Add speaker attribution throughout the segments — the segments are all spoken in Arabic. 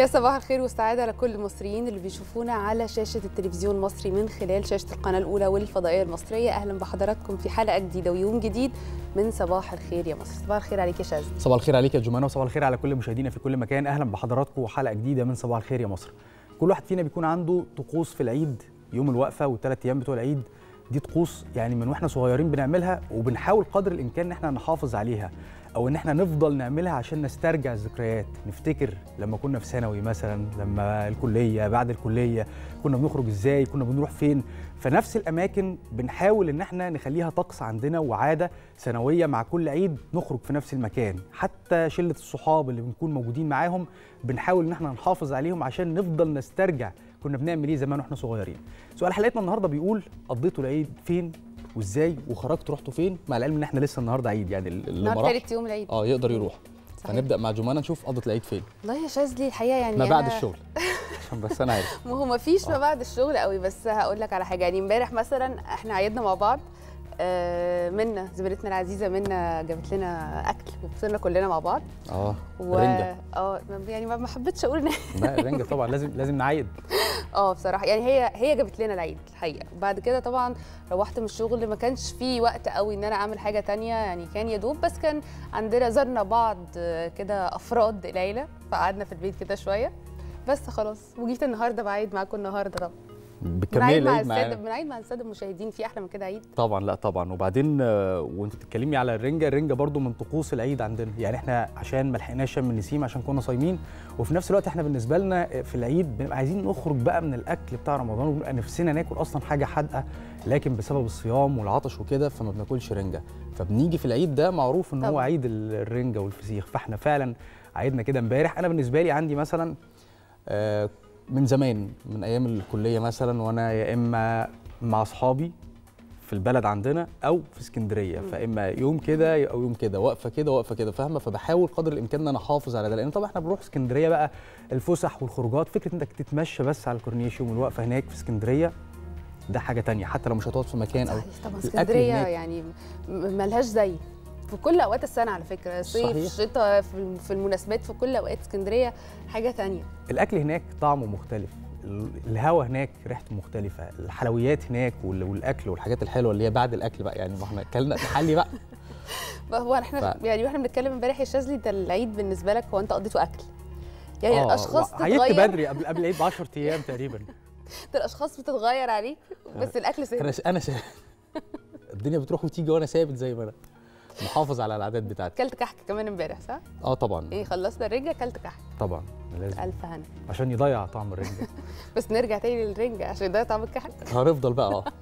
Speaker 1: يا
Speaker 2: صباح
Speaker 3: الخير والسعادة على كل المصريين اللي بيشوفونا على شاشة التلفزيون المصري من خلال شاشة القناة الأولى والفضائية المصرية. أهلا بحضراتكم في حلقة جديدة ويوم جديد من صباح الخير يا مصر. صباح الخير عليك يا شاذ.
Speaker 4: صباح الخير عليك يا جمانة وصباح الخير على كل مشاهدينا في كل مكان. أهلا بحضراتكم وحلقة جديدة من صباح الخير يا مصر. كل واحد فينا بيكون عنده طقوس في العيد يوم الوقفة والثلاث أيام بتوع العيد. دي طقوس يعني من وإحنا صغيرين بنعملها وبنحاول قدر الإمكان إن إحنا نحافظ عليها. أو إن إحنا نفضل نعملها عشان نسترجع الذكريات. نفتكر لما كنا في ثانوي مثلا لما الكلية بعد الكلية كنا بنخرج إزاي كنا بنروح فين. فنفس الأماكن بنحاول إن إحنا نخليها طقس عندنا وعادة سنوية مع كل عيد نخرج في نفس المكان. حتى شلة الصحاب اللي بنكون موجودين معاهم بنحاول إن إحنا نحافظ عليهم عشان نفضل نسترجع. كنا بنعمل إيه زمان وإحنا صغيرين؟ سؤال حلقتنا النهارده بيقول قضيتوا العيد فين؟ وازاي وخرجتوا رحتوا فين؟ مع العلم إن إحنا لسه النهارده عيد يعني
Speaker 3: النهارده ثالث يوم العيد.
Speaker 4: آه يقدر يروح.
Speaker 3: صحيح.
Speaker 4: فنبدأ مع جمانه نشوف قضت العيد فين.
Speaker 3: والله يا شاذلي الحقيقة يعني
Speaker 4: ما بعد
Speaker 3: أنا-
Speaker 4: الشغل. عشان بس أنا عارف.
Speaker 3: ما هو ما فيش ما
Speaker 4: آه.
Speaker 3: بعد الشغل قوي بس هقول لك على حاجة. يعني امبارح مثلا إحنا عيدنا مع بعض. آه، منا زميلتنا العزيزة منا جابت لنا أكل وفطرنا كلنا مع بعض.
Speaker 4: آه
Speaker 3: و...
Speaker 4: رنجة.
Speaker 3: آه يعني ما حبيتش أقول
Speaker 4: لا الرنجه طبعا لازم لازم نعيد.
Speaker 3: آه بصراحة. يعني هي هي جابت لنا العيد الحقيقة. وبعد كده طبعا روحت من الشغل ما كانش في وقت قوي إن أنا أعمل حاجة تانية. يعني كان يا دوب بس كان عندنا زرنا بعض آه، كده أفراد العيلة فقعدنا في البيت كده شوية. بس خلاص وجيت النهارده بعيد معاكم النهارده طبعا.
Speaker 4: بتكملي
Speaker 3: بنعيد مع
Speaker 4: العيد
Speaker 3: الساده بنعيد مع السادة المشاهدين في أحلى من كده عيد.
Speaker 4: طبعا لا طبعا. وبعدين آه، وانت بتتكلمي على الرنجة الرنجة برضو من طقوس العيد عندنا. يعني إحنا عشان ما لحقناش شم النسيم عشان كنا صايمين وفي نفس الوقت إحنا بالنسبة لنا في العيد بنبقى عايزين نخرج بقى من الأكل بتاع رمضان وبنبقى نفسنا ناكل أصلا حاجة حادقة لكن بسبب الصيام والعطش وكده فما بناكلش رنجة. فبنيجي في العيد ده معروف إن هو. عيد الرنجة والفسيخ. فاحنا فعلا عيدنا كده امبارح. أنا بالنسبة لي عندي مثلا آه، من زمان من أيام الكلية مثلا وأنا يا إما مع أصحابي في البلد عندنا أو في اسكندرية. فإما يوم كده أو يوم كده واقفه كده واقفه كده فاهمة؟ فبحاول قدر الإمكان إن أنا أحافظ على ده. لأن طبعا إحنا بنروح اسكندرية بقى الفسح والخروجات فكرة إنك تتمشى بس على الكورنيش يوم الوقفة هناك في اسكندرية ده حاجة تانية. حتى لو مش هتقعد في مكان
Speaker 3: أو طبعا
Speaker 4: اسكندرية.
Speaker 3: يعني ملهاش زي. في كل أوقات السنة على فكرة صيف. شتاء في المناسبات في كل أوقات اسكندرية حاجة تانية.
Speaker 4: الأكل هناك طعمه مختلف ال- الهوا هناك ريحته مختلفة الحلويات هناك وال- والأكل والحاجات الحلوة اللي هي بعد الأكل بقى يعني ما إحنا اكلنا نحلي بقى.
Speaker 3: هو إحنا
Speaker 4: ف-
Speaker 3: يعني وإحنا بنتكلم امبارح يا شاذلي ده العيد بالنسبة لك هو أنت قضيته أكل. يعني
Speaker 4: آه،
Speaker 3: الأشخاص
Speaker 4: عيدت
Speaker 3: تتغير.
Speaker 4: بدري قبل قبل العيد ب 10 أيام تقريبا.
Speaker 3: ده الأشخاص بتتغير عليك بس الأكل
Speaker 4: أنا
Speaker 3: ثابت
Speaker 4: أنا ثابت الدنيا بتروح وتيجي وأنا ثابت زي ما أنا. محافظ على العادات بتاعتي
Speaker 3: كلت كحك كمان امبارح صح؟
Speaker 4: آه طبعا.
Speaker 3: إيه خلصنا الرنجة كلت كحك.
Speaker 4: طبعا لازم.
Speaker 3: ألف هنا.
Speaker 4: عشان يضيع طعم الرنجة.
Speaker 3: بس نرجع تاني للرنجة عشان ده طعم الكحك.
Speaker 4: هنفضل بقى آه.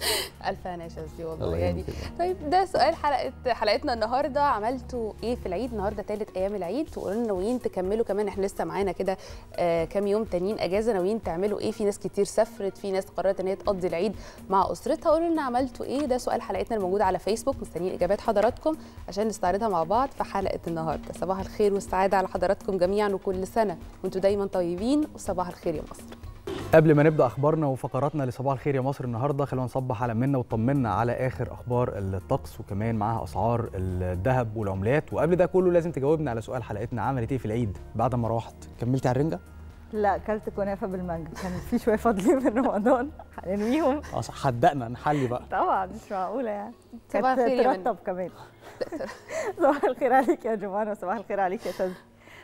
Speaker 3: الف هنا يا شاذلي والله
Speaker 4: الله
Speaker 3: يعني. طيب ده سؤال حلقه حلقتنا النهارده. عملتوا إيه في العيد؟ النهارده ثالث أيام العيد وقولوا لنا ناويين تكملوا كمان. إحنا لسه معانا كده آه كام يوم تانيين إجازة. ناويين تعملوا إيه؟ في ناس كتير سافرت في ناس قررت إن هي تقضي العيد مع أسرتها. قولوا لنا عملتوا إيه؟ ده سؤال حلقتنا الموجود على فيسبوك. مستنيين إجابات حضراتكم عشان نستعرضها مع بعض في حلقة النهارده. صباح الخير والسعادة على حضراتكم جميعا وكل سنة. وأنتم دايما طيبين وصباح الخير يا مصر.
Speaker 4: قبل ما نبدأ أخبارنا وفقراتنا لصباح الخير يا مصر النهارده خلونا نصبح على منا وطمنا على آخر أخبار الطقس وكمان معاها أسعار الذهب والعملات. وقبل ده كله لازم تجاوبنا على سؤال حلقتنا عملت إيه في العيد بعد ما روحت. كملتي على الرنجة؟
Speaker 5: لا أكلت كنافة بالمانجا. كان في شوية فاضلين من رمضان هنرميهم
Speaker 4: آه صح، حدقنا نحلي بقى.
Speaker 5: طبعا مش معقولة يعني.
Speaker 3: صباح الخير.
Speaker 5: ترطب كمان. صباح الخير عليك يا جمانة وصباح الخير عليك يا تز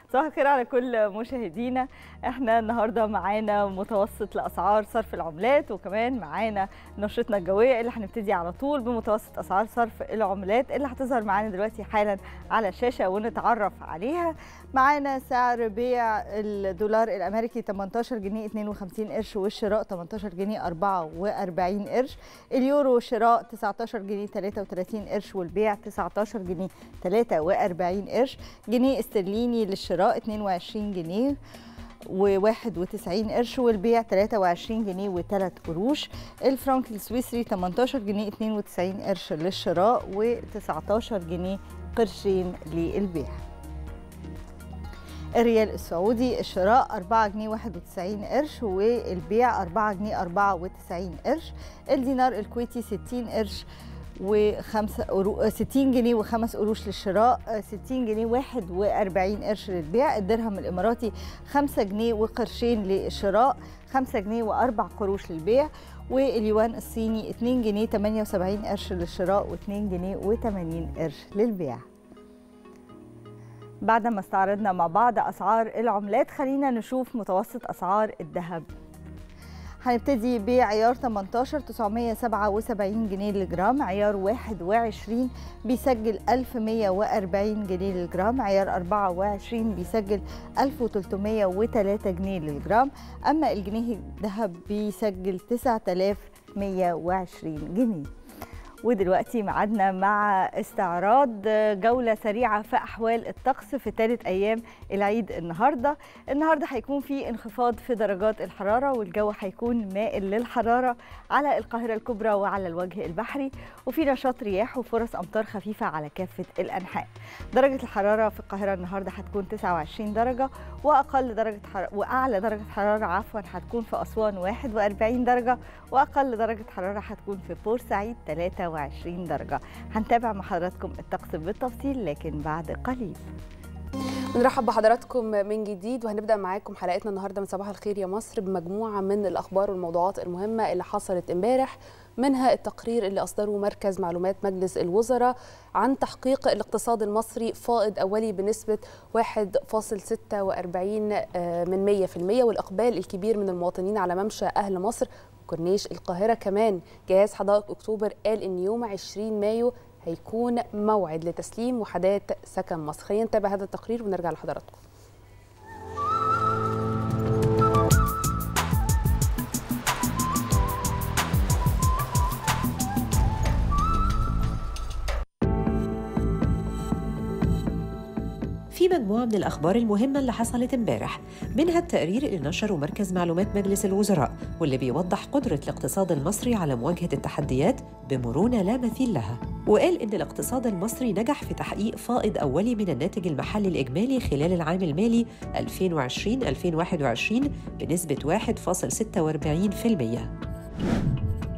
Speaker 5: صباح الخير على كل مشاهدينا. إحنا النهارده معانا متوسط لاسعار صرف العملات وكمان معانا نشرتنا الجوية اللي هنبتدي على طول بمتوسط اسعار صرف العملات اللي هتظهر معانا دلوقتي حالا على الشاشه ونتعرف عليها. معانا سعر بيع الدولار الأمريكي 18 جنيه 52 قرش والشراء 18 جنيه 44 قرش. اليورو شراء 19 جنيه 33 قرش والبيع 19 جنيه 43 قرش. جنيه استرليني للشراء 22 جنيه و91 قرش والبيع 23 جنيه و3 قروش. الفرنك السويسري 18 جنيه 92 قرش للشراء و19 جنيه قرشين للبيع. الريال السعودي الشراء 4 جنيه 91 قرش والبيع 4 جنيه 94 قرش. الدينار الكويتي 60 قرش وخمسة قرو... 60 جنيه وخمس قروش للشراء 60 جنيه 41 قرش للبيع. الدرهم الإماراتي 5 جنيه وقرشين للشراء 5 جنيه وأربع قروش للبيع. واليوان الصيني 2 جنيه 78 قرش للشراء و2 جنيه و80 قرش للبيع. بعد ما استعرضنا مع بعض أسعار العملات خلينا نشوف متوسط أسعار الذهب. هنبتدي بعيار 18 977 جنيه للجرام عيار 21 بيسجل 1140 جنيه للجرام عيار 24 بيسجل 1303 جنيه للجرام أما الجنيه الذهب بيسجل 9120 جنيه. ودلوقتي معادنا مع استعراض جولة سريعة في أحوال الطقس في ثالث أيام العيد النهاردة. النهاردة هيكون في انخفاض في درجات الحرارة والجو هيكون مائل للحرارة على القاهرة الكبرى وعلى الوجه البحري وفي نشاط رياح وفرص أمطار خفيفة على كافة الأنحاء. درجة الحرارة في القاهرة النهاردة هتكون 29 درجة وأقل درجة حرارة وأعلى درجة حرارة عفوا هتكون في أسوان 41 درجة وأقل درجة حرارة هتكون في بورسعيد 23 درجة. هنتابع مع حضراتكم الطقس بالتفصيل لكن بعد قليل.
Speaker 3: بنرحب بحضراتكم من جديد وهنبدأ معاكم حلقتنا النهارده من صباح الخير يا مصر بمجموعة من الأخبار والموضوعات المهمة اللي حصلت امبارح منها التقرير اللي أصدره مركز معلومات مجلس الوزراء عن تحقيق الاقتصاد المصري فائض أولي بنسبة 1.46 من 100% والإقبال الكبير من المواطنين على ممشى أهل مصر كورنيش القاهرة كمان. جهاز حدائق أكتوبر قال إن يوم 20 مايو هيكون موعد لتسليم وحدات سكن مصر خلينا نتابع هذا التقرير ونرجع لحضراتكم.
Speaker 6: مجموعة من الأخبار المهمة اللي حصلت امبارح منها التقرير اللي نشره مركز معلومات مجلس الوزراء واللي بيوضح قدرة الاقتصاد المصري على مواجهة التحديات بمرونة لا مثيل لها. وقال إن الاقتصاد المصري نجح في تحقيق فائض أولي من الناتج المحلي الإجمالي خلال العام المالي 2020-2021 بنسبة 1.46%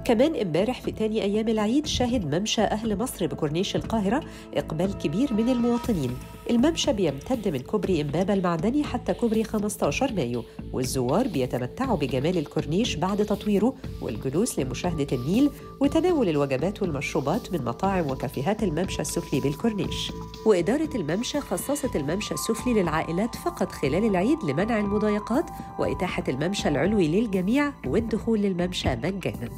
Speaker 6: كمان امبارح في تاني أيام العيد شهد ممشى أهل مصر بكورنيش القاهرة إقبال كبير من المواطنين. الممشى بيمتد من كوبري إمبابة المعدني حتى كوبري 15 مايو والزوار بيتمتعوا بجمال الكورنيش بعد تطويره والجلوس لمشاهدة النيل وتناول الوجبات والمشروبات من مطاعم وكافيهات الممشى السفلي بالكورنيش. وإدارة الممشى خصصت الممشى السفلي للعائلات فقط خلال العيد لمنع المضايقات وإتاحة الممشى العلوي للجميع والدخول للممشى مجاناً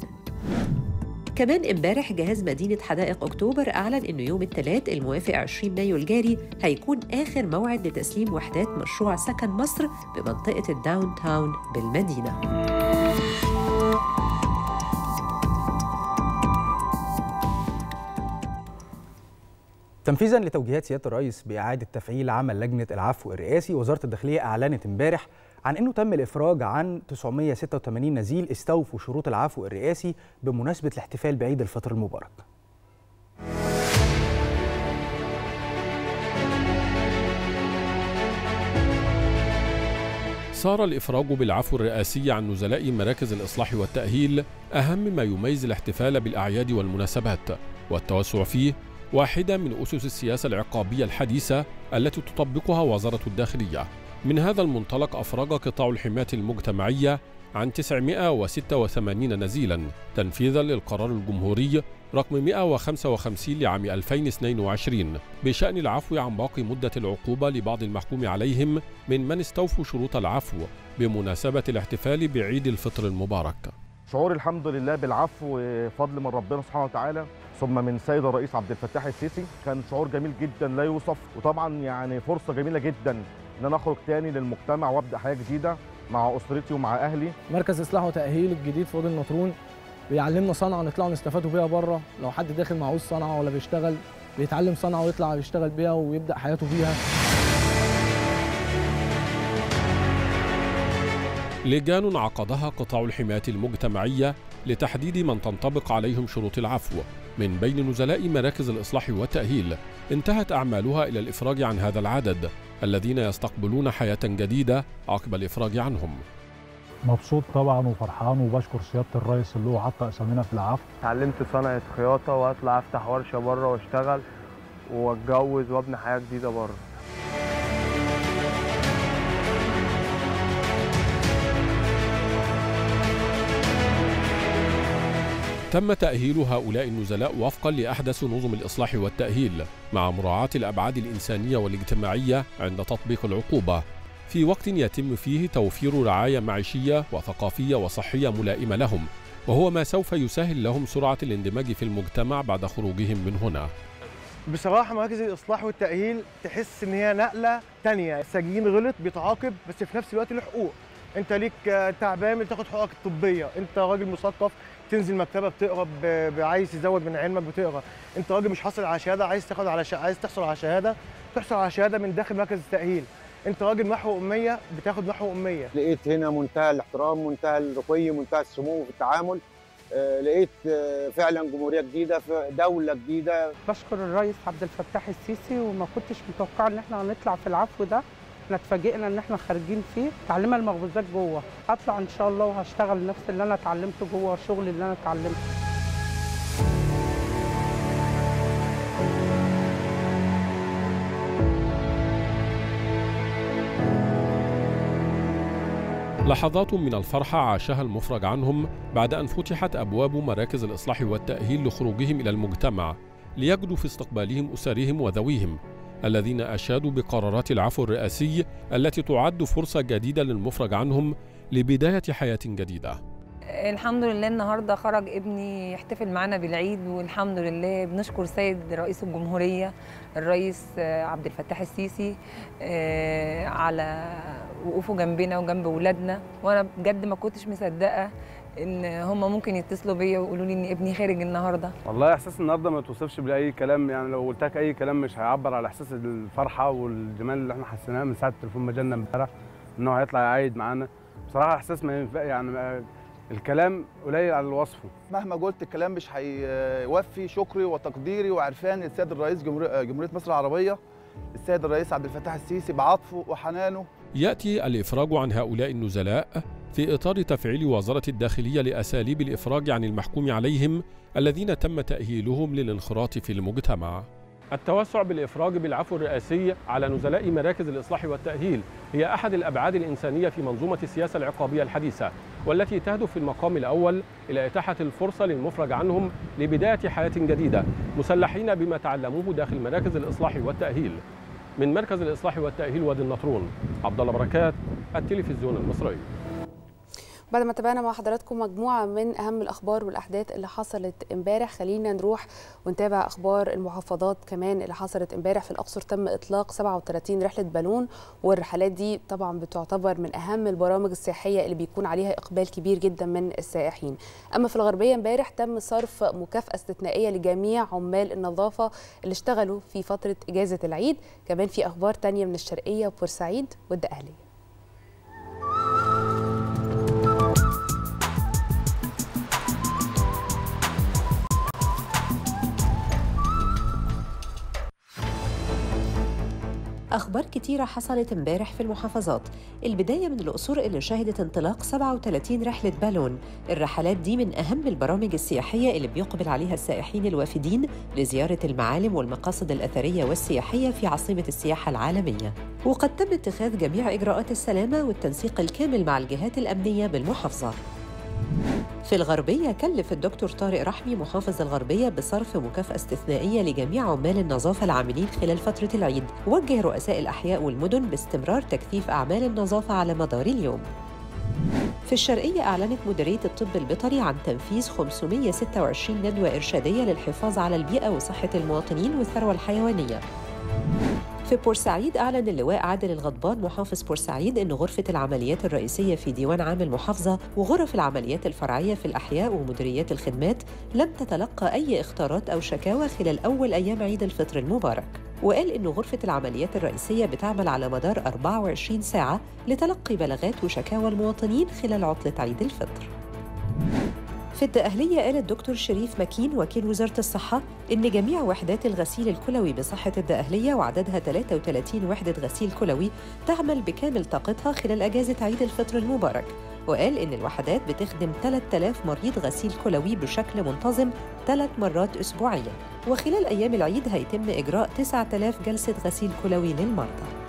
Speaker 6: كمان امبارح جهاز مدينة حدائق أكتوبر أعلن إنه يوم الثلاث الموافق 20 مايو الجاري هيكون آخر موعد لتسليم وحدات مشروع سكن مصر بمنطقة الداون تاون بالمدينة.
Speaker 4: تنفيذا لتوجيهات سيادة الرئيس بإعادة تفعيل عمل لجنة العفو الرئاسي وزارة الداخلية أعلنت امبارح عن إنه تم الإفراج عن 986 نزيل استوفوا شروط العفو الرئاسي بمناسبة الاحتفال بعيد الفطر المبارك.
Speaker 7: صار الإفراج بالعفو الرئاسي عن نزلاء مراكز الإصلاح والتأهيل أهم ما يميز الاحتفال بالأعياد والمناسبات والتوسع فيه واحدة من أسس السياسة العقابية الحديثة التي تطبقها وزارة الداخلية من هذا المنطلق أفرج قطاع الحماية المجتمعية عن 986 نزيلا تنفيذا للقرار الجمهوري رقم 155 لعام 2022 بشأن العفو عن باقي مدة العقوبة لبعض المحكوم عليهم من من استوفوا شروط العفو بمناسبة الاحتفال بعيد الفطر المبارك.
Speaker 8: شعور الحمد لله بالعفو فضل من ربنا سبحانه وتعالى ثم من سيد الرئيس عبد الفتاح السيسي كان شعور جميل جدا لا يوصف وطبعا يعني فرصة جميلة جدا. ان أنا اخرج تاني للمجتمع وابدا حياه جديده مع اسرتي ومع أهلي.
Speaker 9: مركز اصلاح وتاهيل الجديد في وادي النطرون بيعلمنا صنعة نطلع نستفادوا بيها بره. لو حد داخل معهوش صنعة ولا بيشتغل بيتعلم صنعة ويطلع يشتغل بيها ويبدأ حياته بيها.
Speaker 7: لجان عقدها قطاع الحماية المجتمعية لتحديد من تنطبق عليهم شروط العفو. من بين نزلاء مراكز الإصلاح والتأهيل انتهت أعمالها إلى الإفراج عن هذا العدد الذين يستقبلون حياة جديدة عقب الإفراج عنهم.
Speaker 10: مبسوط طبعا وفرحان وبشكر سيادة الرئيس اللي هو حط أسامينا في العفو.
Speaker 11: اتعلمت صنعة خياطة وأطلع أفتح ورشة بره وأشتغل وأتجوز وأبني حياة جديدة بره.
Speaker 7: تم تأهيل هؤلاء النزلاء وفقا لأحدث نظم الإصلاح والتأهيل مع مراعاة الأبعاد الإنسانية والاجتماعية عند تطبيق العقوبة. في وقت يتم فيه توفير رعاية معيشية وثقافية وصحية ملائمة لهم وهو ما سوف يسهل لهم سرعة الاندماج في المجتمع بعد خروجهم من هنا.
Speaker 11: بصراحة مراكز الإصلاح والتأهيل تحس إن هي نقلة تانية. السجين غلط بيتعاقب بس في نفس الوقت له حقوق. أنت ليك تعبان بتاخد حقوقك الطبية. أنت راجل مثقف تنزل مكتبة بتقرأ عايز تزود من علمك بتقرأ. انت راجل مش حاصل على شهادة عايز تاخد على ش... عايز تحصل على شهادة تحصل على شهادة من داخل مركز التأهيل. انت راجل محو أمية بتاخد محو أمية.
Speaker 12: لقيت هنا منتهى الاحترام منتهى الرقي منتهى السمو في التعامل. آه لقيت آه فعلا جمهورية جديدة في دولة جديدة.
Speaker 13: بشكر الرئيس عبد الفتاح السيسي وما كنتش متوقعه إن إحنا هنطلع في العفو ده. إحنا اتفاجئنا ان إحنا خارجين فيه. تعليم المخبوزات جوه. هطلع ان شاء الله وهشتغل نفس اللي أنا اتعلمته جوه الشغل اللي أنا اتعلمته.
Speaker 7: لحظات من الفرحة عاشها المفرج عنهم بعد أن فتحت أبواب مراكز الإصلاح والتأهيل لخروجهم إلى المجتمع ليجدوا في استقبالهم أسرهم وذويهم. الذين أشادوا بقرارات العفو الرئاسي التي تعد فرصة جديدة للمفرج عنهم لبداية حياة جديدة.
Speaker 14: الحمد لله النهارده خرج ابني يحتفل معنا بالعيد والحمد لله بنشكر سيد رئيس الجمهورية الرئيس عبد الفتاح السيسي على وقوفه جنبنا وجنب ولادنا. وأنا بجد ما كنتش مصدقة إن هم ممكن يتصلوا بيا ويقولوا لي إن ابني خارج النهارده.
Speaker 15: والله إحساس النهارده ما توصفش بأي كلام يعني لو قلت لك أي كلام مش هيعبر على إحساس الفرحة والجمال اللي إحنا حسيناه من ساعة التليفون ما جالنا امبارح انه هيطلع يعيد معانا. بصراحة إحساس ما ينفع يعني الكلام قليل على وصفه.
Speaker 16: مهما قلت الكلام مش هيوفي شكري وتقديري وعرفان للسيد الرئيس جمهورية مصر العربية السيد الرئيس عبد الفتاح السيسي بعطفه وحنانه.
Speaker 7: يأتي الإفراج عن هؤلاء النزلاء في إطار تفعيل وزارة الداخلية لأساليب الإفراج عن المحكوم عليهم الذين تم تأهيلهم للانخراط في المجتمع. التوسع بالإفراج بالعفو الرئاسي على نزلاء مراكز الإصلاح والتأهيل هي أحد الأبعاد الإنسانية في منظومة السياسة العقابية الحديثة والتي تهدف في المقام الأول إلى إتاحة الفرصة للمفرج عنهم لبداية حياة جديدة مسلحين بما تعلموه داخل مراكز الإصلاح والتأهيل. من مركز الإصلاح والتأهيل وادي النطرون عبد الله بركات التلفزيون المصري.
Speaker 3: بعد ما تابعنا مع حضراتكم مجموعة من أهم الأخبار والأحداث اللي حصلت امبارح خلينا نروح ونتابع أخبار المحافظات كمان اللي حصلت امبارح. في الأقصر تم إطلاق 37 رحلة بالون والرحلات دي طبعا بتعتبر من أهم البرامج السياحية اللي بيكون عليها إقبال كبير جدا من السائحين. أما في الغربية امبارح تم صرف مكافأة استثنائية لجميع عمال النظافة اللي اشتغلوا في فترة إجازة العيد. كمان في أخبار تانية من الشرقية وبورسعيد you
Speaker 6: أخبار كتيرة حصلت امبارح في المحافظات. البداية من الأقصر اللي شهدت انطلاق 37 رحلة بالون. الرحلات دي من أهم البرامج السياحية اللي بيقبل عليها السائحين الوافدين لزيارة المعالم والمقاصد الأثرية والسياحية في عاصمة السياحة العالمية. وقد تم اتخاذ جميع إجراءات السلامة والتنسيق الكامل مع الجهات الأمنية بالمحافظة. في الغربية كلف الدكتور طارق رحمي محافظ الغربية بصرف مكافأة استثنائية لجميع عمال النظافة العاملين خلال فترة العيد. وجه رؤساء الأحياء والمدن باستمرار تكثيف أعمال النظافة على مدار اليوم. في الشرقية أعلنت مديرية الطب البيطري عن تنفيذ 526 ندوة إرشادية للحفاظ على البيئة وصحة المواطنين والثروة الحيوانية. في بورسعيد أعلن اللواء عادل الغضبان محافظ بورسعيد أن غرفة العمليات الرئيسية في ديوان عام المحافظة وغرف العمليات الفرعية في الأحياء ومديريات الخدمات لم تتلقى أي اختارات أو شكاوى خلال أول أيام عيد الفطر المبارك. وقال إن غرفة العمليات الرئيسية بتعمل على مدار 24 ساعة لتلقي بلاغات وشكاوى المواطنين خلال عطلة عيد الفطر. في الدقهلية قال الدكتور شريف مكين وكيل وزارة الصحة إن جميع وحدات الغسيل الكلوي بصحة الدقهلية وعددها 33 وحدة غسيل كلوي تعمل بكامل طاقتها خلال أجازة عيد الفطر المبارك. وقال إن الوحدات بتخدم 3000 مريض غسيل كلوي بشكل منتظم ثلاث مرات أسبوعياً. وخلال أيام العيد هيتم إجراء 9000 جلسة غسيل كلوي للمرضى.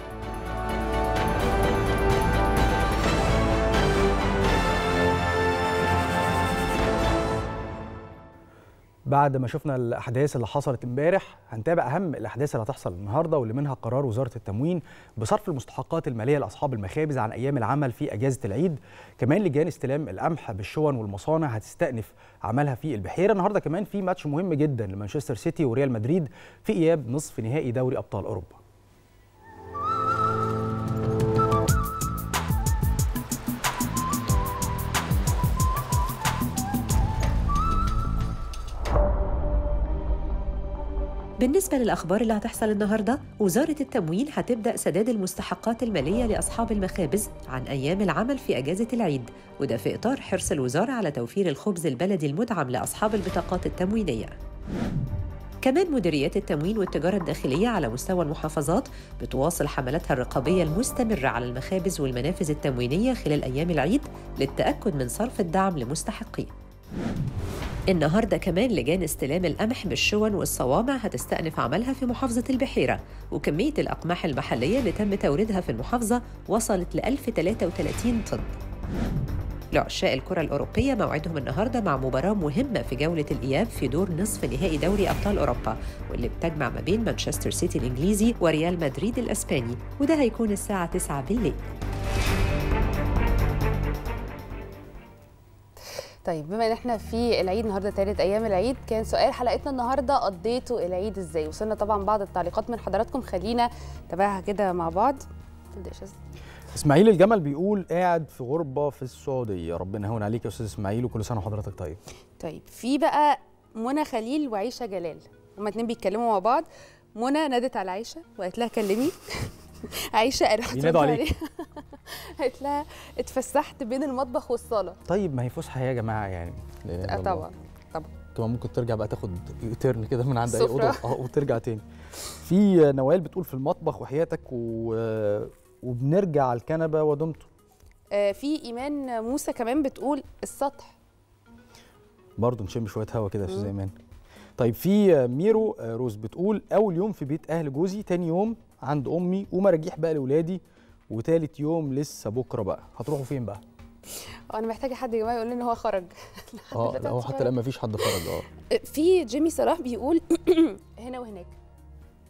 Speaker 4: بعد ما شفنا الأحداث اللي حصلت امبارح هنتابع أهم الأحداث اللي هتحصل النهارده واللي منها قرار وزارة التموين بصرف المستحقات المالية لأصحاب المخابز عن أيام العمل في أجازة العيد. كمان لجان استلام القمح بالشون والمصانع هتستأنف عملها في البحيرة. النهارده كمان في ماتش مهم جدا لمانشستر سيتي وريال مدريد في إياب نصف نهائي دوري أبطال أوروبا.
Speaker 6: بالنسبة للأخبار اللي هتحصل النهاردة وزارة التموين هتبدأ سداد المستحقات المالية لأصحاب المخابز عن أيام العمل في أجازة العيد وده في إطار حرص الوزارة على توفير الخبز البلدي المدعم لأصحاب البطاقات التموينية. كمان مديريات التموين والتجارة الداخلية على مستوى المحافظات بتواصل حملاتها الرقابية المستمرة على المخابز والمنافذ التموينية خلال أيام العيد للتأكد من صرف الدعم لمستحقيه النهارده كمان لجان استلام القمح بالشون والصوامع هتستأنف عملها في محافظة البحيرة وكمية الأقماح المحلية اللي تم توريدها في المحافظة وصلت ل 1033 طن. لعشاء الكرة الأوروبية موعدهم النهاردة مع مباراة مهمة في جولة الإياب في دور نصف نهائي دوري أبطال أوروبا واللي بتجمع ما بين مانشستر سيتي الإنجليزي وريال مدريد الأسباني وده هيكون الساعة 9 بالليل.
Speaker 3: طيب بما ان إحنا في العيد النهارده ثالث أيام العيد كان سؤال حلقتنا النهارده قضيتوا العيد إزاي؟ وصلنا طبعا بعض التعليقات من حضراتكم خلينا نتابعها كده مع بعض.
Speaker 4: إسماعيل الجمل بيقول قاعد في غربة في السعودية. ربنا يهون عليك يا أستاذ إسماعيل وكل سنة وحضرتك طيب.
Speaker 3: طيب في بقى منى خليل وعيشة جلال. هما اتنين بيتكلموا مع بعض. منى نادت على عيشة وقالت لها كلمي. قالت
Speaker 4: بينادوا عليك.
Speaker 3: قالت لها اتفسحت بين المطبخ والصالة.
Speaker 4: طيب ما هي فسحة يا جماعة يعني.
Speaker 3: آه. طبعا طبعا.
Speaker 4: كمان ممكن ترجع بقى تاخد U-turn كده من عند
Speaker 3: أي.
Speaker 4: أوضة. آه وترجع تاني. في نوال بتقول في المطبخ وحياتك و... وبنرجع على الكنبة ودمتم.
Speaker 3: آه في إيمان موسى كمان بتقول السطح.
Speaker 4: برضه نشم شوية هوا كده يا
Speaker 3: أستاذ.
Speaker 4: ايمان طيب في ميرو روز بتقول أول يوم في بيت أهل جوزي تاني يوم عند أمي ومراجيح بقى لاولادي وتالت يوم لسه بكرة بقى. هتروحوا فين بقى؟
Speaker 3: أنا محتاجة حد يا جماعة يقول لي إن هو خرج.
Speaker 4: آه لا هو حتى لما فيش حد خرج آه.
Speaker 3: آه، في جيمي صلاح بيقول هنا وهناك.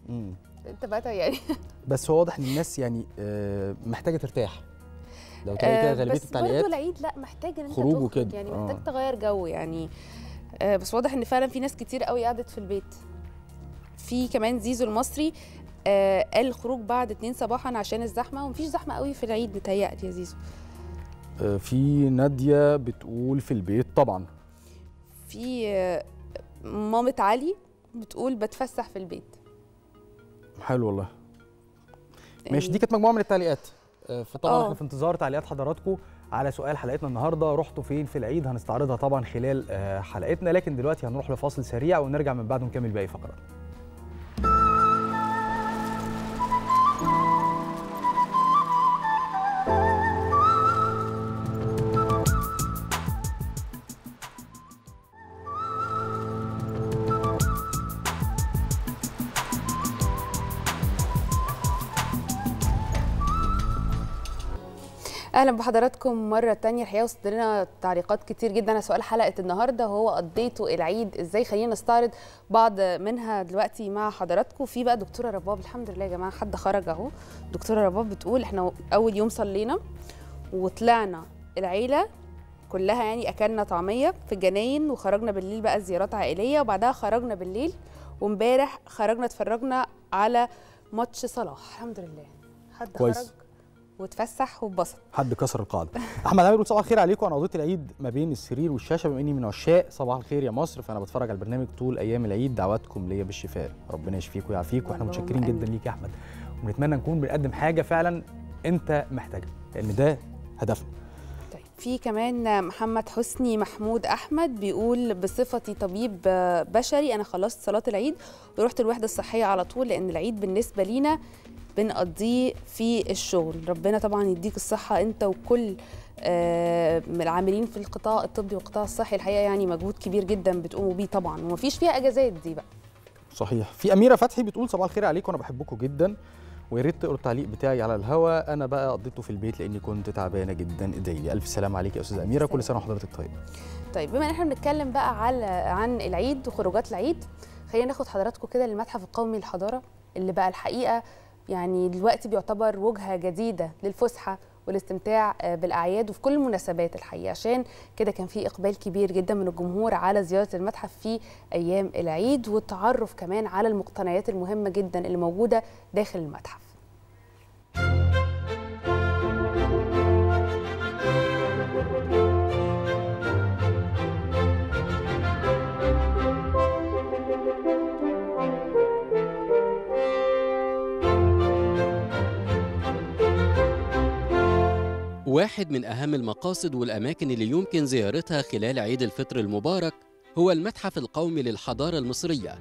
Speaker 4: مم.
Speaker 3: أنت بقى يعني.
Speaker 4: بس هو واضح إن الناس يعني آه، محتاجة ترتاح. لو تلاقي كده غالبية
Speaker 3: بس برضه
Speaker 4: التعليقات
Speaker 3: العيد لا محتاج إن أنت
Speaker 4: خروج وكده،
Speaker 3: يعني
Speaker 4: آه.
Speaker 3: محتاج تغير جو يعني. آه، بس واضح إن فعلا في ناس كتير قوي قعدت في البيت. في كمان زيزو المصري قال الخروج بعد 2 صباحا عشان الزحمة ومفيش زحمة قوي في العيد متهيألي يا زيزو.
Speaker 4: آه، في نادية بتقول في البيت طبعا.
Speaker 3: في آه، مامة علي بتقول بتفسح في البيت.
Speaker 4: حلو والله. ماشي دي كانت مجموعة من التعليقات. آه، فطبعا
Speaker 3: آه.
Speaker 4: إحنا في انتظار تعليقات حضراتكم على سؤال حلقتنا النهارده. رحتوا فين في العيد؟ هنستعرضها طبعا خلال آه، حلقتنا لكن دلوقتي هنروح لفاصل سريع ونرجع من بعده نكمل باقي فقرات.
Speaker 3: أهلا بحضراتكم مرة تانية. الحقيقة وصلت لنا تعليقات كتير جدا على سؤال حلقة النهارده. وهو قضيتوا العيد إزاي؟ خلينا نستعرض بعض منها دلوقتي مع حضراتكم. في بقى دكتورة رباب. الحمد لله يا جماعة حد خرج أهو. دكتورة رباب بتقول إحنا أول يوم صلينا وطلعنا العيلة كلها يعني أكلنا طعمية في الجناين وخرجنا بالليل بقى زيارات عائلية وبعدها خرجنا بالليل وامبارح خرجنا اتفرجنا على ماتش صلاح. الحمد لله. حد. خرج؟ واتفسح واتبسط.
Speaker 4: حد كسر القاعده أحمد عامر صباح الخير عليكم. أنا قضيت العيد ما بين السرير والشاشة بما إني من عشاق صباح الخير يا مصر فأنا بتفرج على البرنامج طول أيام العيد. دعواتكم ليا بالشفاء. ربنا يشفيك ويعافيك
Speaker 3: وإحنا
Speaker 4: متشكرين. جدا ليك يا أحمد. ونتمنى نكون بنقدم حاجة فعلا أنت محتاجها لأن ده هدفنا.
Speaker 3: في كمان محمد حسني محمود أحمد بيقول بصفتي طبيب بشري أنا خلصت صلاة العيد ورحت الوحدة الصحية على طول لأن العيد بالنسبة لينا بنقضيه في الشغل. ربنا طبعا يديك الصحة أنت وكل آه، من العاملين في القطاع الطبي والقطاع الصحي. الحقيقة يعني مجهود كبير جدا بتقوموا بيه طبعا. ومفيش فيها أجازات دي بقى.
Speaker 4: صحيح. في أميرة فتحي بتقول صباح الخير عليكم أنا بحبكم جدا. ويا ريت تقروا التعليق بتاعي على الهوا. أنا بقى قضيته في البيت لأني كنت تعبانة جدا لي ألف سلام عليك يا أستاذة أميرة. كل سنة وحضرتك طيب
Speaker 3: طيب بما إن إحنا بنتكلم بقى على عن العيد وخروجات العيد خلينا ناخد حضراتكم كده للمتحف القومي للحضارة اللي بقى الحقيقة يعني دلوقتي بيعتبر وجهة جديدة للفسحة والاستمتاع آه، بالأعياد وفي كل المناسبات الحقيقة. عشان كده كان في إقبال كبير جدا من الجمهور على زيارة المتحف في أيام العيد والتعرف كمان على المقتنيات المهمة جدا اللي موجودة داخل المتحف.
Speaker 17: واحد من أهم المقاصد والأماكن اللي يمكن زيارتها خلال عيد الفطر المبارك هو المتحف القومي للحضارة المصرية.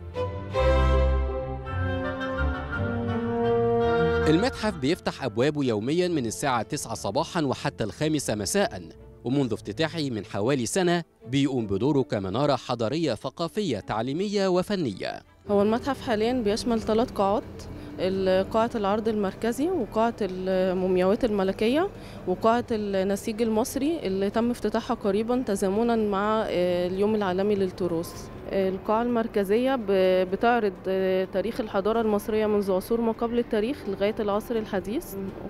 Speaker 17: المتحف بيفتح أبوابه يومياً من الساعة 9 صباحاً وحتى الخامسة مساءً، ومنذ افتتاحه من حوالي سنة بيقوم بدوره كمنارة حضارية ثقافية تعليمية وفنية.
Speaker 18: هو المتحف حاليا بيشمل ثلاث قاعات قاعة العرض المركزي وقاعة المومياوات الملكية وقاعة النسيج المصري اللي تم افتتاحها قريبا تزامنا مع آه، اليوم العالمي للتراث. القاعة المركزية بتعرض آه، تاريخ الحضارة المصرية منذ عصور ما قبل التاريخ لغاية العصر الحديث.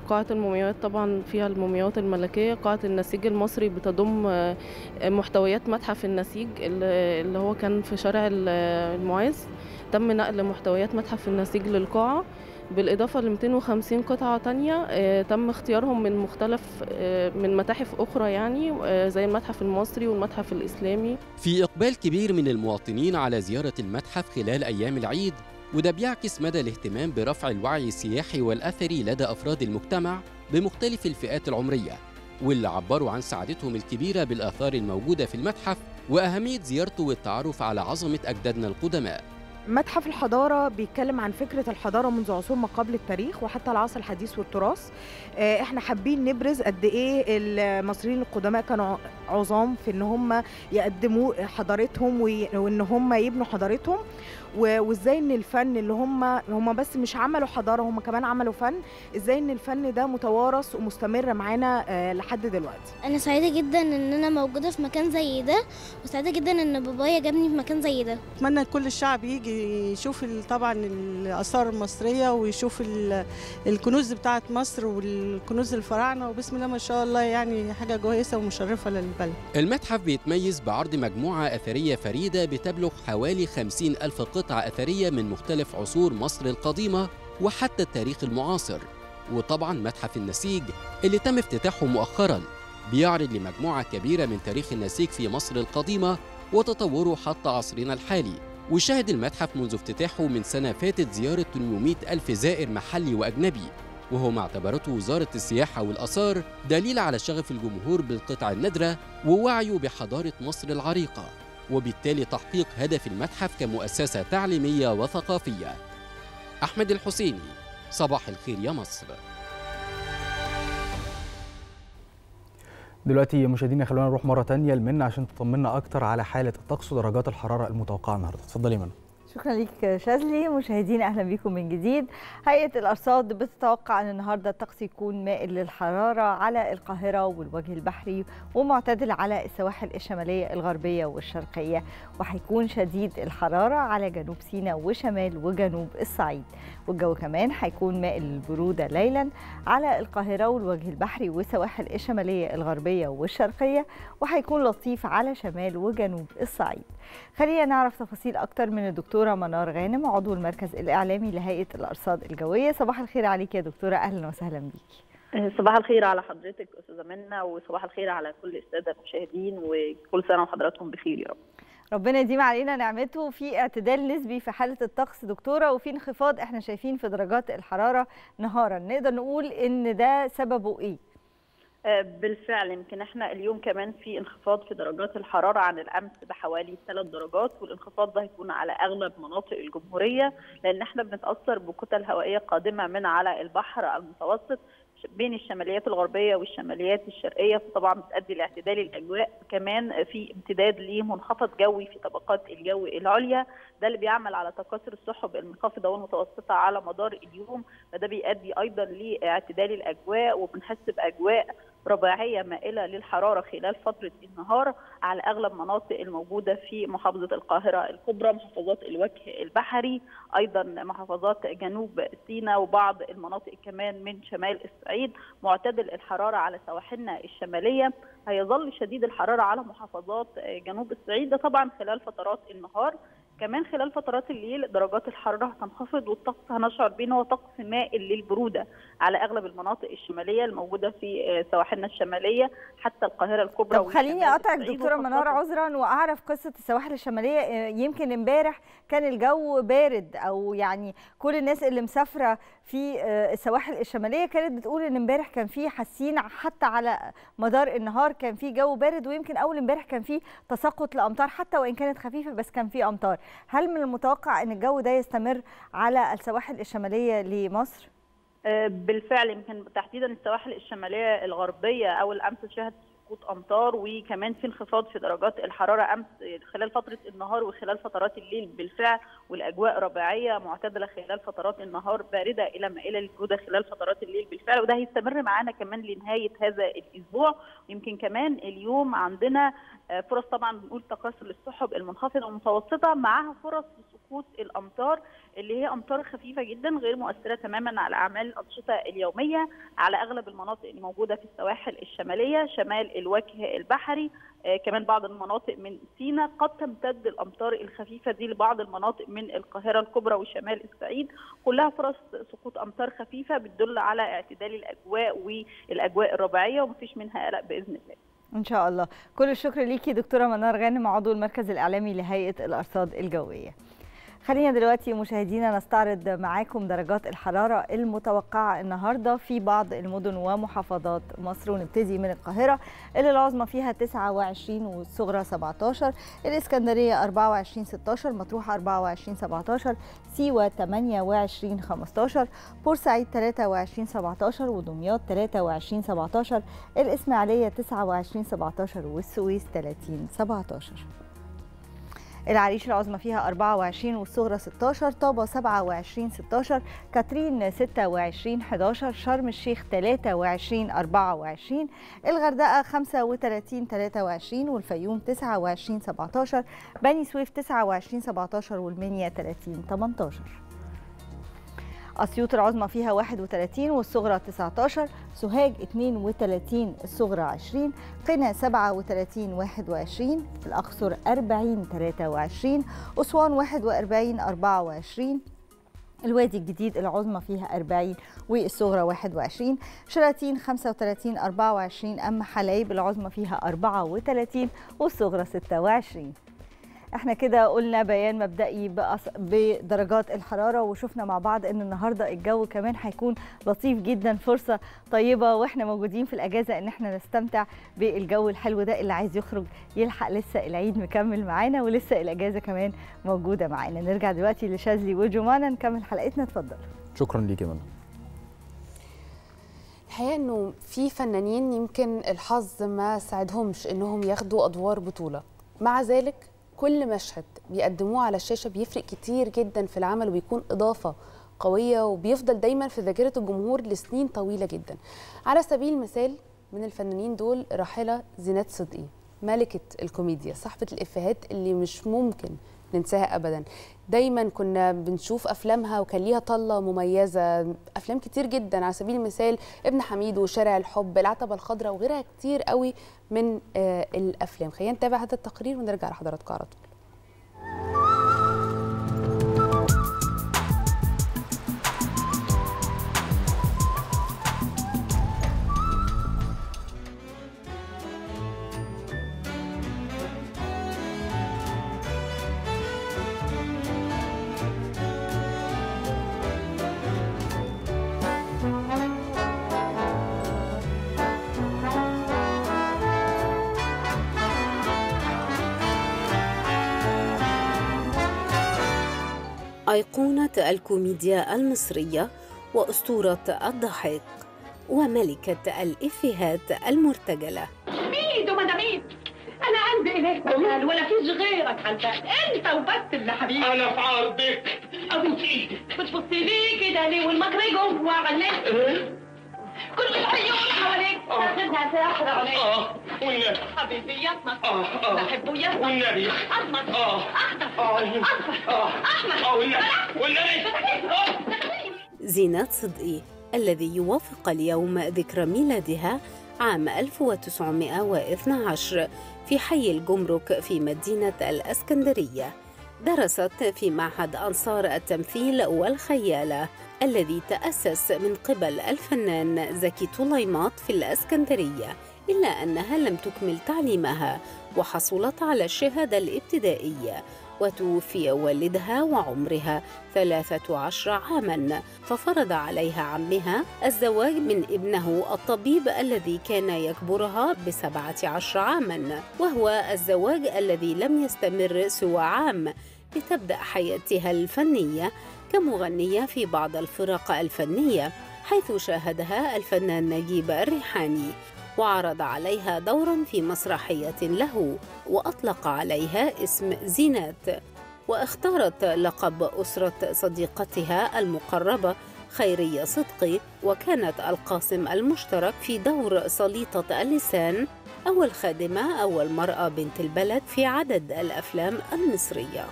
Speaker 18: وقاعة المومياوات طبعا فيها المومياوات الملكية قاعة النسيج المصري بتضم آه، محتويات متحف النسيج اللي هو كان في شارع ال- المعز. تم نقل محتويات متحف النسيج للقاعة بالإضافة ل 250 قطعة تانية آه، تم اختيارهم من مختلف آه، من متاحف أخرى يعني آه، زي المتحف المصري والمتحف الإسلامي.
Speaker 17: في إقبال كبير من المواطنين على زيارة المتحف خلال أيام العيد وده بيعكس مدى الاهتمام برفع الوعي السياحي والأثري لدى أفراد المجتمع بمختلف الفئات العمرية واللي عبروا عن سعادتهم الكبيرة بالآثار الموجودة في المتحف وأهمية زيارته والتعرف على عظمة أجدادنا القدماء.
Speaker 19: متحف الحضارة بيتكلم عن فكرة الحضارة منذ عصور ما قبل التاريخ وحتى العصر الحديث والتراث. آه، إحنا حابين نبرز قد إيه المصريين القدماء كانوا عظام في ان هم يقدموا حضارتهم وان هم يبنوا حضارتهم. وازاي ان الفن اللي هم هم بس مش عملوا حضارة هم كمان عملوا فن إزاي ان الفن ده متوارث ومستمر معانا آه، لحد دلوقتي.
Speaker 20: أنا سعيدة جدا إن أنا موجودة في مكان زي ده وسعيدة جدا إن بابايا جابني في مكان زي ده.
Speaker 21: أتمنى كل الشعب يجي يشوف طبعا الآثار المصرية ويشوف ال- الكنوز بتاعه مصر والكنوز الفراعنه وبسم الله ما شاء الله يعني حاجة كويسة ومشرفة للبلد.
Speaker 17: المتحف بيتميز بعرض مجموعة أثرية فريدة بتبلغ حوالي 50 ألف قطعة أثرية من مختلف عصور مصر القديمة وحتى التاريخ المعاصر وطبعا متحف النسيج اللي تم افتتاحه مؤخرا بيعرض لمجموعة كبيرة من تاريخ النسيج في مصر القديمة وتطوره حتى عصرنا الحالي. وشهد المتحف منذ افتتاحه من سنة فاتت زيارة 800 ألف زائر محلي وأجنبي وهو ما اعتبرته وزارة السياحة والآثار دليل على شغف الجمهور بالقطع النادرة ووعيه بحضارة مصر العريقة. وبالتالي تحقيق هدف المتحف كمؤسسة تعليمية وثقافية. أحمد الحسيني صباح الخير يا مصر.
Speaker 4: دلوقتي مشاهدينا خلونا نروح مرة تانية لمنى عشان تطمنا أكتر على حالة الطقس ودرجات الحرارة المتوقعة النهارده. اتفضلي منى.
Speaker 5: شكرا ليك شاذلي. مشاهدينا أهلا بكم من جديد. هيئة الأرصاد بتتوقع أن النهارده الطقس يكون مائل للحرارة على القاهرة والوجه البحري ومعتدل على السواحل الشمالية الغربية والشرقية وهيكون شديد الحرارة على جنوب سيناء وشمال وجنوب الصعيد. والجو كمان هيكون مائل للبروده ليلا على القاهرة والوجه البحري والسواحل الشمالية الغربية والشرقية وهيكون لطيف على شمال وجنوب الصعيد. خلينا نعرف تفاصيل أكتر من الدكتورة منار غانم عضو المركز الإعلامي لهيئة الأرصاد الجوية. صباح الخير عليك يا دكتورة أهلا وسهلا بيكي
Speaker 22: صباح الخير على حضرتك أستاذة منى وصباح الخير على كل السادة المشاهدين وكل سنة وحضراتكم بخير يا رب.
Speaker 5: ربنا يديم علينا نعمته في اعتدال نسبي في حالة الطقس دكتورة وفي انخفاض إحنا شايفين في درجات الحرارة نهارا. نقدر نقول إن ده سببه إيه؟
Speaker 22: بالفعل. يمكن إحنا اليوم كمان في انخفاض في درجات الحرارة عن الأمس بحوالي 3 درجات والانخفاض ده هيكون على أغلب مناطق الجمهورية لأن إحنا بنتأثر بكتل هوائية قادمة من على البحر المتوسط. بين الشماليات الغربية والشماليات الشرقية فطبعا بتؤدي لاعتدال الأجواء. كمان في امتداد لمنخفض جوي في طبقات الجو العليا. ده اللي بيعمل على تكاثر السحب المنخفضة والمتوسطة على مدار اليوم فده بيؤدي أيضا لاعتدال الأجواء وبنحس بأجواء رباعية مائلة للحرارة خلال فترة النهار على أغلب مناطق الموجودة في محافظة القاهرة الكبرى محافظات الوجه البحري أيضا محافظات جنوب سيناء وبعض المناطق كمان من شمال الصعيد. معتدل الحرارة على سواحلنا الشمالية. هيظل شديد الحرارة على محافظات جنوب الصعيد ده طبعا خلال فترات النهار. كمان خلال فترات الليل درجات الحرارة هتنخفض والطقس هنشعر بيه إن هو طقس مائل للبرودة على أغلب المناطق الشمالية الموجودة في سواحلنا الشمالية حتى القاهرة الكبرى
Speaker 5: طب خليني أقطعك دكتورة منار عذرا وأعرف قصة السواحل الشمالية يمكن امبارح كان الجو بارد أو يعني كل الناس اللي مسافرة في السواحل الشمالية كانت بتقول إن امبارح كان في حاسين حتى على مدار النهار كان في جو بارد ويمكن أول امبارح كان في تساقط لأمطار حتى وإن كانت خفيفة بس كان في أمطار. هل من المتوقع إن الجو ده يستمر على السواحل الشمالية لمصر؟
Speaker 22: بالفعل يمكن تحديدا السواحل الشمالية الغربية اول امس شهدت سقوط أمطار وكمان في انخفاض في درجات الحرارة أمس خلال فترة النهار وخلال فترات الليل. بالفعل والأجواء رباعية معتدلة خلال فترات النهار باردة إلى مائله للبروده خلال فترات الليل. بالفعل وده هيستمر معانا كمان لنهاية هذا الأسبوع. ويمكن كمان اليوم عندنا فرص طبعا بنقول تكاثر للسحب المنخفضه والمتوسطه معاها فرص لسقوط الامطار اللي هي امطار خفيفة جدا غير مؤثرة تماما على أعمال الأنشطة اليومية على أغلب المناطق اللي موجودة في السواحل الشمالية شمال الوجه البحري آه كمان بعض المناطق من سيناء قد تمتد الامطار الخفيفة دي لبعض المناطق من القاهرة الكبرى وشمال الصعيد. كلها فرص سقوط امطار خفيفة بتدل على اعتدال الأجواء والأجواء الربيعيه ومفيش منها قلق بإذن الله.
Speaker 5: إن شاء الله. كل الشكر ليكي دكتورة منار غانم عضو المركز الإعلامي لهيئة الأرصاد الجوية. خلينا دلوقتي مشاهدينا نستعرض معاكم درجات الحرارة المتوقعة النهاردة في بعض المدن ومحافظات مصر ونبتدي من القاهرة اللي العظمى فيها 29 والصغرى 17 الإسكندرية 24 16 مطروح 24 17 سيوة 28 15 بورسعيد 23 17 ودمياط 23 17 الإسماعيلية 29 17 والسويس 30 17 العريش العظمى فيها 24 والصغرى 16 طابة 27 16 كاترين 26 11 شرم الشيخ 23 24 الغردقة 35 23 والفيوم 29 17 بني سويف 29 17 والمنيا 30 18 أسيوط العظمى فيها 31 والصغرى 19 سوهاج 32 الصغرى 20 قنا 37 21 الأقصر 40 23 أسوان 41 24 الوادي الجديد العظمى فيها 40 والصغرى 21 شلاتين 35 24 أما حلايب العظمى فيها 34 والصغرى 26 إحنا كده قلنا بيان مبدئي بدرجات الحرارة وشفنا مع بعض إن النهارده الجو كمان هيكون لطيف جدا فرصة طيبة وإحنا موجودين في الأجازة إن إحنا نستمتع بالجو الحلو ده اللي عايز يخرج يلحق لسه العيد مكمل معانا ولسه الأجازة كمان موجودة معانا. نرجع دلوقتي لشاذلي وجمانة نكمل حلقتنا. اتفضل.
Speaker 4: شكرا ليك يا منى.
Speaker 3: الحقيقة إنه في فنانين يمكن الحظ ما ساعدهمش إنهم ياخدوا أدوار بطولة. مع ذلك كل مشهد بيقدموه على الشاشة بيفرق كتير جدا في العمل وبيكون إضافة قوية وبيفضل دايما في ذاكرة الجمهور لسنين طويلة جدا. على سبيل المثال من الفنانين دول راحلة زينات صدقي ملكة الكوميديا صاحبه الإفيهات اللي مش ممكن ننساها ابدا. دايما كنا بنشوف أفلامها وكان ليها طلة مميزة أفلام كتير جدا. على سبيل المثال ابن حميد وشارع الحب العتبة الخضراء وغيرها كتير قوي من آه الأفلام. خلينا نتابع هذا التقرير ونرجع لحضراتكم على طول.
Speaker 23: الكوميديا المصرية وأسطورة الضحك وملكة الإفيهات المرتجلة.
Speaker 24: ميدو مداميد أنا عندي إليك جمال ولا فيش غيرك البال أنت وبس اللي حبيبي.
Speaker 25: أنا في عرضك.
Speaker 24: ابوس إيدك بتبصي ليه كده ليه والمكر جوه عليك كل العيون حواليك. تاخدها ساحر عليك
Speaker 25: آه. والنبي.
Speaker 24: حبيبي يسمك
Speaker 25: آه. آه.
Speaker 24: بحبه يسمك
Speaker 25: والنبي. أحمد.
Speaker 24: آه.
Speaker 25: أحمد.
Speaker 24: آه.
Speaker 25: آه.
Speaker 24: أحمد.
Speaker 25: آه. والنبي. والنبي.
Speaker 23: زينات صدقي الذي يوافق اليوم ذكرى ميلادها عام 1912 في حي الجمرك في مدينة الأسكندرية. درست في معهد أنصار التمثيل والخيالة. الذي تأسس من قبل الفنان زكي طليمات في الأسكندرية إلا أنها لم تكمل تعليمها وحصلت على الشهادة الابتدائية وتوفي والدها وعمرها ثلاثة عشر عاما. ففرض عليها عمها الزواج من ابنه الطبيب الذي كان يكبرها بسبعة عشر عاما وهو الزواج الذي لم يستمر سوى عام. لتبدأ حياتها الفنية كمغنية في بعض الفرق الفنية حيث شاهدها الفنان نجيب الريحاني وعرض عليها دورا في مسرحية له وأطلق عليها اسم زينات. واختارت لقب أسرة صديقتها المقربة خيرية صدقي وكانت القاسم المشترك في دور سليطة اللسان أول خادمة أول مرأة بنت البلد في عدد الأفلام المصرية.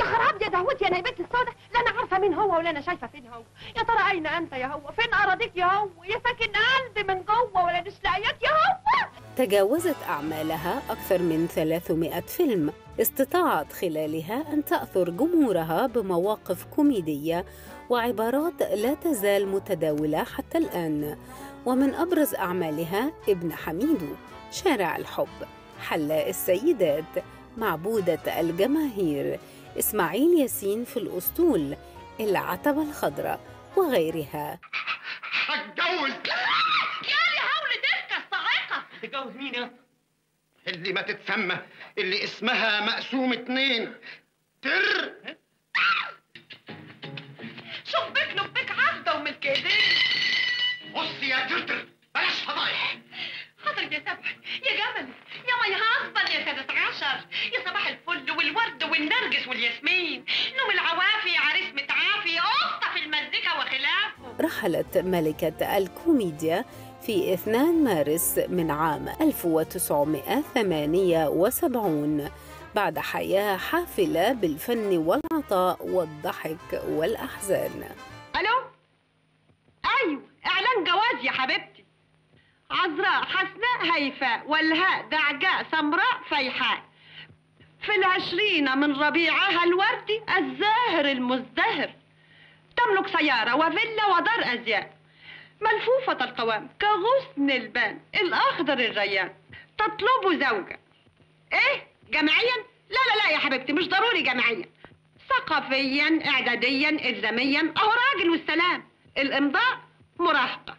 Speaker 24: يا خراب يا دهوتي أنا يا بنت السوداء لا أنا عارفة مين هو ولا أنا شايفة فين هو. يا ترى أين أنت يا هو؟ فين أراضيك يا هو؟ يا ساكن قلبي من جوه ولا مش لاقياك يا هو؟
Speaker 23: تجاوزت أعمالها أكثر من 300 فيلم. استطاعت خلالها أن تأثر جمهورها بمواقف كوميدية وعبارات لا تزال متداولة حتى الآن. ومن أبرز أعمالها ابن حميدو شارع الحب. حلاق السيدات معبودة الجماهير. إسماعيل ياسين في الأسطول العتبة الخضراء وغيرها.
Speaker 25: هتجوز.
Speaker 24: يا لي هول تلك الصاعقه
Speaker 25: تتجوز مين يا اللي ما تتسمى اللي اسمها مقسوم اتنين. تر!
Speaker 24: شبك لبك عبده وملك ايديك
Speaker 25: بص يا ترتر بلاش فضايح.
Speaker 24: حاضر يا سبع يا جمل يا مي هصبر يا سادة عشر. يا صباح الفل والورد والنرجس والياسمين. نوم العوافي عريس متعافي. قطة في المزيكا وخلافه.
Speaker 23: رحلت ملكة الكوميديا في 2 مارس من عام 1978 بعد حياة حافلة بالفن والعطاء والضحك والأحزان.
Speaker 24: ألو؟ أيوه إعلان جواز يا حبيبتي. عذراء حسناء هيفاء والهاء دعجاء سمراء فيحاء. في العشرين من ربيعها الوردي الزاهر المزدهر. تملك سيارة وفيلا ودار أزياء. ملفوفة القوام كغصن البان الأخضر الريان. تطلب زوجة. إيه؟ جمعيا؟ لا لا لا يا حبيبتي مش ضروري جمعيا. ثقافيا إعداديا إلزاميا أهو راجل والسلام. الإمضاء مراهقة.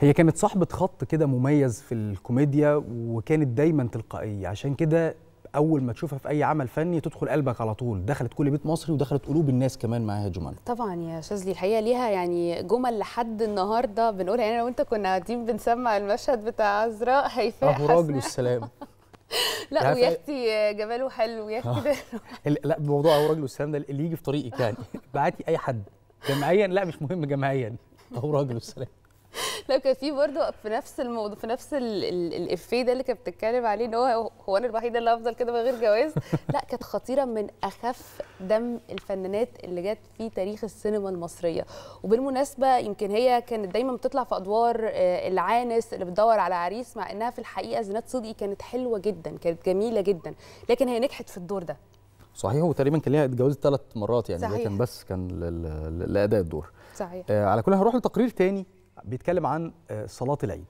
Speaker 4: هي كانت صاحبة خط كده مميز في الكوميديا وكانت دايما تلقائية. عشان كده أول ما تشوفها في أي عمل فني تدخل قلبك على طول. دخلت كل بيت مصري ودخلت قلوب الناس كمان معاها جمانة
Speaker 3: طبعا يا شاذلي الحقيقة ليها يعني جمل لحد النهارده بنقولها. يعني أنا وأنت كنا قاعدين بنسمع المشهد بتاع عذراء هيفاء
Speaker 4: أهو راجل. والسلام.
Speaker 3: لا ويا أختي جماله حلو ويا أختي ده
Speaker 4: ال- لا موضوع أهو راجل والسلام ده اللي يجي في طريقك يعني. بعتي أي حد جماعيا لا مش مهم جماعيا أهو راجل والسلام.
Speaker 3: لا كان في برضه في نفس الموضوع في نفس ال- ال- الإفيه ده اللي كانت بتتكلم عليه إن هو هو أنا الوحيده اللي هفضل كده من غير جواز؟ لا كانت خطيرة من أخف دم الفنانات اللي جت في تاريخ السينما المصرية. وبالمناسبة يمكن هي كانت دايما بتطلع في أدوار آه، العانس اللي بتدور على عريس مع إنها في الحقيقة زينات صدقي كانت حلوة جدا كانت جميلة جدا. لكن هي نجحت في الدور ده.
Speaker 4: صحيح وتقريبا كان ليها اتجوزت ثلاث مرات يعني
Speaker 3: صحيح.
Speaker 4: كان بس كان ل- ل- لأداء الدور.
Speaker 3: صحيح.
Speaker 4: آه، على كل هنروح لتقرير تاني. بيتكلم عن آه، صلاة العيد.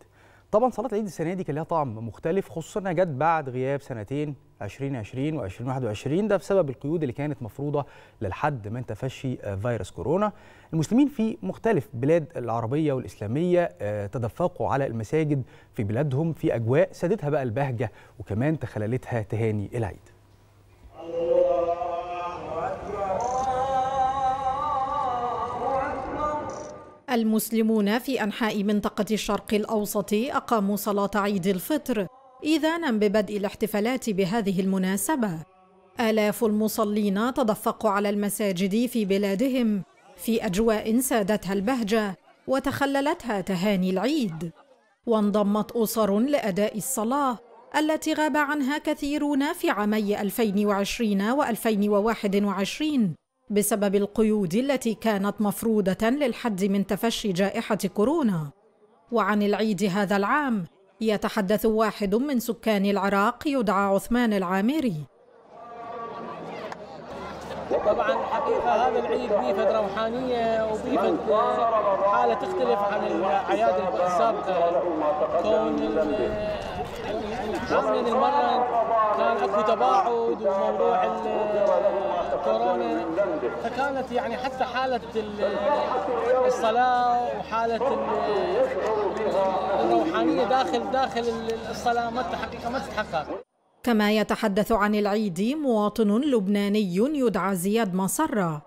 Speaker 4: طبعا صلاة العيد السنة دي كان لها طعم مختلف خصوصا إنها جت بعد غياب سنتين 2020 و2021 ده بسبب القيود اللي كانت مفروضة للحد من تفشي آه، فيروس كورونا. المسلمين في مختلف بلاد العربية والإسلامية آه، تدفقوا على المساجد في بلادهم في أجواء سادتها بقى البهجة وكمان تخللتها تهاني العيد.
Speaker 26: المسلمون في أنحاء منطقة الشرق الأوسط أقاموا صلاة عيد الفطر إذانا ببدء الاحتفالات بهذه المناسبة. آلاف المصلين تدفقوا على المساجد في بلادهم في أجواء سادتها البهجة وتخللتها تهاني العيد. وانضمت أسر لأداء الصلاة التي غاب عنها كثيرون في عامي 2020 و2021 بسبب القيود التي كانت مفروضة للحد من تفشي جائحة كورونا. وعن العيد هذا العام يتحدث واحد من سكان العراق يدعى عثمان العامري.
Speaker 27: طبعا حقيقة هذا العيد بيه فد روحانية وبيه فد حالة تختلف عن الأعياد السابقة كون ال- العام من المرة كان أكو تباعد وموضوع ال- الكورونا فكانت يعني حتى حالة ال- الصلاة وحالة ال- الروحانية داخل داخل الصلاة ما حقيقة ما تتحقق
Speaker 26: كما يتحدث عن العيد مواطن لبناني يدعى زياد مصرة.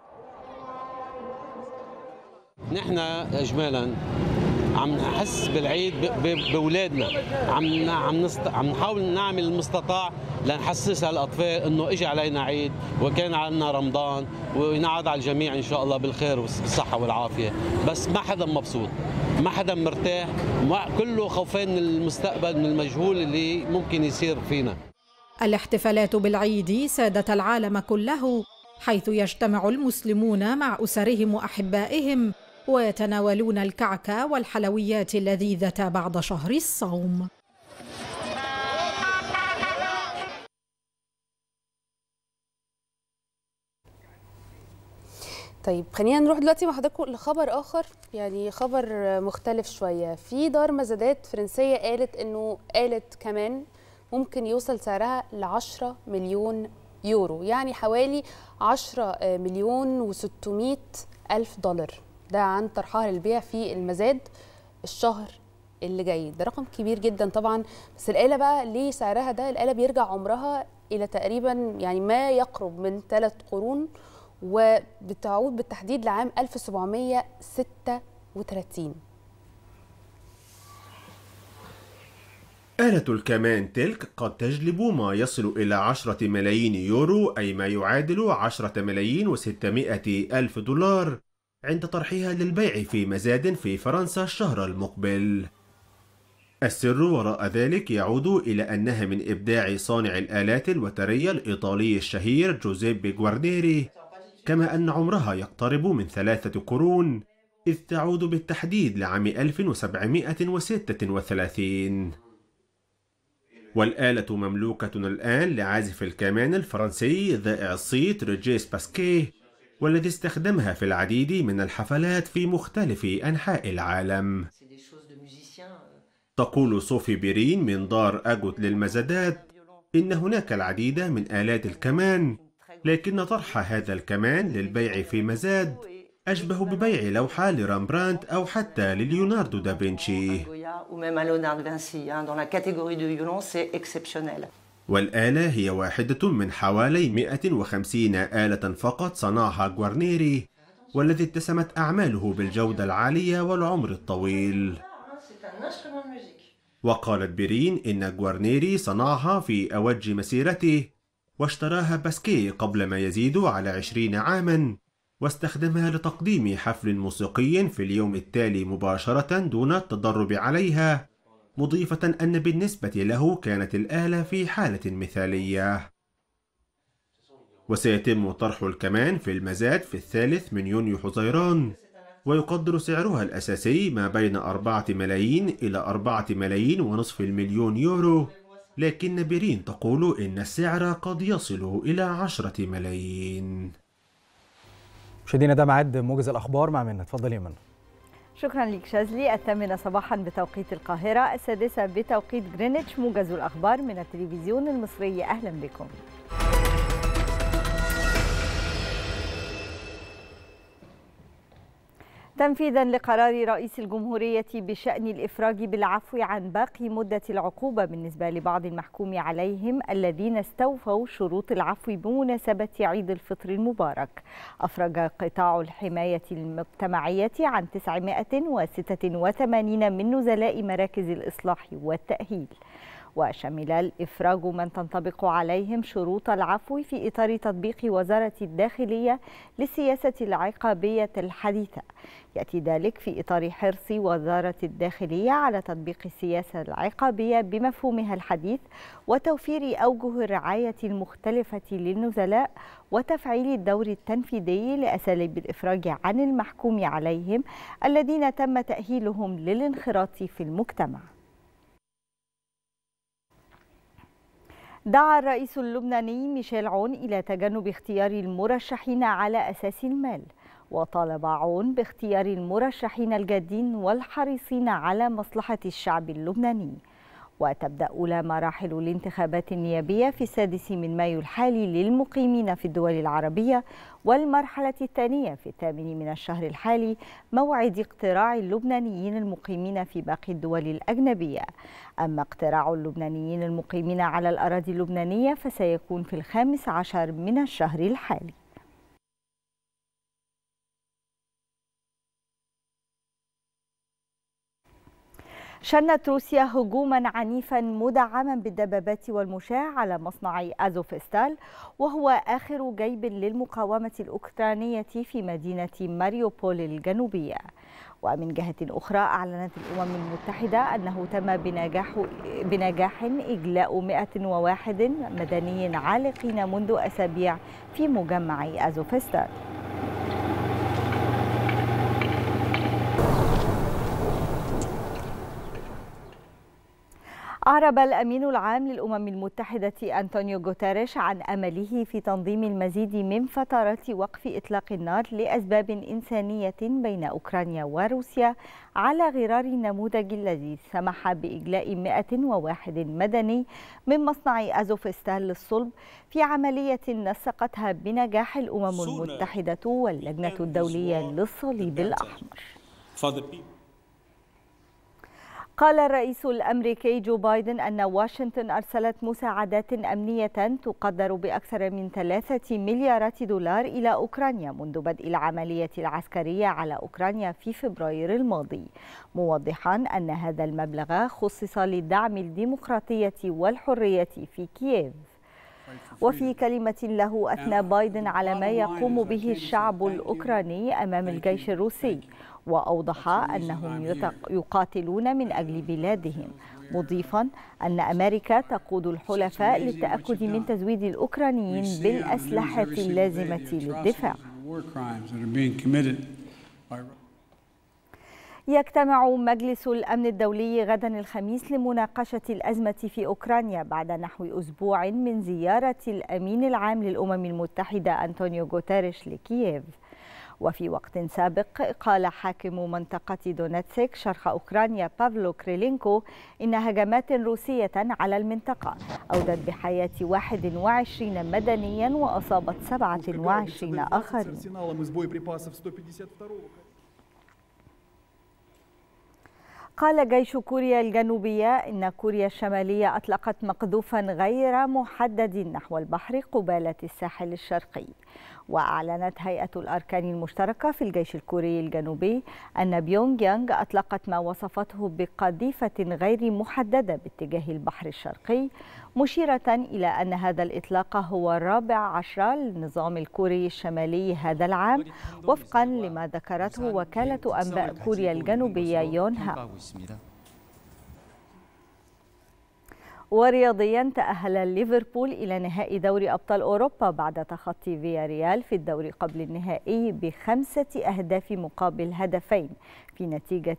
Speaker 28: نحن اجمالا عم نحس بالعيد بأولادنا. عم عم نست... عم نحاول نعمل المستطاع لنحسس هالأطفال إنه اجى علينا عيد وكان علينا رمضان وينعاد على الجميع إن شاء الله بالخير والصحة والعافية. بس ما حدا مبسوط ما حدا مرتاح ما كله خوفان من المستقبل من المجهول اللي ممكن يصير فينا.
Speaker 26: الاحتفالات بالعيد سادت العالم كله حيث يجتمع المسلمون مع أسرهم وأحبائهم ويتناولون الكعك والحلويات اللذيذه بعد شهر الصوم.
Speaker 3: طيب خلينا نروح دلوقتي مع حضراتكم لخبر آخر. يعني خبر مختلف شوية. في دار مزادات فرنسية قالت إنه قالت كمان ممكن يوصل سعرها ل 10 مليون يورو يعني حوالي 10 مليون و600 ألف دولار. ده عن طرحها للبيع في المزاد الشهر اللي جاي. ده رقم كبير جدا طبعا. بس الآلة بقى ليه سعرها ده؟ الآلة بيرجع عمرها إلى تقريبا يعني ما يقرب من ثلاث قرون وبتعود بالتحديد لعام 1736
Speaker 29: آلة الكمان تلك قد تجلب ما يصل إلى عشرة ملايين يورو أي ما يعادل عشرة ملايين وستمائة ألف دولار. عند طرحها للبيع في مزاد في فرنسا الشهر المقبل. السر وراء ذلك يعود إلى أنها من إبداع صانع الآلات الوترية الإيطالي الشهير جوزيبي جوارديري كما أن عمرها يقترب من ثلاثة قرون إذ تعود بالتحديد لعام 1736 والآلة مملوكة الآن لعازف الكمان الفرنسي ذائع الصيت ريجيس باسكيه والذي استخدمها في العديد من الحفلات في مختلف أنحاء العالم. تقول صوفي بيرين من دار أجوت للمزادات إن هناك العديد من آلات الكمان لكن طرح هذا الكمان للبيع في مزاد أشبه ببيع لوحة لرامبراند أو حتى لليوناردو دافنشي. والآلة هي واحدة من حوالي 150 آلة فقط صنعها غوارنيري والذي اتسمت أعماله بالجودة العالية والعمر الطويل. وقالت بيرين إن غوارنيري صنعها في أوج مسيرته واشتراها باسكي قبل ما يزيد على عشرين عاما واستخدمها لتقديم حفل موسيقي في اليوم التالي مباشرة دون التدرب عليها مضيفة أن بالنسبة له كانت الآلة في حالة مثالية. وسيتم طرح الكمان في المزاد في الثالث من يونيو حزيران ويقدر سعرها الأساسي ما بين أربعة ملايين إلى أربعة ملايين ونصف المليون يورو لكن بيرين تقول إن السعر قد يصل إلى عشرة ملايين.
Speaker 4: مشاهدينا ده ميعاد موجز الأخبار مع منى اتفضل يا منى
Speaker 5: شكرا لك شاذلي الثامنة صباحا بتوقيت القاهرة السادسة بتوقيت جرينتش موجز الأخبار من التلفزيون المصري أهلا بكم. تنفيذا لقرار رئيس الجمهورية بشأن الإفراج بالعفو عن باقي مدة العقوبة بالنسبة لبعض المحكوم عليهم الذين استوفوا شروط العفو بمناسبة عيد الفطر المبارك. أفرج قطاع الحماية المجتمعية عن 986 من نزلاء مراكز الإصلاح والتأهيل. وشمل الإفراج من تنطبق عليهم شروط العفو في إطار تطبيق وزارة الداخلية للسياسة العقابية الحديثة. يأتي ذلك في إطار حرص وزارة الداخلية على تطبيق السياسة العقابية بمفهومها الحديث وتوفير أوجه الرعاية المختلفة للنزلاء وتفعيل الدور التنفيذي لأساليب الإفراج عن المحكوم عليهم الذين تم تأهيلهم للانخراط في المجتمع. دعا الرئيس اللبناني ميشيل عون إلى تجنب اختيار المرشحين على أساس المال وطالب عون باختيار المرشحين الجادين والحريصين على مصلحة الشعب اللبناني. وتبدأ أولى مراحل الانتخابات النيابية في السادس من مايو الحالي للمقيمين في الدول العربية والمرحلة الثانية في الثامن من الشهر الحالي موعد اقتراع اللبنانيين المقيمين في باقي الدول الأجنبية. أما اقتراع اللبنانيين المقيمين على الأراضي اللبنانية فسيكون في الخامس عشر من الشهر الحالي. شنت روسيا هجوما عنيفا مدعما بالدبابات والمشاة على مصنع أزوفستال وهو آخر جيب للمقاومة الأوكرانية في مدينة ماريوبول الجنوبية. ومن جهة أخرى أعلنت الأمم المتحدة أنه تم بنجاح, بنجاح إجلاء 101 مدني عالقين منذ أسابيع في مجمع أزوفستال. أعرب الأمين العام للأمم المتحدة أنطونيو غوتيريش عن أمله في تنظيم المزيد من فترات وقف إطلاق النار لأسباب إنسانية بين أوكرانيا وروسيا على غرار النموذج الذي سمح بإجلاء 101 مدني من مصنع أزوفستال للصلب في عملية نسقتها بنجاح الأمم المتحدة واللجنة الدولية للصليب الأحمر. قال الرئيس الأمريكي جو بايدن أن واشنطن أرسلت مساعدات أمنية تقدر بأكثر من ثلاثة مليارات دولار إلى أوكرانيا منذ بدء العملية العسكرية على أوكرانيا في فبراير الماضي موضحا أن هذا المبلغ خصص لدعم الديمقراطية والحرية في كييف. وفي كلمة له أثنى بايدن على ما يقوم به الشعب الأوكراني أمام الجيش الروسي. وأوضح أنهم يقاتلون من أجل بلادهم. مضيفا أن أمريكا تقود الحلفاء للتأكد من تزويد الأوكرانيين بالأسلحة اللازمة للدفاع. يجتمع مجلس الأمن الدولي غدا الخميس لمناقشة الأزمة في أوكرانيا بعد نحو أسبوع من زيارة الأمين العام للأمم المتحدة أنطونيو غوتيريش لكييف. وفي وقت سابق قال حاكم منطقة دونتسك شرق أوكرانيا بافلو كريلينكو إن هجمات روسية على المنطقة أودت بحياة 21 مدنيا وأصابت 27 آخرين. قال جيش كوريا الجنوبية إن كوريا الشمالية أطلقت مقذوفا غير محدد نحو البحر قبالة الساحل الشرقي. وأعلنت هيئة الأركان المشتركة في الجيش الكوري الجنوبي أن بيونغ يانغ أطلقت ما وصفته بقذيفة غير محددة باتجاه البحر الشرقي مشيرة إلى أن هذا الإطلاق هو الرابع عشر للنظام الكوري الشمالي هذا العام وفقا لما ذكرته وكالة أنباء كوريا الجنوبية يونها ورياضيا تأهل ليفربول إلى نهائي دوري أبطال أوروبا بعد تخطي فيا ريال في الدوري قبل النهائي بخمسة أهداف مقابل هدفين في نتيجة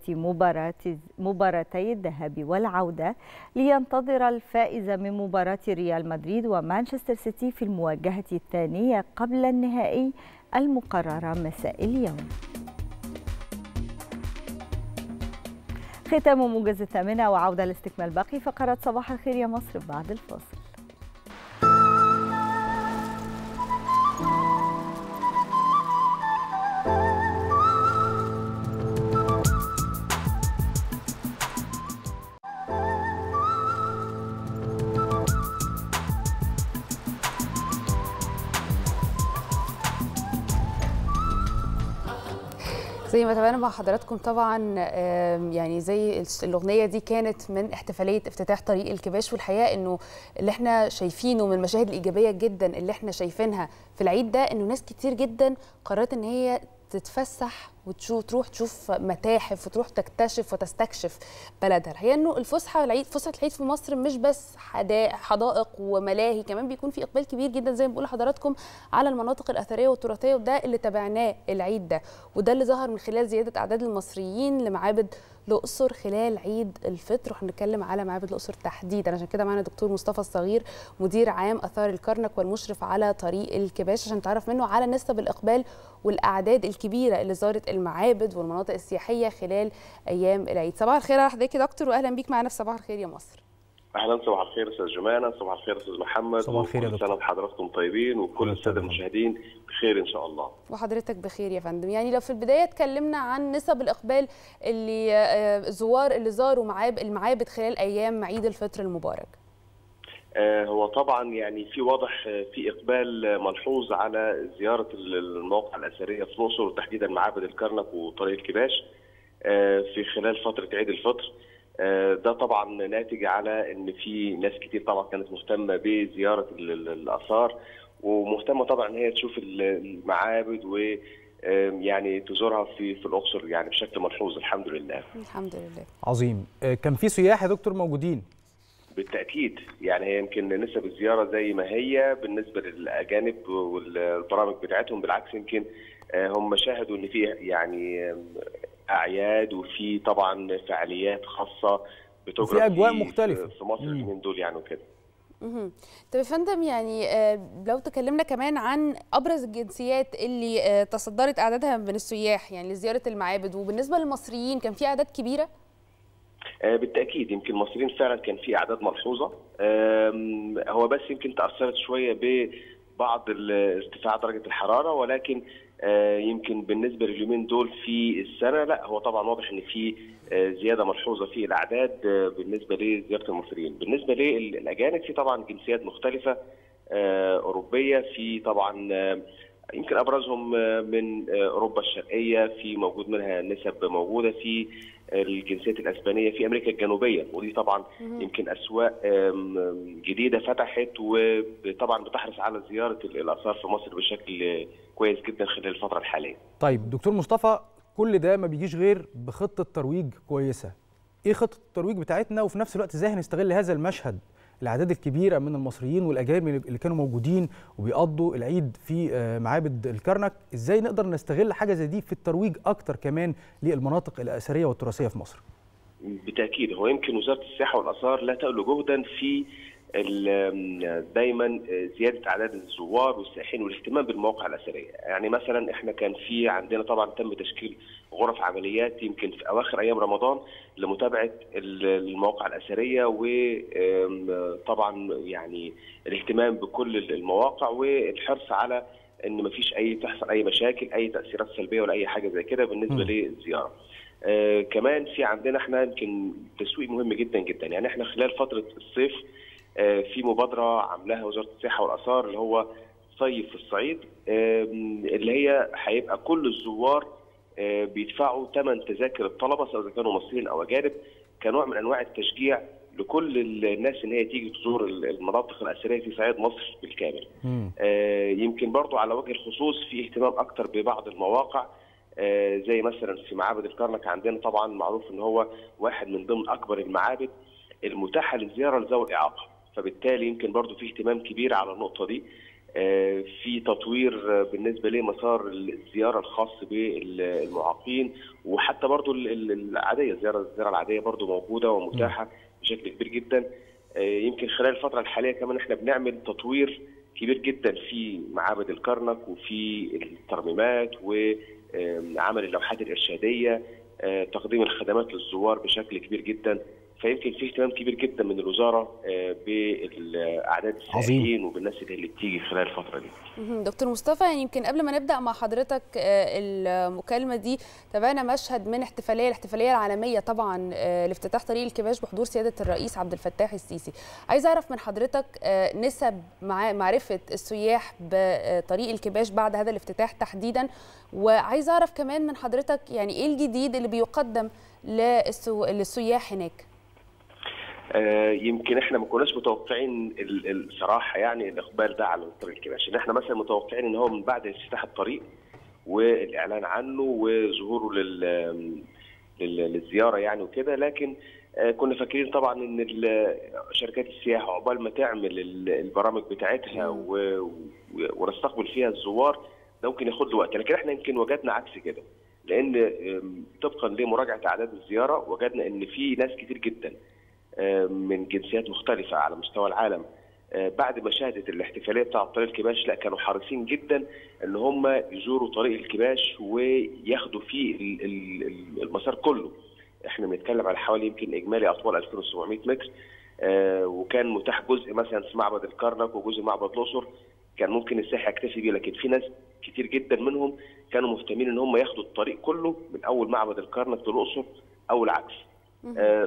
Speaker 5: مباراتي الذهاب والعودة لينتظر الفائز من مباراة ريال مدريد ومانشستر سيتي في المواجهة الثانية قبل النهائي المقررة مساء اليوم. ختام موجز الثامنة وعودة لاستكمال باقي فقرات صباح الخير يا مصر بعد الفاصل.
Speaker 3: زي ما تابعنا مع حضراتكم طبعا يعني زي الأغنية دي كانت من احتفالية افتتاح طريق الكباش. والحقيقة إنه اللي إحنا شايفينه من المشاهد الإيجابية جدا اللي إحنا شايفينها في العيد ده إنه ناس كتير جدا قررت إن هي تتفسح وتشوف تروح تشوف متاحف وتروح تكتشف وتستكشف بلدها. الحقيقة إنه الفسحة العيد فسحة العيد في مصر مش بس حدائق وملاهي كمان بيكون في إقبال كبير جدا زي ما بقول لحضراتكم على المناطق الأثرية والتراثية وده اللي تابعناه العيد ده. وده اللي ظهر من خلال زيادة أعداد المصريين لمعابد الأقصر خلال عيد الفطر. وهنتكلم على معابد الأقصر تحديدا. عشان كده معانا دكتور مصطفى الصغير مدير عام آثار الكرنك والمشرف على طريق الكباش عشان تعرف منه على نسب الإقبال والأعداد الكبيرة اللي زارت المعابد والمناطق السياحية خلال أيام العيد. صباح الخير على حضرتك يا دكتور واهلا بيك معانا في صباح الخير يا مصر.
Speaker 30: أهلا صباح الخير أستاذ جمانة صباح الخير أستاذ محمد
Speaker 4: صباح الخير يا
Speaker 30: دكتور. سنة وحضراتكم طيبين وكل السادة المشاهدين بخير إن شاء الله.
Speaker 3: وحضرتك بخير يا فندم. يعني لو في البداية اتكلمنا عن نسب الإقبال اللي الزوار اللي زاروا معابد المعابد خلال أيام عيد الفطر المبارك.
Speaker 30: هو طبعا يعني في واضح في إقبال ملحوظ على زيارة المواقع الأثرية في الأقصر وتحديدا معابد الكرنك وطريق الكباش في خلال فترة عيد الفطر. ده طبعا ناتج على إن في ناس كتير طبعا كانت مهتمة بزيارة الآثار ومهتمة طبعا إن هي تشوف المعابد و يعني تزورها في في الأقصر يعني بشكل ملحوظ الحمد لله.
Speaker 3: الحمد لله.
Speaker 4: عظيم كان في سياح يا دكتور موجودين؟
Speaker 30: بالتأكيد يعني هي يمكن نسب الزيارة زي ما هي بالنسبة للأجانب والبرامج بتاعتهم بالعكس يمكن هم شاهدوا إن في يعني أعياد وفي طبعا فعاليات خاصة بتجرى
Speaker 4: في أجواء مختلفة.
Speaker 30: في مصر من دول يعني وكده.
Speaker 3: طب يا فندم يعني لو تكلمنا كمان عن أبرز الجنسيات اللي تصدرت أعدادها من السياح يعني لزيارة المعابد. وبالنسبة للمصريين كان في أعداد كبيرة؟
Speaker 30: بالتأكيد يمكن المصريين فعلا كان في أعداد ملحوظة. هو بس يمكن تأثرت شوية ببعض ارتفاع درجة الحرارة ولكن يمكن بالنسبة لليومين دول في السنة لا هو طبعا واضح إن في زيادة ملحوظة في الأعداد بالنسبة لزيارة المصريين، بالنسبة للأجانب في طبعا جنسيات مختلفة أوروبية في طبعا يمكن أبرزهم من أوروبا الشرقية في موجود منها نسب موجودة في الجنسيات الإسبانية في أمريكا الجنوبية ودي طبعا يمكن أسواق جديدة فتحت وطبعا بتحرص على زيارة الآثار في مصر بشكل كويس جدا خلال الفترة الحالية.
Speaker 4: طيب دكتور مصطفى كل ده ما بيجيش غير بخطة ترويج كويسة. إيه خطة الترويج بتاعتنا وفي نفس الوقت إزاي هنستغل هذا المشهد الأعداد الكبيرة من المصريين والأجانب اللي كانوا موجودين وبيقضوا العيد في معابد الكرنك. إزاي نقدر نستغل حاجة زي دي في الترويج أكتر كمان للمناطق الأثرية والتراثية في مصر؟
Speaker 30: بالتأكيد. هو يمكن وزارة السياحه والآثار لا تألو جهدا في دايما زيادة أعداد الزوار والسائحين والاهتمام بالمواقع الأثرية، يعني مثلا إحنا كان في عندنا طبعا تم تشكيل غرف عمليات يمكن في أواخر أيام رمضان لمتابعة ال- المواقع الأثرية وطبعا يعني الاهتمام بكل المواقع والحرص على إن ما فيش أي تحصل أي مشاكل أي تأثيرات سلبية ولا أي حاجة زي كده بالنسبة للزيارة. آه كمان في عندنا إحنا يمكن تسويق مهم جدا جدا يعني إحنا خلال فترة الصيف آه في مبادرة عاملاها وزارة السياحه والآثار اللي هو صيف في الصعيد آم، اللي هي هيبقى كل الزوار آه، بيدفعوا ثمن تذاكر الطلبة سواء كانوا مصريين أو أجانب كنوع من أنواع التشجيع لكل الناس إن هي تيجي تزور المناطق الأثرية في صعيد مصر بالكامل. آه، يمكن برضو على وجه الخصوص في اهتمام أكتر ببعض المواقع آه، زي مثلا في معابد الكرنك عندنا طبعا معروف إن هو واحد من ضمن أكبر المعابد المتاحة للزيارة لذوي الإعاقة. فبالتالي يمكن برضو في اهتمام كبير على النقطة دي. آه، في تطوير بالنسبة لمسار الزيارة الخاص بالمعاقين وحتى برضو ال- ال- العادية الزياره الزيارة العادية برضو موجودة ومتاحة بشكل كبير جدا. آه، يمكن خلال الفترة الحالية كمان إحنا بنعمل تطوير كبير جدا في معابد الكرنك وفي الترميمات وعمل اللوحات الإرشادية آه، تقديم الخدمات للزوار بشكل كبير جدا. فيمكن في اهتمام كبير جدا من الوزارة آه، بالأعداد السائحين وبالناس اللي بتيجي خلال الفترة دي.
Speaker 3: دكتور مصطفى يعني يمكن قبل ما نبدأ مع حضرتك آه، المكالمة دي تابعنا مشهد من احتفالية الاحتفالية العالمية طبعا آه، لافتتاح طريق الكباش بحضور سيادة الرئيس عبد الفتاح السيسي. عايز أعرف من حضرتك نسب مع معرفة السياح بطريق الكباش بعد هذا الافتتاح تحديدا؟ وعايز أعرف كمان من حضرتك يعني إيه الجديد اللي بيقدم للسياح هناك؟
Speaker 30: يمكن إحنا ما كناش متوقعين ال- ال- الصراحه يعني الإقبال ده على طريق الكباش. إحنا مثلا متوقعين إن هو من بعد افتتاح الطريق والإعلان عنه وظهوره لل لل- للزيارة يعني وكده لكن آه، كنا فاكرين طبعا إن شركات السياحة عقبال ما تعمل ال- البرامج بتاعتها ونستقبل فيها الزوار ده ممكن ياخد له وقت. لكن إحنا يمكن وجدنا عكس كده. لأن طبقا لمراجعة أعداد الزيارة وجدنا إن في ناس كتير جدا. آه، من جنسيات مختلفة على مستوى العالم. آه، بعد ما شهدت الاحتفالية بتاعة طريق الكباش لا كانوا حريصين جدا إن هم يزوروا طريق الكباش وياخدوا فيه ال- ال- ال- المسار كله. إحنا بنتكلم على حوالي يمكن إجمالي أطوال 2700 متر. آه، وكان متاح جزء مثلا في معبد الكرنك وجزء معبد الأقصر. كان ممكن السائح يكتفي بيه لكن في ناس كتير جدا منهم كانوا مهتمين إن هم ياخدوا الطريق كله من أول معبد الكرنك للأقصر أو العكس. آه،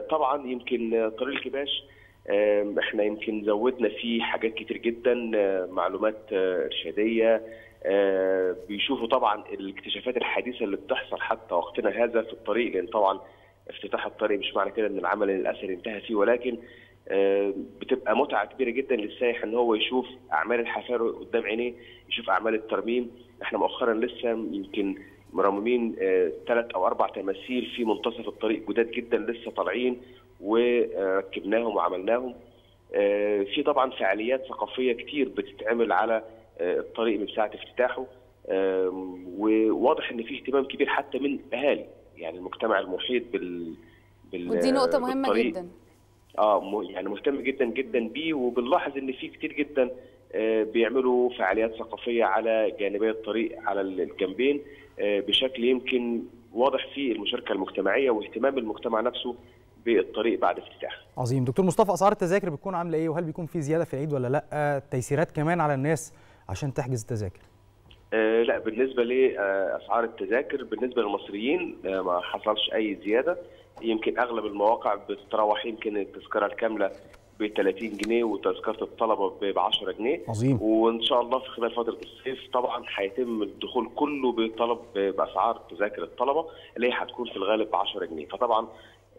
Speaker 30: طبعا يمكن آه، طريق الكباش. آه، إحنا يمكن زودنا فيه حاجات كتير جدا آه، معلومات آه، إرشادية. آه، بيشوفوا طبعا الاكتشافات الحديثة اللي بتحصل حتى وقتنا هذا في الطريق لأن طبعا افتتاح الطريق مش معنى كده إن العمل الاثري انتهى فيه ولكن آه، بتبقى متعة كبيرة جدا للسائح إن هو يشوف أعمال الحفاره قدام عينيه يشوف أعمال الترميم. إحنا مؤخرا لسه يمكن مرممين ثلاث أو أربع تماثيل في منتصف الطريق جداد جدا لسه طالعين وركبناهم وعملناهم. آه، في طبعا فعاليات ثقافية كتير بتتعمل على آه، الطريق من ساعة افتتاحه. وواضح إن في اهتمام كبير حتى من الاهالي يعني المجتمع المحيط بال, بال
Speaker 3: ودي نقطة مهمة
Speaker 30: بالطريق.
Speaker 3: جدا.
Speaker 30: آه يعني مهتم جدا جدا بيه وبنلاحظ إن في كتير جدا آه، بيعملوا فعاليات ثقافية على جانبي الطريق على الجنبين. آه، بشكل يمكن واضح فيه المشاركة المجتمعية واهتمام المجتمع نفسه بالطريق بعد افتتاحه.
Speaker 4: عظيم. دكتور مصطفى أسعار التذاكر بتكون عاملة إيه؟ وهل بيكون في زيادة في العيد ولا لأ؟ تيسيرات كمان على الناس عشان تحجز التذاكر.
Speaker 30: آه، لأ بالنسبة لاسعار التذاكر بالنسبة للمصريين آه، ما حصلش أي زيادة. يمكن أغلب المواقع بتتراوح يمكن التذكرة الكاملة ب 30 جنيه وتذكرة الطلبة ب 10 جنيه.
Speaker 4: عظيم.
Speaker 30: وإن شاء الله في خلال فترة الصيف طبعا هيتم الدخول كله بطلب بأسعار تذاكر الطلبة اللي هي هتكون في الغالب ب 10 جنيه. فطبعا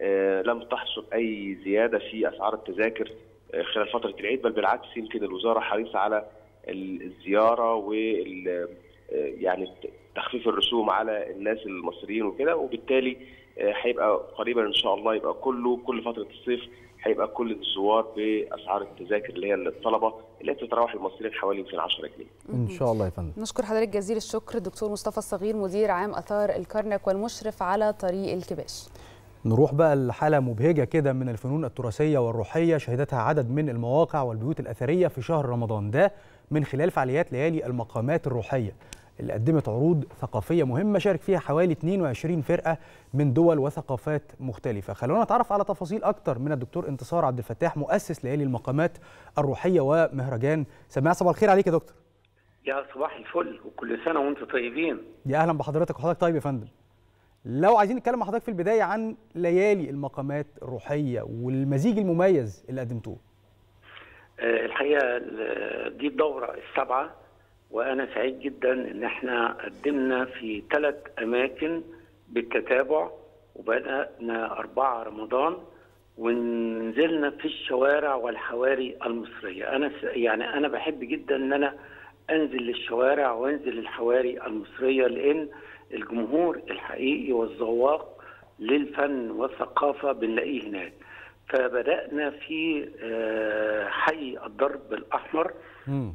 Speaker 30: آه، لم تحصل أي زيادة في أسعار التذاكر آه، خلال فترة العيد بل بالعكس يمكن الوزارة حريصة على ال- الزيارة وال آه، يعني تخفيف الرسوم على الناس المصريين وكده. وبالتالي هيبقى قريبا إن شاء الله يبقى كله كل فترة الصيف هيبقى كل الزوار بأسعار التذاكر اللي هي للطلبة اللي هي بتتراوح المصريين حوالي يمكن 10 جنيه.
Speaker 4: إن شاء الله يا فندم.
Speaker 3: نشكر حضرتك جزيل الشكر دكتور مصطفى الصغير مدير عام آثار الكرنك والمشرف على طريق الكباش.
Speaker 4: نروح بقى لحالة مبهجة كده من الفنون التراثية والروحية شهدتها عدد من المواقع والبيوت الأثرية في شهر رمضان ده من خلال فعاليات ليالي المقامات الروحية. اللي قدمت عروض ثقافية مهمة شارك فيها حوالي 22 فرقة من دول وثقافات مختلفة. خلونا نتعرف على تفاصيل أكتر من الدكتور انتصار عبد الفتاح مؤسس ليالي المقامات الروحية ومهرجان. سماع صباح الخير عليك يا دكتور.
Speaker 31: يا صباح الفل وكل سنة وأنتم طيبين.
Speaker 4: يا أهلا بحضرتك وحضرتك. طيب يا فندم لو عايزين نتكلم مع حضرتك في البداية عن ليالي المقامات الروحية والمزيج المميز اللي قدمتوه.
Speaker 31: آه، الحقيقة ال- دي الدورة السابعة وأنا سعيد جدا إن إحنا قدمنا في ثلاث أماكن بالتتابع وبدأنا أربعة رمضان ونزلنا في الشوارع والحواري المصرية. أنا س- يعني أنا بحب جدا إن أنا أنزل للشوارع وأنزل الحواري المصرية لأن الجمهور الحقيقي والذواق للفن والثقافة بنلاقيه هناك. فبدأنا في آه، حي الضرب الأحمر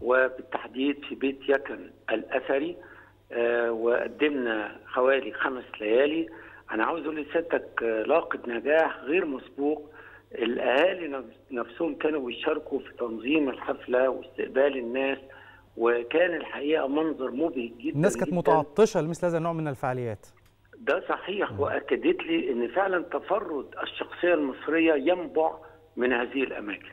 Speaker 31: وبالتحديد في بيت يكن الأثري آه، وقدمنا حوالي خمس ليالي. أنا عاوز أقول لسيادتك آه، لاقت نجاح غير مسبوق. الأهالي نفس- نفسهم كانوا بيشاركوا في تنظيم الحفلة واستقبال الناس وكان الحقيقة منظر مبهج جدا
Speaker 4: الناس كانت
Speaker 31: جداً.
Speaker 4: متعطشة لمثل هذا النوع من الفعاليات.
Speaker 31: ده صحيح وأكدت لي إن فعلا تفرد الشخصية المصرية ينبع من هذه
Speaker 3: الأماكن.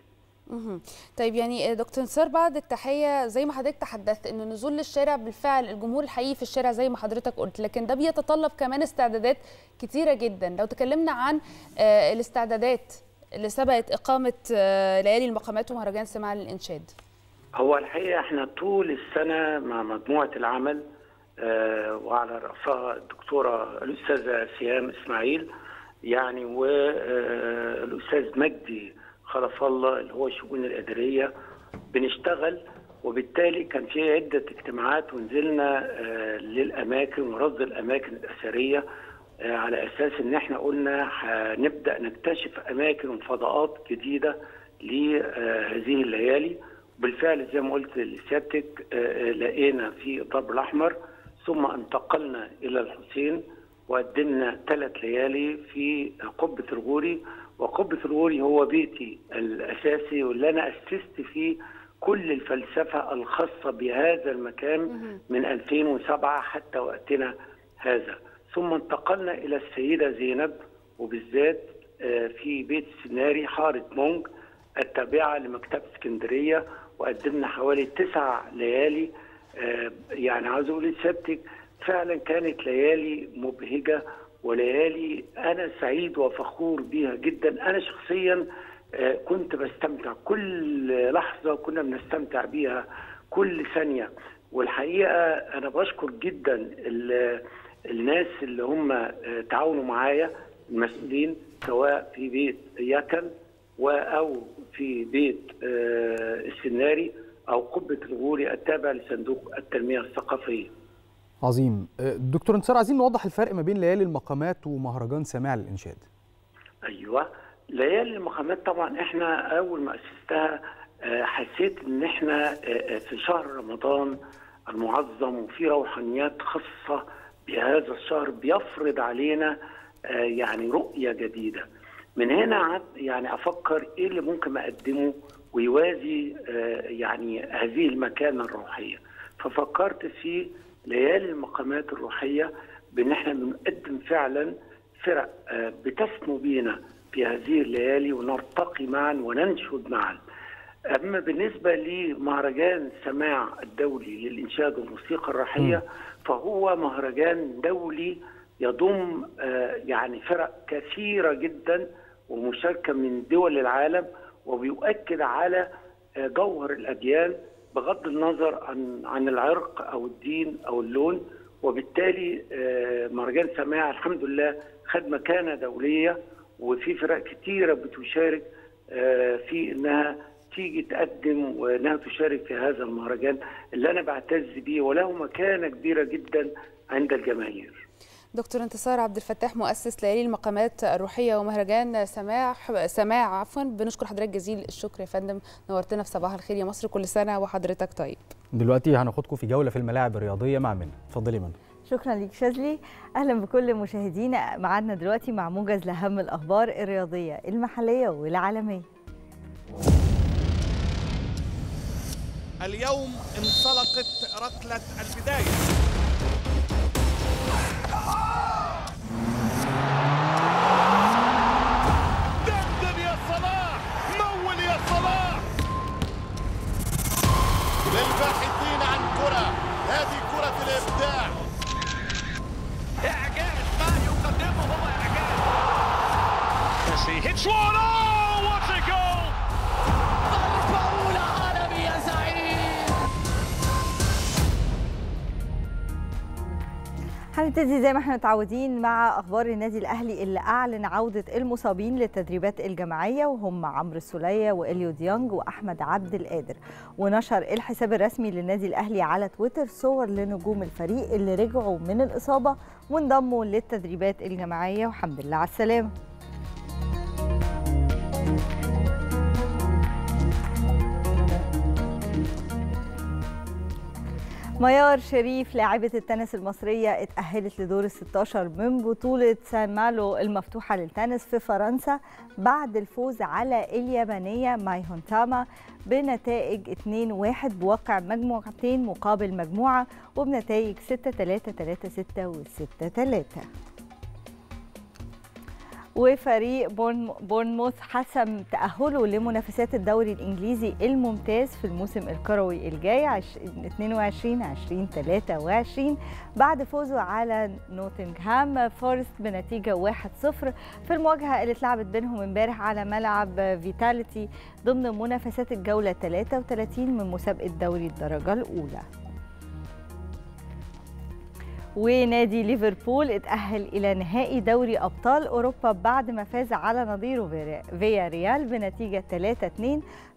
Speaker 3: طيب يعني دكتور انتصار بعد التحية زي ما حضرتك تحدثت انه نزول للشارع بالفعل الجمهور الحقيقي في الشارع زي ما حضرتك قلت لكن ده بيتطلب كمان استعدادات كتيرة جدا. لو تكلمنا عن آه، الاستعدادات اللي سبقت إقامة آه، ليالي المقامات ومهرجان سماع للانشاد
Speaker 31: هو الحقيقة إحنا طول السنة مع مجموعة العمل آه، وعلى رأسها الدكتورة الأستاذة سيام إسماعيل يعني والاستاذ مجدي خلف الله اللي هو الشؤون الإدارية بنشتغل. وبالتالي كان في عدة اجتماعات ونزلنا آه، للأماكن ورصد الأماكن الأثرية آه، على أساس إن إحنا قلنا هنبدأ نكتشف أماكن وفضاءات جديدة لهذه الليالي. بالفعل زي ما قلت لسيادتك آه، آه، لقينا في الضرب الأحمر ثم انتقلنا إلى الحسين وقدمنا ثلاث ليالي في قبة الغوري وقبة الغوري هو بيتي الأساسي واللي أنا أسست فيه كل الفلسفة الخاصة بهذا المكان من 2007 حتى وقتنا هذا. ثم انتقلنا إلى السيدة زينب وبالذات آه، في بيت السناري حارة مونج التابعة لمكتبة اسكندرية وقدمنا حوالي تسع ليالي آه، يعني عاوز لسيادتك فعلا كانت ليالي مبهجة وليالي أنا سعيد وفخور بيها جدا. أنا شخصيا آه، كنت بستمتع. كل لحظة كنا بنستمتع بيها كل ثانية. والحقيقة أنا بشكر جدا ال- الناس اللي هم آه، تعاونوا معايا المسؤولين سواء في بيت يكن أو في بيت آه، السناري أو قبة الغوري التابع لصندوق التنمية الثقافية.
Speaker 4: عظيم. آه، دكتور انتصار عايزين نوضح الفرق ما بين ليالي المقامات ومهرجان سماع للإنشاد
Speaker 31: أيوه. ليالي المقامات طبعا إحنا أول ما أسستها آه، حسيت إن إحنا آه، في شهر رمضان المعظم وفي روحانيات خاصة بهذا الشهر بيفرض علينا يعني رؤية جديدة. من هنا يعني أفكر إيه اللي ممكن أقدمه ويوازي يعني هذه المكانة الروحية. ففكرت في ليالي المقامات الروحية بأن إحنا بنقدم فعلا فرق آه، بتسمو بينا في هذه الليالي ونرتقي معا وننشد معا. أما بالنسبة لمهرجان سماع الدولي للإنشاد والموسيقى الراحيه فهو مهرجان دولي يضم آه، يعني فرق كثيرة جدا ومشاركة من دول العالم وبيؤكد على آه، جوهر الأديان بغض النظر عن عن العرق أو الدين أو اللون وبالتالي آه، مهرجان سماع الحمد لله خد مكانة دولية وفي فرق كتيرة بتشارك آه، في إنها تيجي تقدم وإنها تشارك في هذا المهرجان اللي أنا بعتز بيه وله مكانة كبيرة جدا عند الجماهير.
Speaker 3: دكتور انتصار عبد الفتاح مؤسس ليالي المقامات الروحية ومهرجان سماع سماع عفوا بنشكر حضرتك جزيل الشكر يا فندم نورتنا في صباح الخير يا مصر كل سنة وحضرتك طيب.
Speaker 4: دلوقتي هناخدكم في جولة في الملاعب الرياضية مع منى. اتفضلي منى.
Speaker 5: شكرا ليك شاذلي. أهلا بكل مشاهدينا معانا دلوقتي مع موجز لأهم الأخبار الرياضية المحلية والعالمية.
Speaker 32: اليوم انطلقت ركلة البداية. Bye.
Speaker 5: هنبتدي زي ما إحنا متعودين مع أخبار النادي الأهلي اللي أعلن عودة المصابين للتدريبات الجماعية وهم عمرو السولية وإليو ديانج وأحمد عبد القادر. ونشر الحساب الرسمي للنادي الأهلي على تويتر صور لنجوم الفريق اللي رجعوا من الإصابة وانضموا للتدريبات الجماعية. والحمد لله على السلامة. ميار شريف لاعبة التنس المصرية اتأهلت لدور ال 16 من بطولة سان مالو المفتوحة للتنس في فرنسا بعد الفوز على اليابانية ماي هونتاما بنتائج 2-1 بواقع مجموعتين مقابل مجموعة وبنتائج 6-3 3-6 و 6-3 وفريق بورن بورنموث حسم تأهله لمنافسات الدوري الإنجليزي الممتاز في الموسم الكروي الجاي 2022 2023 بعد فوزه على نوتنغهام فورست بنتيجة 1-0 في المواجهة اللي اتلعبت بينهم امبارح على ملعب فيتاليتي ضمن منافسات الجولة 33 من مسابقة دوري الدرجة الأولى. ونادي ليفربول اتأهل إلى نهائي دوري أبطال أوروبا بعد ما فاز على نظيره فيا ريال بنتيجة 3-2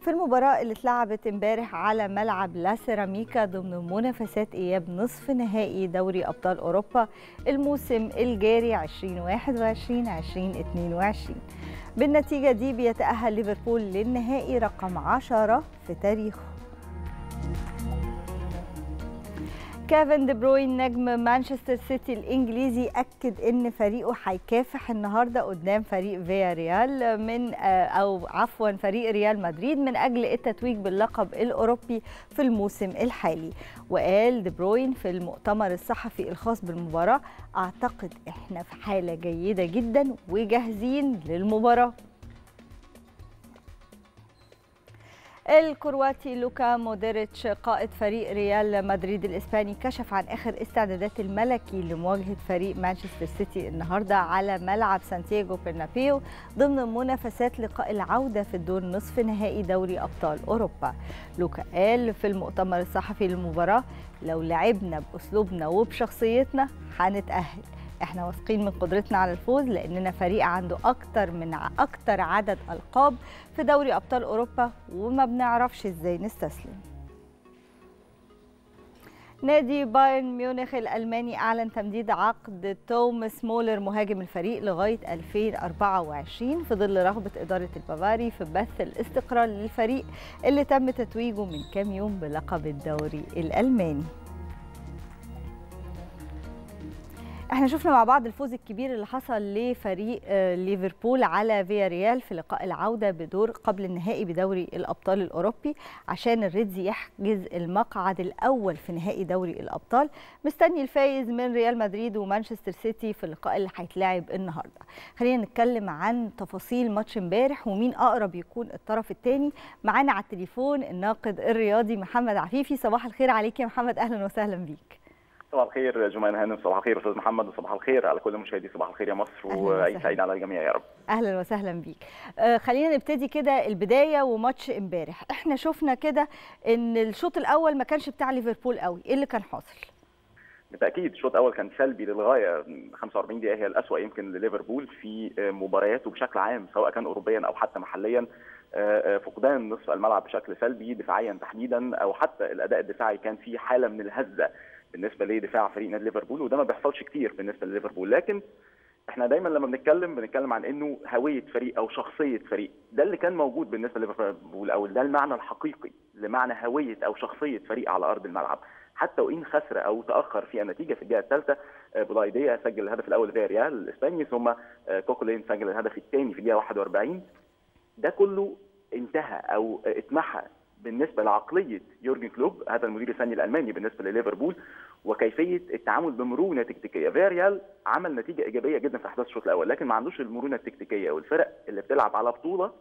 Speaker 5: في المباراة اللي اتلعبت امبارح على ملعب لا سيراميكا ضمن منافسات إياب نصف نهائي دوري أبطال أوروبا الموسم الجاري 2021-2022 بالنتيجة دي بيتأهل ليفربول للنهائي رقم 10 في تاريخه. كيفن دي بروين نجم مانشستر سيتي الإنجليزي اكد إن فريقه هيكافح النهارده قدام فريق فيا ريال من أو عفوا فريق ريال مدريد من أجل التتويج باللقب الأوروبي في الموسم الحالي. وقال دي بروين في المؤتمر الصحفي الخاص بالمباراة أعتقد إحنا في حالة جيدة جدا وجاهزين للمباراة. الكرواتي لوكا مودريتش قائد فريق ريال مدريد الإسباني كشف عن آخر استعدادات الملكي لمواجهة فريق مانشستر سيتي النهارده على ملعب سانتياغو برنابيو ضمن منافسات لقاء العودة في الدور نصف نهائي دوري أبطال أوروبا. لوكا قال في المؤتمر الصحفي للمباراة لو لعبنا بأسلوبنا وبشخصيتنا هنتاهل. إحنا واثقين من قدرتنا على الفوز لأننا فريق عنده أكتر من أكتر عدد ألقاب في دوري أبطال أوروبا وما بنعرفش إزاي نستسلم. نادي بايرن ميونخ الألماني أعلن تمديد عقد توماس مولر مهاجم الفريق لغاية 2024 في ظل رغبة إدارة البافاري في بث الاستقرار للفريق اللي تم تتويجه من كام يوم بلقب الدوري الألماني. إحنا شفنا مع بعض الفوز الكبير اللي حصل لفريق ليفربول على فيا ريال في لقاء العودة بدور قبل النهائي بدوري الأبطال الأوروبي عشان الريدز يحجز المقعد الأول في نهائي دوري الأبطال مستني الفايز من ريال مدريد ومانشستر سيتي في اللقاء اللي هيتلعب النهارده. خلينا نتكلم عن تفاصيل ماتش امبارح ومين أقرب يكون الطرف الثاني معانا على التليفون الناقد الرياضي محمد عفيفي صباح الخير عليك يا محمد أهلا وسهلا بيك.
Speaker 33: صباح الخير جمانة هانم صباح الخير أستاذ محمد وصباح الخير على كل مشاهدي صباح الخير يا مصر وعيد سعيد على الجميع يا رب.
Speaker 5: أهلا وسهلا بيك. آه خلينا نبتدي كده البداية وماتش امبارح. إحنا شفنا كده إن الشوط الأول ما كانش بتاع ليفربول قوي. إيه اللي كان حاصل؟
Speaker 33: بالتأكيد الشوط الأول كان سلبي للغاية 45 دقيقة هي الأسوأ يمكن لليفربول في مبارياته بشكل عام سواء كان اوروبيا أو حتى محليا. فقدان نصف الملعب بشكل سلبي دفاعيا تحديدا أو حتى الأداء الدفاعي كان في حالة من الهزة. بالنسبة لدفاع فريق نادي ليفربول وده ما بيحصلش كتير بالنسبة لليفربول. لكن إحنا دايما لما بنتكلم بنتكلم عن إنه هوية فريق أو شخصية فريق. ده اللي كان موجود بالنسبة لليفربول أو ده المعنى الحقيقي لمعنى هوية أو شخصية فريق على أرض الملعب. حتى وإن خسر أو تأخر في النتيجة في الدقيقة الثالثة بولايديا سجل الهدف الأول لفيا ريال الإسباني ثم كوكلين سجل الهدف الثاني في الدقيقة 41 ده كله انتهى أو اتمحى بالنسبة لعقلية يورجن كلوب هذا المدير الفني الألماني بالنسبة لليفربول وكيفية التعامل بمرونة تكتيكية. فياريال عمل نتيجة إيجابية جدا في أحداث الشوط الأول لكن ما عندوش المرونة التكتيكية والفرق اللي بتلعب على بطولة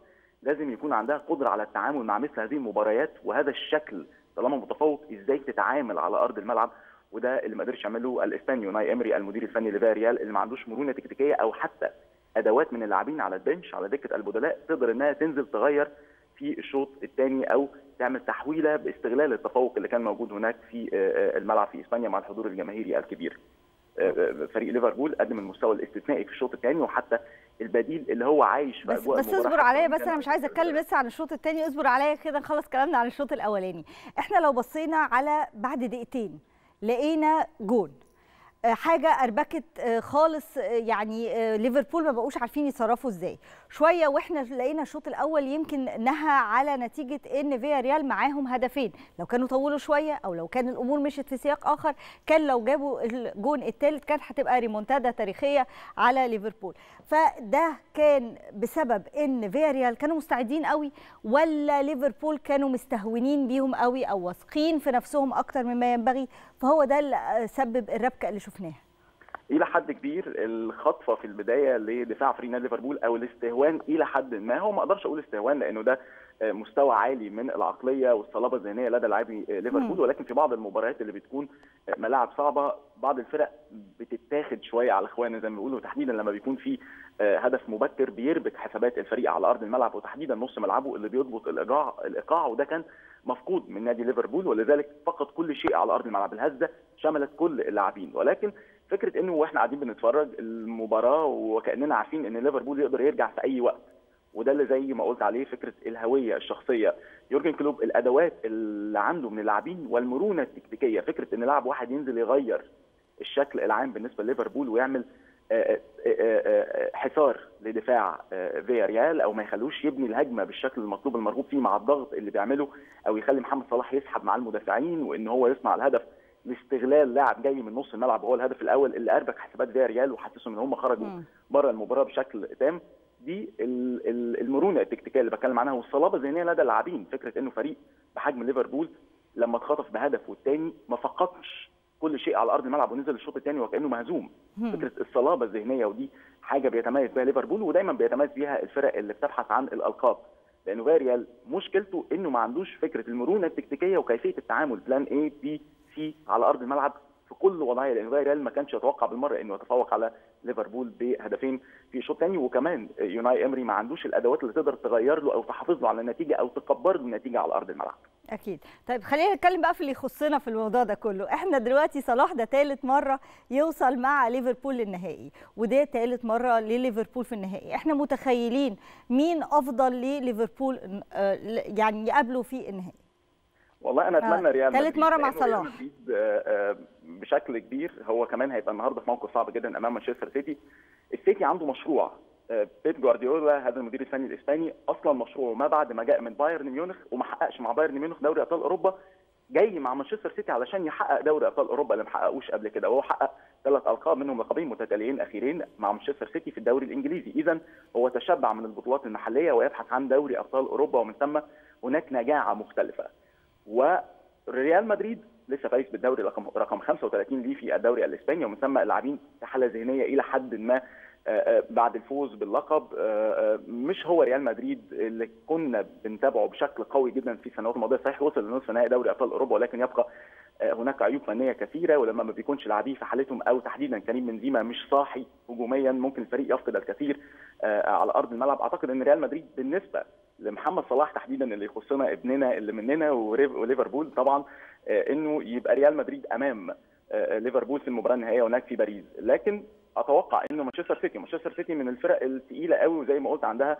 Speaker 33: لازم يكون عندها قدرة على التعامل مع مثل هذه المباريات وهذا الشكل طالما متفوق إزاي تتعامل على أرض الملعب. وده اللي ما قدرش يعمله الاسباني يوناي إمري المدير الفني لفياريال اللي ما عندوش مرونة تكتيكية أو حتى أدوات من اللاعبين على البنش على دكة البدلاء تقدر إنها تنزل تغير في الشوط الثاني أو تعمل تحويلة باستغلال التفوق اللي كان موجود هناك في الملعب في إسبانيا مع الحضور الجماهيري الكبير. فريق ليفربول قدم المستوى الاستثنائي في الشوط الثاني وحتى البديل اللي هو عايش في
Speaker 5: بس بس اصبر عليا بس أنا مش عايزه أتكلم لسه عن الشوط الثاني اصبر عليا كده نخلص كلامنا عن الشوط الأولاني إحنا لو بصينا على بعد دقيقتين لقينا جون حاجة أربكت خالص يعني ليفربول ما بقوش عارفين يتصرفوا إزاي. شوية وإحنا لقينا الشوط الأول يمكن نهى على نتيجة إن فيا ريال معاهم هدفين. لو كانوا طولوا شوية أو لو كان الأمور مشت في سياق آخر كان لو جابوا الجون الثالث كانت هتبقى ريمونتادا تاريخية على ليفربول. فده كان بسبب إن فيا ريال كانوا مستعدين قوي ولا ليفربول كانوا مستهونين بيهم قوي أو واثقين في نفسهم أكتر مما ينبغي؟ فهو ده اللي سبب الربكة اللي شفناها.
Speaker 33: إلى حد كبير الخطفة في البداية لدفاع فريق نادي ليفربول أو الاستهوان إلى حد ما. هو ما أقدرش أقول استهوان لأنه ده مستوى عالي من العقلية والصلابة الذهنية لدى لاعبي ليفربول ولكن في بعض المباريات اللي بتكون ملاعب صعبة بعض الفرق بتتاخد شوية على اخواننا زي ما بيقولوا. تحديدا لما بيكون في هدف مبكر بيربك حسابات الفريق على أرض الملعب. وتحديدا نص ملعبه اللي بيضبط الايقاع الإيقاع. وده كان مفقود من نادي ليفربول ولذلك فقد كل شيء على أرض الملعب. الهزة شملت كل اللاعبين. ولكن فكرة إنه وإحنا قاعدين بنتفرج المباراة وكأننا عارفين إن ليفربول يقدر يرجع في أي وقت. وده اللي زي ما قلت عليه فكرة الهوية الشخصية. يورجن كلوب الأدوات اللي عنده من اللاعبين والمرونة التكتيكية فكرة إن لاعب واحد ينزل يغير الشكل العام بالنسبة لليفربول ويعمل حصار لدفاع فيا ريال أو ما يخلوش يبني الهجمة بالشكل المطلوب المرغوب فيه مع الضغط اللي بيعمله أو يخلي محمد صلاح يسحب مع المدافعين وإن هو يصنع الهدف لاستغلال لاعب جاي من نص الملعب هو الهدف الأول اللي أربك حسابات فيا ريال وحسسهم إن هم خرجوا بره المباراة بشكل تام. دي المرونة التكتيكية اللي بتكلم عنها والصلابة الذهنية لدى اللاعبين. فكرة إنه فريق بحجم ليفربول لما اتخطف بهدف والتاني ما فقدش كل شيء على أرض الملعب ونزل الشوط الثاني وكأنه مهزوم. فكرة الصلابة الذهنية ودي حاجة بيتميز بها ليفربول ودايما بيتميز بيها الفرق اللي بتبحث عن الألقاب. لأنه فيريال مشكلته إنه ما عندوش فكرة المرونة التكتيكية وكيفية التعامل plan A B C على أرض الملعب في كل وضعية لأن فيريال ما كانش يتوقع بالمرة إنه يتفوق على ليفربول بهدفين في الشوط الثاني وكمان يوناي إمري ما عندوش الأدوات اللي تقدر تغير له أو تحافظ له على النتيجة أو تكبر له النتيجة على أرض الملعب.
Speaker 5: أكيد. طيب خلينا نتكلم بقى في اللي يخصنا في الموضوع ده كله. إحنا دلوقتي صلاح ده ثالث مرة يوصل مع ليفربول للنهائي وده ثالث مرة لليفربول في النهائي. إحنا متخيلين مين أفضل لليفربول يعني يقابله في النهائي؟
Speaker 33: والله أنا أتمنى ريال
Speaker 5: ثالث مرة مع صلاح.
Speaker 33: بشكل كبير. هو كمان هيبقى النهارده في موقف صعب جدا أمام مانشستر سيتي. السيتي عنده مشروع بيب جوارديولا هذا المدير الفني الإسباني أصلا مشروعه ما بعد ما جاء من بايرن ميونخ وما حققش مع بايرن ميونخ دوري أبطال أوروبا جاي مع مانشستر سيتي علشان يحقق دوري أبطال أوروبا اللي ما حققوش قبل كده. وهو حقق ثلاث ألقاب منهم لقبين متتاليين أخيرين مع مانشستر سيتي في الدوري الإنجليزي. اذا هو تشبع من البطولات المحلية ويبحث عن دوري أبطال أوروبا ومن ثم هناك نجاعة مختلفة. وريال مدريد لسه فايز بالدوري رقم رقم 35 ليه في الدوري الإسباني ومن ثم اللاعبين في حالة ذهنية إلى حد ما بعد الفوز باللقب. مش هو ريال مدريد اللي كنا بنتابعه بشكل قوي جدا في السنوات الماضية. صحيح وصل لنصف نهائي دوري أبطال أوروبا ولكن يبقى هناك عيوب فنية كثيرة ولما ما بيكونش لاعبيه في حالتهم أو تحديدا كريم بنزيما مش صاحي هجوميا ممكن الفريق يفقد الكثير على أرض الملعب. أعتقد إن ريال مدريد بالنسبة لمحمد صلاح تحديدا اللي يخصنا ابننا اللي مننا وليفربول طبعا إنه يبقى ريال مدريد أمام ليفربول في المباراة النهائية هناك في باريس. لكن أتوقع إنه مانشستر سيتي مانشستر سيتي من الفرق الثقيله قوي وزي ما قلت عندها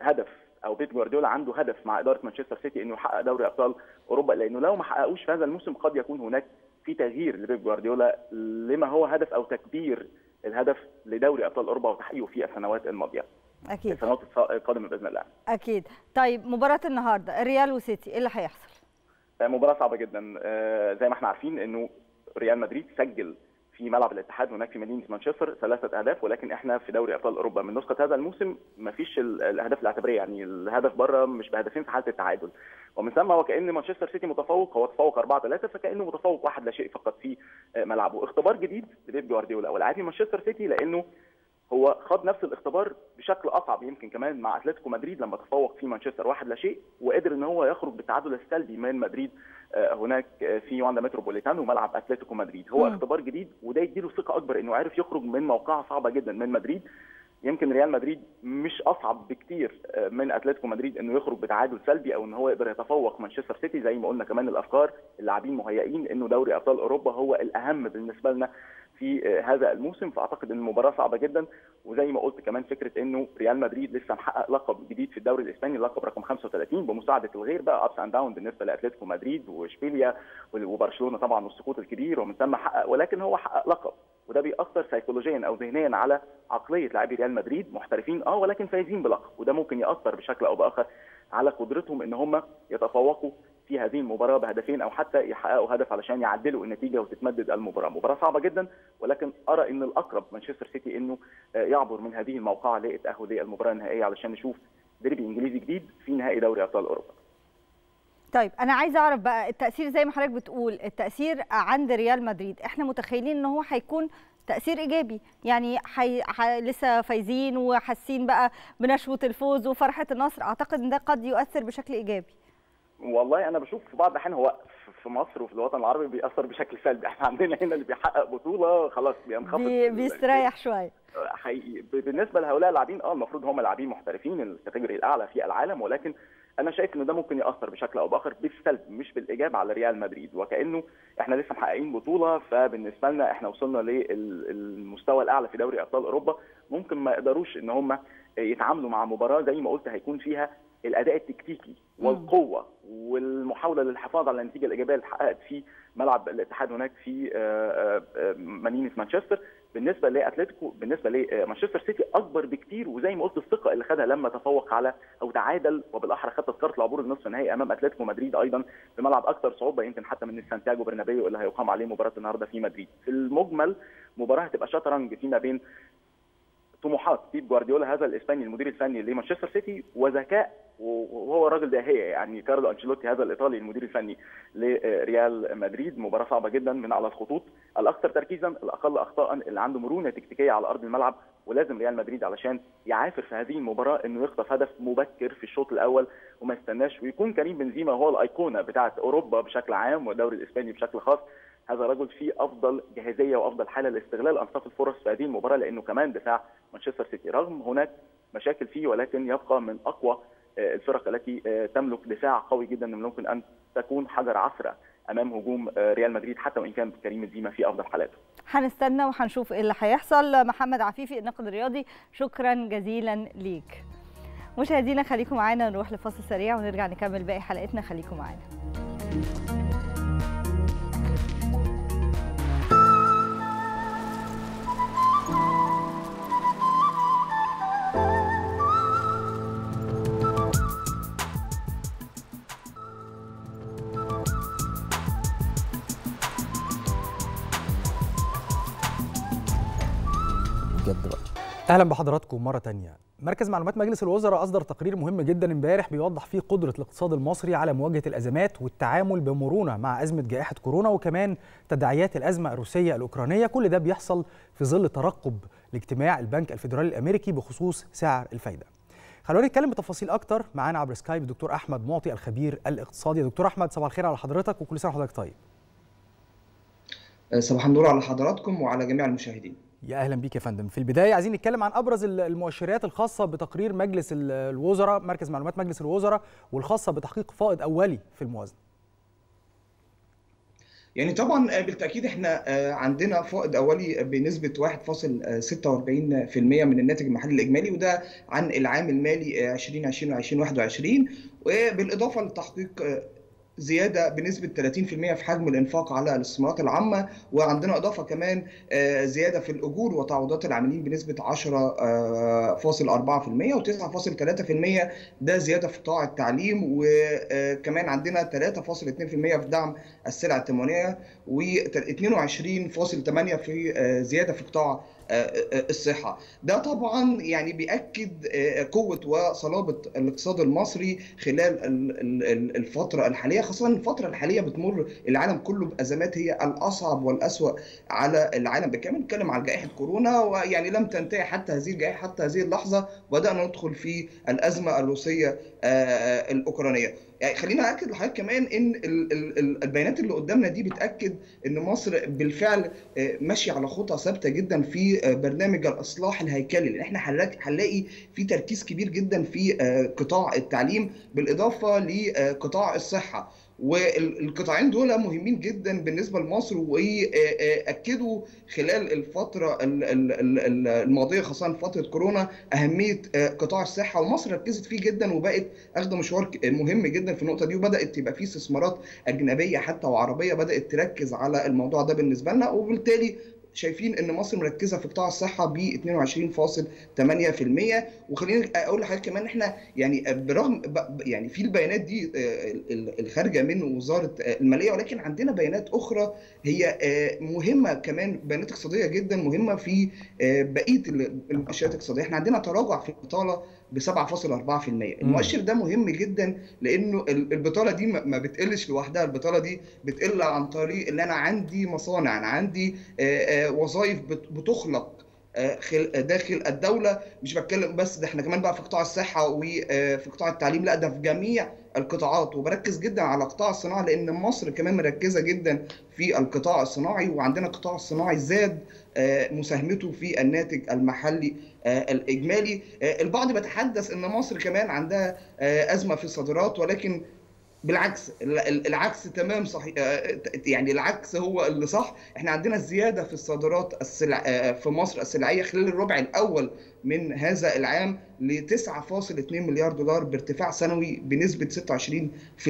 Speaker 33: هدف أو بيت جوارديولا عنده هدف مع إدارة مانشستر سيتي إنه يحقق دوري أبطال أوروبا. لأنه لو ما حققوش في هذا الموسم قد يكون هناك في تغيير لبيب جوارديولا لما هو هدف أو تكبير الهدف لدوري أبطال أوروبا وتحقيقه في السنوات الماضية.
Speaker 5: أكيد.
Speaker 33: السنوات القادمة بإذن الله.
Speaker 5: أكيد. طيب مباراة النهارده الريال وسيتي إيه اللي هيحصل؟
Speaker 33: مباراة صعبة جدا. زي ما إحنا عارفين إنه ريال مدريد سجل في ملعب الاتحاد هناك في مدينة مانشستر ثلاثة أهداف ولكن إحنا في دوري أبطال أوروبا من نسخة هذا الموسم ما فيش الأهداف الاعتبارية. يعني الهدف بره مش بهدفين في حالة التعادل. ومن ثم هو كأن مانشستر سيتي متفوق هو تفوق 4 3 فكأنه متفوق واحد لا شيء فقط في ملعبه. اختبار جديد لبيب جوارديولا ولاعبي مانشستر سيتي لأنه هو خاض نفس الاختبار بشكل أصعب يمكن كمان مع أتلتيكو مدريد لما تفوق في مانشستر واحد لا شيء وقدر إن هو يخرج بالتعادل السلبي من مدريد هناك في واندا متروبوليتانو ملعب أتلتيكو مدريد. هو م. اختبار جديد وده يديله ثقة أكبر إنه عارف يخرج من موقعة صعبة جدا من مدريد. يمكن ريال مدريد مش أصعب بكتير من أتلتيكو مدريد إنه يخرج بتعادل سلبي أو إن هو يقدر يتفوق مانشستر سيتي. زي ما قلنا كمان الأفكار اللاعبين مهيئين إنه دوري أبطال أوروبا هو الأهم بالنسبة لنا في هذا الموسم. فأعتقد إن المباراة صعبة جدا. وزي ما قلت كمان فكرة إنه ريال مدريد لسه محقق لقب جديد في الدوري الإسباني اللقب رقم 35 بمساعدة الغير بقى. ups and down بالنسبة لأتلتيكو مدريد وإشبيليا وبرشلونة طبعا والسقوط الكبير ومن ثم حقق ولكن هو حقق لقب. وده بيأثر سيكولوجيا أو ذهنيا على عقلية لاعبي ريال مدريد. محترفين آه ولكن فايزين بلقب. وده ممكن يأثر بشكل أو بآخر على قدرتهم إن هم يتفوقوا في هذه المباراة بهدفين أو حتى يحققوا هدف علشان يعدلوا النتيجة وتتمدد المباراة، مباراة صعبة جدا ولكن أرى إن الأقرب مانشستر سيتي إنه يعبر من هذه الموقعة للتأهل للمباراة النهائية علشان نشوف ديربي إنجليزي جديد في نهائي دوري أبطال أوروبا.
Speaker 5: طيب أنا عايزة أعرف بقى التأثير زي ما حضرتك بتقول التأثير عند ريال مدريد. إحنا متخيلين إن هو هيكون تأثير إيجابي. يعني حي... ح... لسه فايزين وحاسين بقى بنشوة الفوز وفرحة النصر. أعتقد إن ده قد يؤثر بشكل إيجابي.
Speaker 33: والله أنا بشوف في بعض الأحيان هو في مصر وفي الوطن العربي بيأثر بشكل سلبي. إحنا عندنا هنا اللي بيحقق بطولة خلاص بينخفض
Speaker 5: بي بيستريح شوية.
Speaker 33: حقيقي. بالنسبة لهؤلاء اللاعبين آه المفروض هم لاعبين محترفين ال category الأعلى في العالم ولكن أنا شايف ان ده ممكن يأثر بشكل أو بآخر بالسلب مش بالإيجاب على ريال مدريد. وكأنه إحنا لسه محققين بطولة فبالنسبة لنا إحنا وصلنا للمستوى الأعلى في دوري أبطال أوروبا. ممكن ما يقدروش إن هم يتعاملوا مع مباراة زي ما قلت هيكون فيها الأداء التكتيكي والقوة والمحاولة للحفاظ على النتيجة الإيجابية اللي اتحققت في ملعب الاتحاد هناك في مدينة مانشستر. بالنسبة لأتلتيكو بالنسبة لمانشستر سيتي أكبر بكتير وزي ما قلت الثقة اللي خدها لما تفوق على أو تعادل وبالأحرى خد تذكره العبور النصف النهائي أمام أتلتيكو مدريد أيضا في ملعب أكثر صعوبة يمكن حتى من سانتياغو برنابيو اللي هيقام عليه مباراة النهارده في مدريد. في المجمل مباراة هتبقى شطرنج فيما بين طموحات بيب جوارديولا هذا الإسباني المدير الفني لمانشستر سيتي وذكاء وهو راجل داهيه يعني كارلو أنشيلوتي هذا الإيطالي المدير الفني لريال مدريد. مباراة صعبة جدا من على الخطوط. الأكثر تركيزا الأقل أخطاء اللي عنده مرونة تكتيكية على أرض الملعب ولازم ريال مدريد علشان يعافر في هذه المباراة إنه يخطف هدف مبكر في الشوط الأول وما يستناش. ويكون كريم بنزيما هو الأيقونة بتاعه أوروبا بشكل عام والدوري الإسباني بشكل خاص. هذا رجل في أفضل جاهزية وأفضل حالة لاستغلال أنصاف الفرص في هذه المباراة لأنه كمان دفاع مانشستر سيتي رغم هناك مشاكل فيه ولكن يبقى من أقوى الفرق التي تملك دفاع قوي جدا ممكن أن تكون حجر عثره أمام هجوم ريال مدريد حتى وإن كان كريم بنزيما في أفضل حالاته.
Speaker 5: هنستنى وهنشوف إيه اللي هيحصل محمد عفيفي الناقد الرياضي شكرا جزيلا ليك. مشاهدينا خليكم معانا نروح لفاصل سريع ونرجع نكمل باقي حلقتنا خليكم معانا.
Speaker 4: أهلا بحضراتكم مرة تانية. مركز معلومات مجلس الوزراء أصدر تقرير مهم جدا امبارح بيوضح فيه قدرة الاقتصاد المصري على مواجهة الأزمات والتعامل بمرونة مع أزمة جائحة كورونا وكمان تداعيات الأزمة الروسية الأوكرانية. كل ده بيحصل في ظل ترقب لاجتماع البنك الفيدرالي الأمريكي بخصوص سعر الفايدة. خلونا نتكلم بتفاصيل أكتر معانا عبر سكايب الدكتور أحمد معطي الخبير الاقتصادي. دكتور أحمد صباح الخير على حضرتك وكل سنة وحضرتك طيب.
Speaker 34: صباح النور على حضراتكم وعلى جميع المشاهدين.
Speaker 4: يا أهلا بيك يا فندم. في البداية عايزين نتكلم عن أبرز المؤشرات الخاصة بتقرير مجلس الوزراء مركز معلومات مجلس الوزراء والخاصة بتحقيق فائض أولي في الموازنة.
Speaker 34: يعني طبعا بالتأكيد إحنا عندنا فائض أولي بنسبة 1.46% من الناتج المحلي الإجمالي وده عن العام المالي 2020 و2021 وبالإضافة لتحقيق زيادة بنسبة 30% في حجم الإنفاق على الاستثمارات العامة وعندنا إضافة كمان زيادة في الأجور وتعويضات العاملين بنسبة 10.4% و9.3% ده زيادة في قطاع التعليم وكمان عندنا 3.2% في دعم السلع التموينيه و22.8 في زيادة في قطاع الصحة. ده طبعا يعني بيأكد قوة وصلابة الاقتصاد المصري خلال الفترة الحالية خاصة الفترة الحالية بتمر العالم كله بأزمات هي الأصعب والأسوأ على العالم. بالكامل نتكلم على جائحة كورونا ويعني لم تنتهي حتى هذه الجائحة حتى هذه اللحظة بدانا ندخل في الأزمة الروسية الأوكرانية. يعني خلينا اكد لحضرتك كمان إن البيانات اللي قدامنا دي بتأكد إن مصر بالفعل ماشية على خطى ثابتة جدا في برنامج الإصلاح الهيكلي لأن إحنا هنلاقي في تركيز كبير جدا في قطاع التعليم بالإضافة لقطاع الصحة. والقطاعين دول مهمين جدا بالنسبة لمصر وأكدوا خلال الفترة الماضية خاصة فترة كورونا أهمية قطاع الصحة. ومصر ركزت فيه جدا وبقت اخذه مشوار مهم جدا في النقطة دي وبدأت تبقى في استثمارات أجنبية حتى وعربية بدأت تركز على الموضوع ده بالنسبة لنا. وبالتالي شايفين إن مصر مركزة في قطاع الصحة ب 22.8% وخليني أقول لحضرتك كمان إحنا يعني برغم يعني في البيانات دي الخارجة من وزارة المالية ولكن عندنا بيانات أخرى هي مهمة كمان بيانات اقتصادية جدا مهمة في بقية المؤشرات الاقتصادية. إحنا عندنا تراجع في البطاله ب 7.4% المؤشر ده مهم جدا لأنه البطالة دي ما بتقلش لوحدها. البطالة دي بتقل عن طريق إن أنا عندي مصانع أنا عندي وظائف بتخلق داخل الدولة. مش بتكلم بس ده إحنا كمان بقى في قطاع الصحة وفي قطاع التعليم. لأ ده في جميع القطاعات. وبركز جدا على قطاع الصناعة لأن مصر كمان مركزة جدا في القطاع الصناعي. وعندنا القطاع الصناعي زاد مساهمته في الناتج المحلي الإجمالي. البعض بيتحدث إن مصر كمان عندها أزمة في الصادرات ولكن بالعكس العكس تمام صحيح يعني العكس هو اللي صح. إحنا عندنا زيادة في الصادرات السلع في مصر السلعية خلال الربع الأول من هذا العام ل 9.2 مليار دولار بارتفاع سنوي بنسبة 26%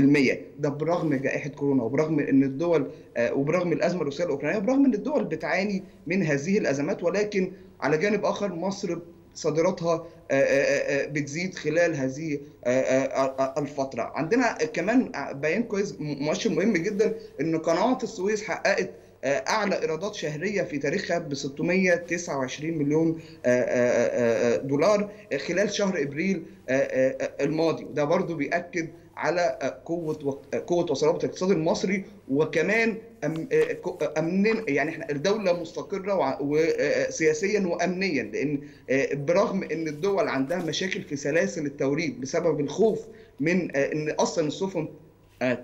Speaker 34: ده برغم جائحة كورونا وبرغم إن الدول وبرغم الأزمة الروسية الأوكرانية وبرغم إن الدول بتعاني من هذه الأزمات ولكن على جانب اخر مصر صادراتها بتزيد خلال هذه الفترة عندنا كمان بيان كويس مؤشر مهم جدا ان قناة السويس حققت اعلى ايرادات شهريه في تاريخها ب 629 مليون دولار خلال شهر ابريل الماضي وده برضو بياكد على قوة قوة وصلابة الاقتصاد المصري وكمان امن يعني إحنا الدولة مستقرة وسياسيا وامنيا لأن برغم إن الدول عندها مشاكل في سلاسل التوريد بسبب الخوف من إن أصلا السفن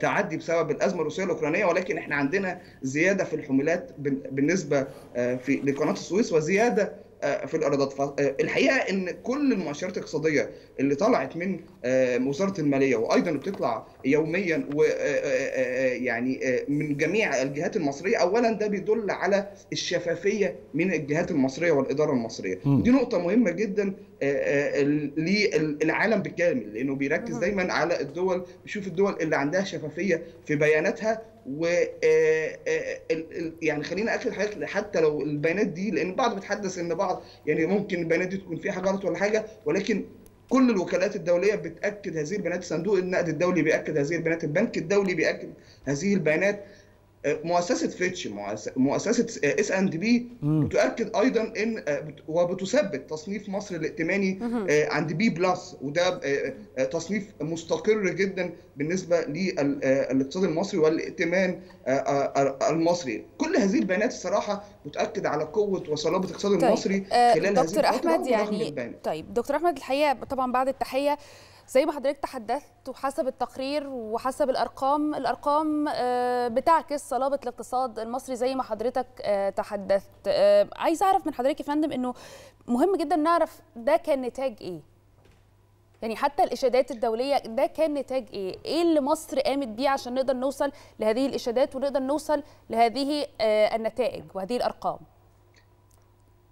Speaker 34: تعدي بسبب الأزمة الروسية الأوكرانية ولكن إحنا عندنا زيادة في الحمولات بالنسبة في لقناة السويس وزيادة في الإيرادات. فالحقيقة إن كل المؤشرات الاقتصادية اللي طلعت من وزارة المالية وأيضا بتطلع يوميا ويعني من جميع الجهات المصرية. اولا ده بيدل على الشفافية من الجهات المصرية والإدارة المصرية. دي نقطة مهمة جدا للعالم بالكامل لأنه بيركز دايما على الدول بيشوف الدول اللي عندها شفافية في بياناتها و يعني خلينا اكد حضرتك حتى لو البيانات دي لأن البعض بيتحدث إن بعض يعني ممكن البيانات دي تكون فيها حاجة غلط ولا حاجة ولكن كل الوكالات الدولية بتأكد هذه البيانات صندوق النقد الدولي بيأكد هذه البيانات البنك الدولي بيأكد هذه البيانات. مؤسسة فيتش مؤسسه S&P بتؤكد أيضا إن وبتثبت تصنيف مصر الائتماني عند B plus. وده تصنيف مستقر جدا بالنسبة للاقتصاد المصري والائتمان المصري. كل هذه البيانات الصراحة بتؤكد على قوة وصلابة الاقتصاد
Speaker 3: طيب.
Speaker 34: المصري خلال
Speaker 3: دكتور
Speaker 34: هذه
Speaker 3: أحمد يعني طيب دكتور أحمد الحقيقة طبعا بعد التحية زي ما حضرتك تحدثت وحسب التقرير وحسب الأرقام الأرقام بتعكس صلابة الاقتصاد المصري زي ما حضرتك تحدثت. عايز أعرف من حضرتك يا فندم إنه مهم جدا نعرف ده كان نتاج إيه؟ يعني حتى الإشادات الدولية ده كان نتاج إيه؟ إيه اللي مصر قامت بيه عشان نقدر نوصل لهذه الإشادات ونقدر نوصل لهذه النتائج وهذه الأرقام؟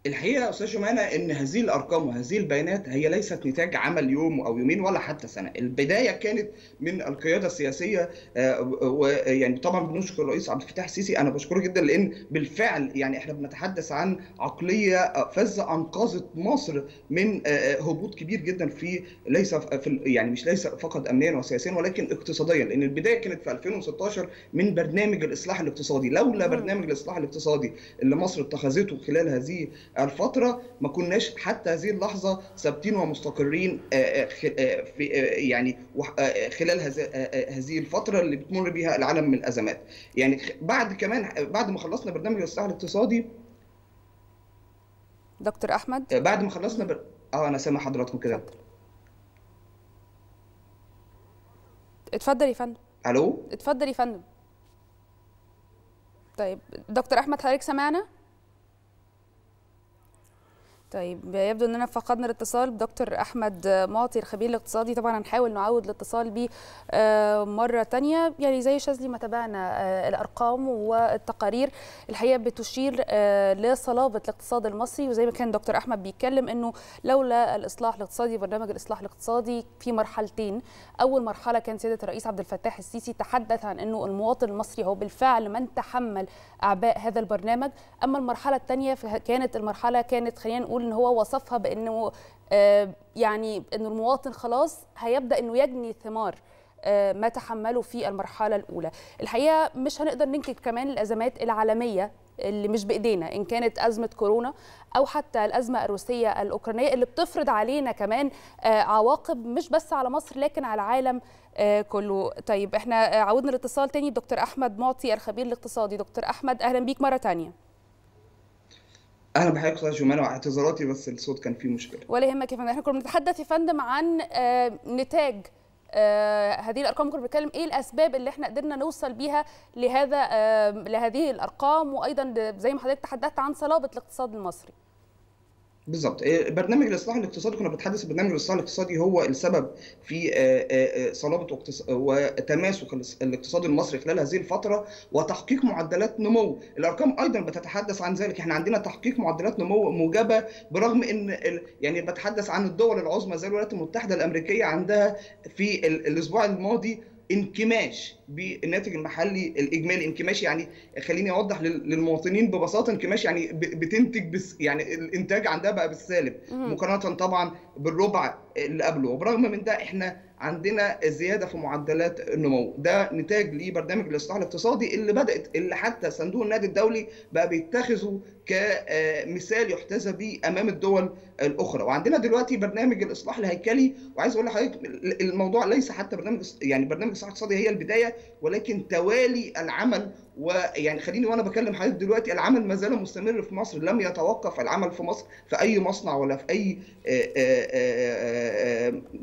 Speaker 34: الحقيقة يا أستاذ جمانه إن هذه الأرقام وهذه البيانات هي ليست نتاج عمل يوم أو يومين ولا حتى سنة، البداية كانت من القيادة السياسية ويعني طبعا بنشكر الرئيس عبد الفتاح السيسي أنا بشكره جدا لأن بالفعل يعني إحنا بنتحدث عن عقلية فذة أنقذت مصر من هبوط كبير جدا في ليس في يعني مش ليس فقط امنيا وسياسيا ولكن اقتصاديا. لأن البداية كانت في 2016 من برنامج الإصلاح الاقتصادي، لولا برنامج الإصلاح الاقتصادي اللي مصر اتخذته خلال هذه الفترة ما كناش حتى هذه اللحظة ثابتين ومستقرين في يعني خلال هذه الفترة اللي بتمر بها العالم من الأزمات. يعني بعد كمان بعد ما خلصنا برنامج الاصلاح الاقتصادي
Speaker 3: دكتور أحمد؟
Speaker 34: بعد ما خلصنا بر... آه أنا سامع حضراتكم كده.
Speaker 3: اتفضل. يا فندم.
Speaker 34: ألو؟
Speaker 3: اتفضل يا فندم. طيب دكتور أحمد حضرتك سمعنا طيب يبدو أننا فقدنا الاتصال بدكتور أحمد معطي الخبير الاقتصادي. طبعا هنحاول نعود الاتصال بيه مرة تانية. يعني زي شاذلي ما تابعنا الأرقام والتقارير الحقيقة بتشير لصلابة الاقتصاد المصري. وزي ما كان دكتور أحمد بيتكلم إنه لولا الإصلاح الاقتصادي برنامج الإصلاح الاقتصادي في مرحلتين. أول مرحلة كان سيادة الرئيس عبد الفتاح السيسي تحدث عن إنه المواطن المصري هو بالفعل من تحمل أعباء هذا البرنامج. أما المرحلة الثانية كانت المرحلة كانت خلينا نقول إن هو وصفها بإنه آه يعني إنه المواطن خلاص هيبدأ إنه يجني ثمار آه ما تحمله في المرحلة الأولى. الحقيقة مش هنقدر ننكر كمان الأزمات العالمية اللي مش بإيدينا إن كانت أزمة كورونا أو حتى الأزمة الروسية الأوكرانية اللي بتفرض علينا كمان آه عواقب مش بس على مصر لكن على العالم كله. طيب إحنا عودنا الاتصال تاني. دكتور أحمد معطي الخبير الاقتصادي. دكتور أحمد أهلا بيك مرة تانية.
Speaker 34: أهلا بحضرتك أستاذ جمانه واعتذاراتي بس الصوت كان فيه مشكلة.
Speaker 3: ولا يهمك يا فندم. إحنا كنا بنتحدث يا فندم عن آه نتاج آه هذه الأرقام. كنا بنتكلم إيه الأسباب اللي إحنا قدرنا نوصل بيها لهذا آه لهذه الأرقام. وأيضا زي ما حضرتك تحدثت عن صلابة الاقتصاد المصري.
Speaker 34: بالظبط. برنامج الاصلاح الاقتصادي كنا بنتحدث برنامج الاصلاح الاقتصادي هو السبب في صلابة وتماسك الاقتصاد المصري خلال هذه الفترة وتحقيق معدلات نمو. الأرقام أيضا بتتحدث عن ذلك. إحنا عندنا تحقيق معدلات نمو موجبة برغم إن يعني بتحدث عن الدول العظمى زي الولايات المتحدة الأمريكية عندها في الأسبوع الماضي انكماش بالناتج المحلي الإجمالي انكماش يعني خليني أوضح للمواطنين ببساطة انكماش يعني بتنتج بس يعني الإنتاج عندها بقى بالسالب. مقارنة طبعا بالربع اللي قبله. وبرغم من ده إحنا عندنا زيادة في معدلات النمو. ده نتاج لبرنامج الاصلاح الاقتصادي اللي بدأت اللي حتى صندوق النادي الدولي بقى بيتخذه كمثال يحتذى به أمام الدول الأخرى. وعندنا دلوقتي برنامج الإصلاح الهيكلي. وعايز أقول لحضرتك الموضوع ليس حتى برنامج يعني برنامج الاصلاح الاقتصادي هي البداية ولكن توالي العمل ويعني خليني وأنا بكلم حضرتك دلوقتي العمل ما زال مستمر في مصر لم يتوقف العمل في مصر في أي مصنع ولا في أي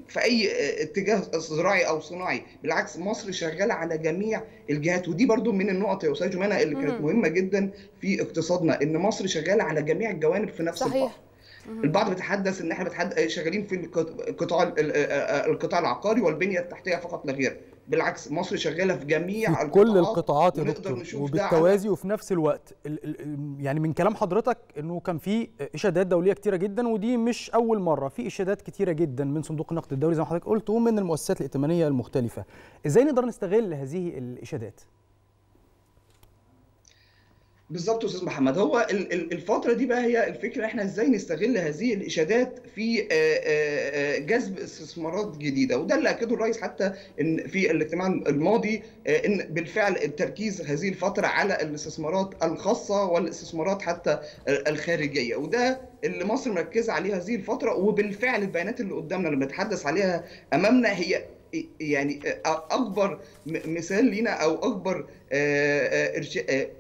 Speaker 34: في أي اتجاه زراعي أو صناعي. بالعكس مصر شغالة على جميع الجهات ودي برضو من النقط يا أستاذ جمانة اللي كانت مهمة جدا في اقتصادنا إن مصر شغالة على جميع الجوانب في نفس
Speaker 3: صحيح.
Speaker 34: الفترة البعض بيتحدث إن إحنا بتحد... شغالين في القطاع القطاع العقاري والبنية التحتية فقط لا غير. بالعكس مصر شغالة في جميع
Speaker 4: في كل القطاعات يا دكتور وبالتوازي وفي نفس الوقت يعني من كلام حضرتك إنه كان في إشادات دولية كتيرة جدا ودي مش أول مرة في إشادات كتيرة جدا من صندوق النقد الدولي زي ما حضرتك قلت ومن المؤسسات الائتمانية المختلفة. إزاي نقدر نستغل هذه الإشادات؟
Speaker 34: بالظبط أستاذ محمد. هو الفترة دي بقى هي الفكرة إحنا إزاي نستغل هذه الإشادات في جذب استثمارات جديدة. وده اللي أكده الرئيس حتى إن في الاجتماع الماضي إن بالفعل التركيز هذه الفترة على الاستثمارات الخاصة والاستثمارات حتى الخارجية. وده اللي مصر مركزة عليه هذه الفترة. وبالفعل البيانات اللي قدامنا اللي بنتحدث عليها أمامنا هي يعني أكبر مثال لينا أو أكبر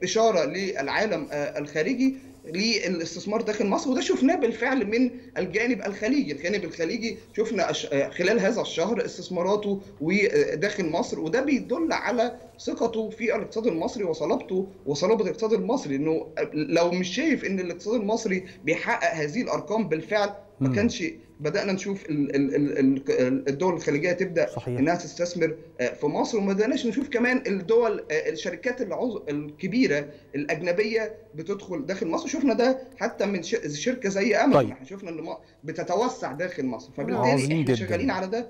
Speaker 34: إشارة للعالم الخارجي للاستثمار داخل مصر وده شفناه بالفعل من الجانب الخليجي، الجانب الخليجي شفنا خلال هذا الشهر استثماراته وداخل مصر وده بيدل على ثقته في الاقتصاد المصري وصلابته وصلابة الاقتصاد المصري إنه لو مش شايف إن الاقتصاد المصري بيحقق هذه الأرقام بالفعل ما. كانش بدأنا نشوف ال- ال- ال- ال- الدول الخليجية تبدأ
Speaker 4: صحيح.
Speaker 34: إنها تستثمر آه، في مصر وما بدأناش نشوف كمان الدول آه، الشركات الكبيرة الأجنبية بتدخل داخل مصر شفنا ده حتى من شركة زي امازون
Speaker 4: طيب.
Speaker 34: إحنا شفنا إن بتتوسع داخل مصر فبالتالي
Speaker 4: إحنا.
Speaker 34: شغالين على ده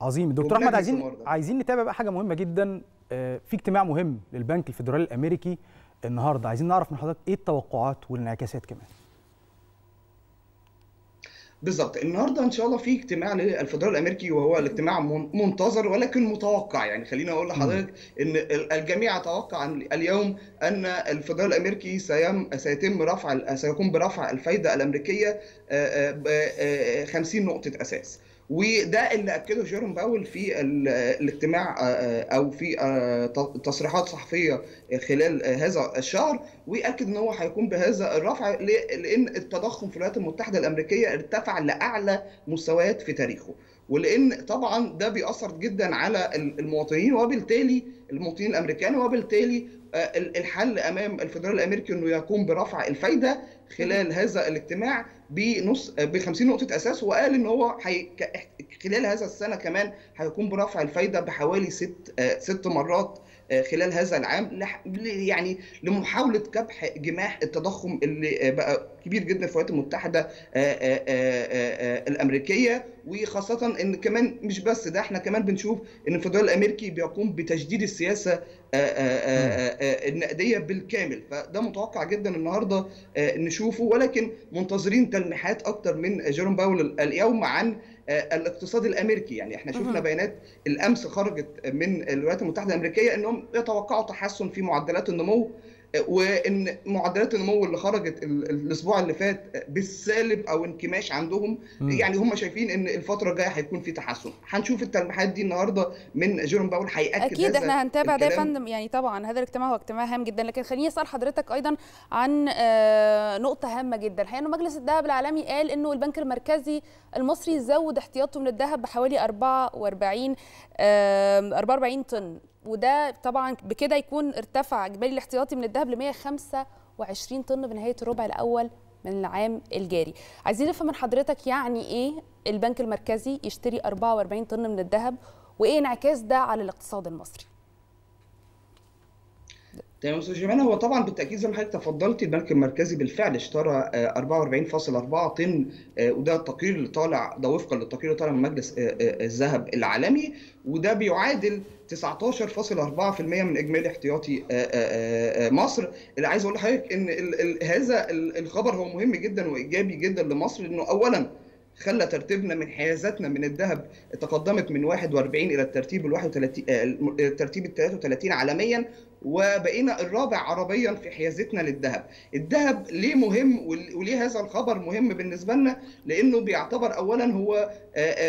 Speaker 4: عظيم دكتور
Speaker 34: أحمد
Speaker 4: عايزين. عايزين نتابع بقى حاجة مهمة جدا آه، في اجتماع مهم للبنك الفيدرالي الأمريكي النهارده عايزين نعرف من حضرتك إيه التوقعات والانعكاسات كمان
Speaker 34: بالظبط. النهارده إن شاء الله في اجتماع للفدرال الأمريكي وهو الاجتماع من- منتظر ولكن متوقع. يعني خليني أقول لحضرتك إن ال- الجميع يتوقع عن اليوم أن الفدرال الأمريكي سيتم رفع سيقوم برفع الفائده الأمريكية آه، آه، ب آه، 50 نقطة أساس. وده اللي أكده جيروم باول في ال- الاجتماع آه، أو في آه، تصريحات صحفية خلال آه، هذا الشهر واكد إن هو هيقوم بهذا الرفع لأن التضخم في الولايات المتحدة الأمريكية ارتفع لأعلى مستويات في تاريخه. ولان طبعا ده بيأثر جدا على ال- المواطنين وبالتالي المواطنين الأمريكان وبالتالي آه، ال- الحل أمام الفدرال الأمريكي إنه يقوم برفع الفايدة خلال هذا الاجتماع بنص ب 50 نقطة أساس وقال إن هو حي... خلال هذا السنة كمان هيقوم برفع الفايدة بحوالي ست آه، ست مرات آه، خلال هذا العام يعني لمحاولة كبح جماح التضخم اللي آه، بقى كبير جدا في الولايات المتحدة آه، آه، آه، آه، آه، الأمريكية. وخاصة إن كمان مش بس ده إحنا كمان بنشوف إن الفدرال الأمريكي بيقوم بتجديد السياسة آه، آه، آه، آه، النقدية بالكامل. فده متوقع جدا النهارده آه، نشوفه. ولكن منتظرين تلميحات أكتر من جيروم باول اليوم عن آه، الاقتصاد الأمريكي يعني إحنا شفنا. بيانات الأمس خرجت من الولايات المتحدة الأمريكية إنهم يتوقعوا تحسن في معدلات النمو آه، وإن معدلات النمو اللي خرجت ال- الأسبوع اللي فات بالسالب أو انكماش عندهم
Speaker 35: مم.
Speaker 34: يعني هم شايفين إن الفترة الجاية هيكون في تحسن. هنشوف التلميحات دي النهارده من جيروم باول
Speaker 3: هيأكد
Speaker 34: أكيد
Speaker 3: إحنا هنتابع ده يا. فندم. يعني طبعا هذا الاجتماع هو اجتماع هام جدا. لكن خليني أسأل حضرتك أيضا عن آه، نقطة هامة جدا. الحقيقة إنه مجلس الذهب العالمي قال إنه البنك المركزي المصري زود احتياطه من الذهب بحوالي 44 آم، 44 طن. وده طبعا بكده يكون ارتفع اجمالي الاحتياطي من الذهب ل 125 طن بنهايه الربع الأول من العام الجاري. عايزين نفهم من حضرتك يعني إيه البنك المركزي يشتري 44 طن من الذهب وإيه انعكاس ده على الاقتصاد المصري؟
Speaker 34: تمام أستاذ جمال هو طبعا بالتأكيد زي ما حضرتك تفضلتي البنك المركزي بالفعل اشترى آه، 44.4 طن آه، وده التقرير اللي طالع ده وفقا للتقرير اللي طالع من مجلس آه، آه، الذهب العالمي وده بيعادل 19.4% من إجمالي احتياطي آه، آه، آه، مصر. اللي عايز أقول لحضرتك إن هذا ال- الخبر هو مهم جدا وإيجابي جدا لمصر لأنه اولا خلى ترتيبنا من حيازاتنا من الذهب تقدمت من 41 إلى الترتيب ال 31 آه، الترتيب ال 33 عالميا وبقينا الرابع عربيا في حيازتنا للذهب. الذهب ليه مهم ول- وليه هذا الخبر مهم بالنسبة لنا؟ لأنه بيعتبر اولا هو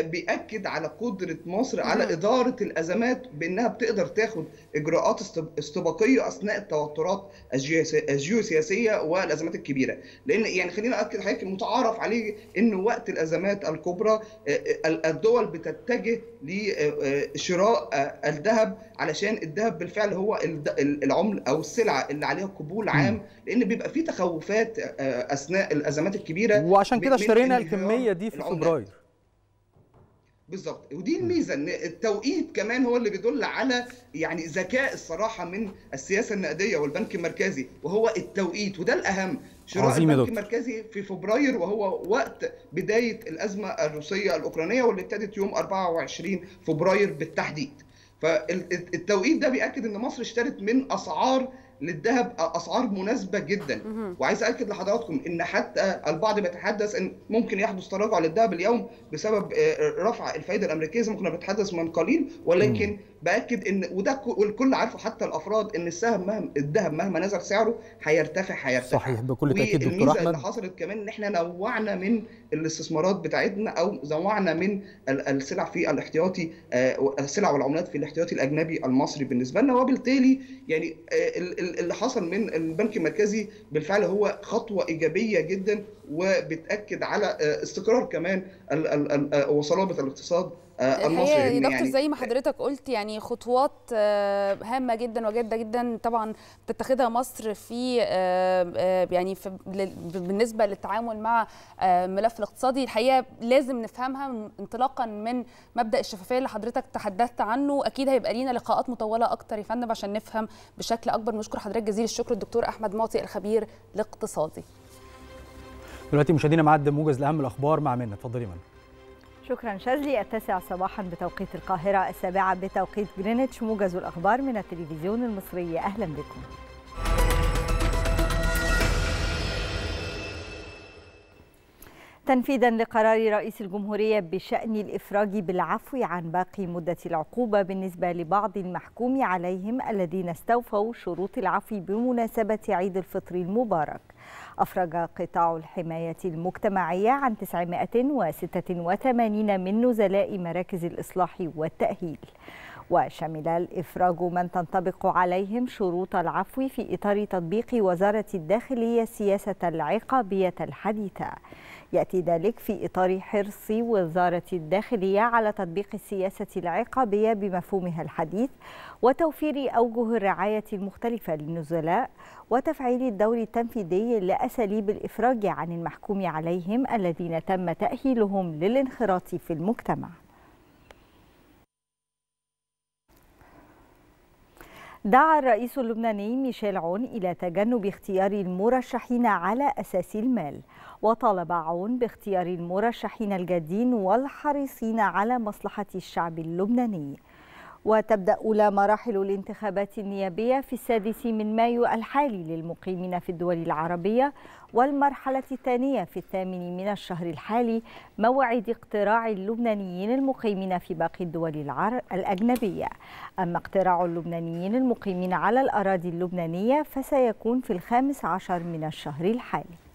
Speaker 34: بيأكد على قدرة مصر على. إدارة الأزمات بأنها بتقدر تاخد إجراءات است- استباقية أثناء التوترات الجيوسي- الجيوسياسية والأزمات الكبيرة. لأن يعني خلينا اكد حضرتك المتعارف عليه إن وقت الأزمات الكبرى الدول بتتجه لشراء الذهب علشان الذهب بالفعل هو الد- العمل أو السلعة اللي عليها قبول عام لأن بيبقى في تخوفات آه، أثناء الأزمات الكبيرة
Speaker 4: وعشان كده اشترينا الكمية دي في. فبراير.
Speaker 34: بالظبط. ودي الميزة إن التوقيت كمان هو اللي بيدل على يعني ذكاء الصراحة من السياسة النقدية والبنك المركزي وهو التوقيت وده الأهم. شراء البنك. المركزي في فبراير وهو وقت بداية الأزمة الروسية الأوكرانية واللي ابتدت يوم 24 فبراير بالتحديد. فالتوقيت ده بيأكد إن مصر اشترت من أسعار للذهب أسعار مناسبة جدا. وعايز اكد لحضراتكم إن حتى البعض بيتحدث إن ممكن يحدث تراجع للذهب اليوم بسبب آه، رفع الفائده الأمريكية زي ما كنا بنتحدث من قليل. ولكن بأكد إن وده والكل عارفه حتى الأفراد إن السهم مهما الذهب مهما نزل سعره هيرتفع هيرتفع.
Speaker 4: صحيح بكل تأكيد دكتور
Speaker 34: والميزه اللي
Speaker 4: احمد
Speaker 34: حصلت كمان إن إحنا نوعنا من الاستثمارات بتاعتنا أو نوعنا من ال- السلع في الاحتياطي آه، السلع والعملات في الاحتياطي الأجنبي المصري بالنسبة لنا. وبالتالي يعني آه، ال- ال- اللي حصل من البنك المركزي بالفعل هو خطوة إيجابية جدا وبتأكد على آه، استقرار كمان وصلابة الاقتصاد النصر
Speaker 3: الحقيقة يا دكتور زي ما حضرتك قلت يعني خطوات آه، هامة جدا وجادة جدا طبعا بتتخذها مصر في آه، آه، يعني في بالنسبة للتعامل مع آه، الملف الاقتصادي. الحقيقة لازم نفهمها انطلاقا من مبدأ الشفافية اللي حضرتك تحدثت عنه. أكيد هيبقى لينا لقاءات مطولة أكتر يا فندم عشان نفهم بشكل أكبر. بنشكر حضرتك جزيل الشكر الدكتور أحمد معطي الخبير الاقتصادي.
Speaker 4: دلوقتي مشاهدينا معد موجز لأهم الأخبار مع منى اتفضلي منى
Speaker 5: شكرا شاذلي التاسعة صباحا بتوقيت القاهرة السابعة بتوقيت جرينتش موجز الأخبار من التلفزيون المصري. أهلا بكم. تنفيذا لقرار رئيس الجمهورية بشأن الإفراج بالعفو عن باقي مدة العقوبة بالنسبة لبعض المحكوم عليهم الذين استوفوا شروط العفو بمناسبة عيد الفطر المبارك. أفرج قطاع الحماية المجتمعية عن 986 من نزلاء مراكز الإصلاح والتأهيل. وشمل الإفراج من تنطبق عليهم شروط العفو في إطار تطبيق وزارة الداخلية السياسة العقابية الحديثة. يأتي ذلك في إطار حرص وزارة الداخلية على تطبيق السياسة العقابية بمفهومها الحديث وتوفير أوجه الرعاية المختلفة للنزلاء وتفعيل الدور التنفيذي لأساليب الإفراج عن المحكوم عليهم الذين تم تأهيلهم للانخراط في المجتمع. دعا الرئيس اللبناني ميشيل عون إلى تجنب اختيار المرشحين على أساس المال وطالب عون باختيار المرشحين الجادين والحريصين على مصلحة الشعب اللبناني وتبدأ أولى مراحل الانتخابات النيابية في السادس من مايو الحالي للمقيمين في الدول العربية والمرحلة الثانية في الثامن من الشهر الحالي موعد اقتراع اللبنانيين المقيمين في باقي الدول. الأجنبية أما اقتراع اللبنانيين المقيمين على الأراضي اللبنانية فسيكون في الخامس عشر من الشهر الحالي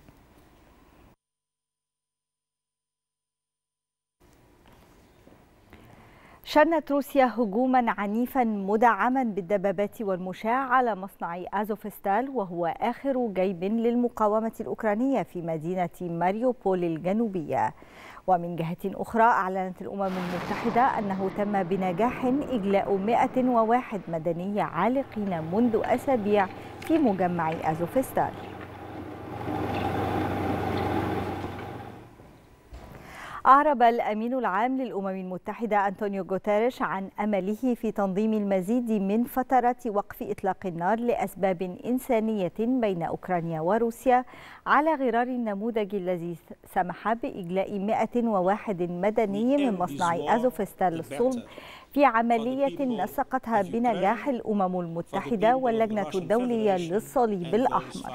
Speaker 5: شنت روسيا هجوما عنيفا مدعما بالدبابات والمشاة على مصنع آزوفستال وهو آخر جيب للمقاومة الأوكرانية في مدينة ماريوبول الجنوبية. ومن جهة أخرى أعلنت الأمم المتحدة أنه تم بنجاح إجلاء 101 مدني عالقين منذ أسابيع في مجمع أزوفستال. أعرب الأمين العام للأمم المتحدة أنطونيو غوتيريش عن أمله في تنظيم المزيد من فترات وقف إطلاق النار لأسباب إنسانية بين أوكرانيا وروسيا على غرار النموذج الذي سمح بإجلاء 101 مدني من مصنع أزوفستال للصلب في عملية نسقتها بنجاح الأمم المتحدة واللجنة الدولية للصليب الأحمر.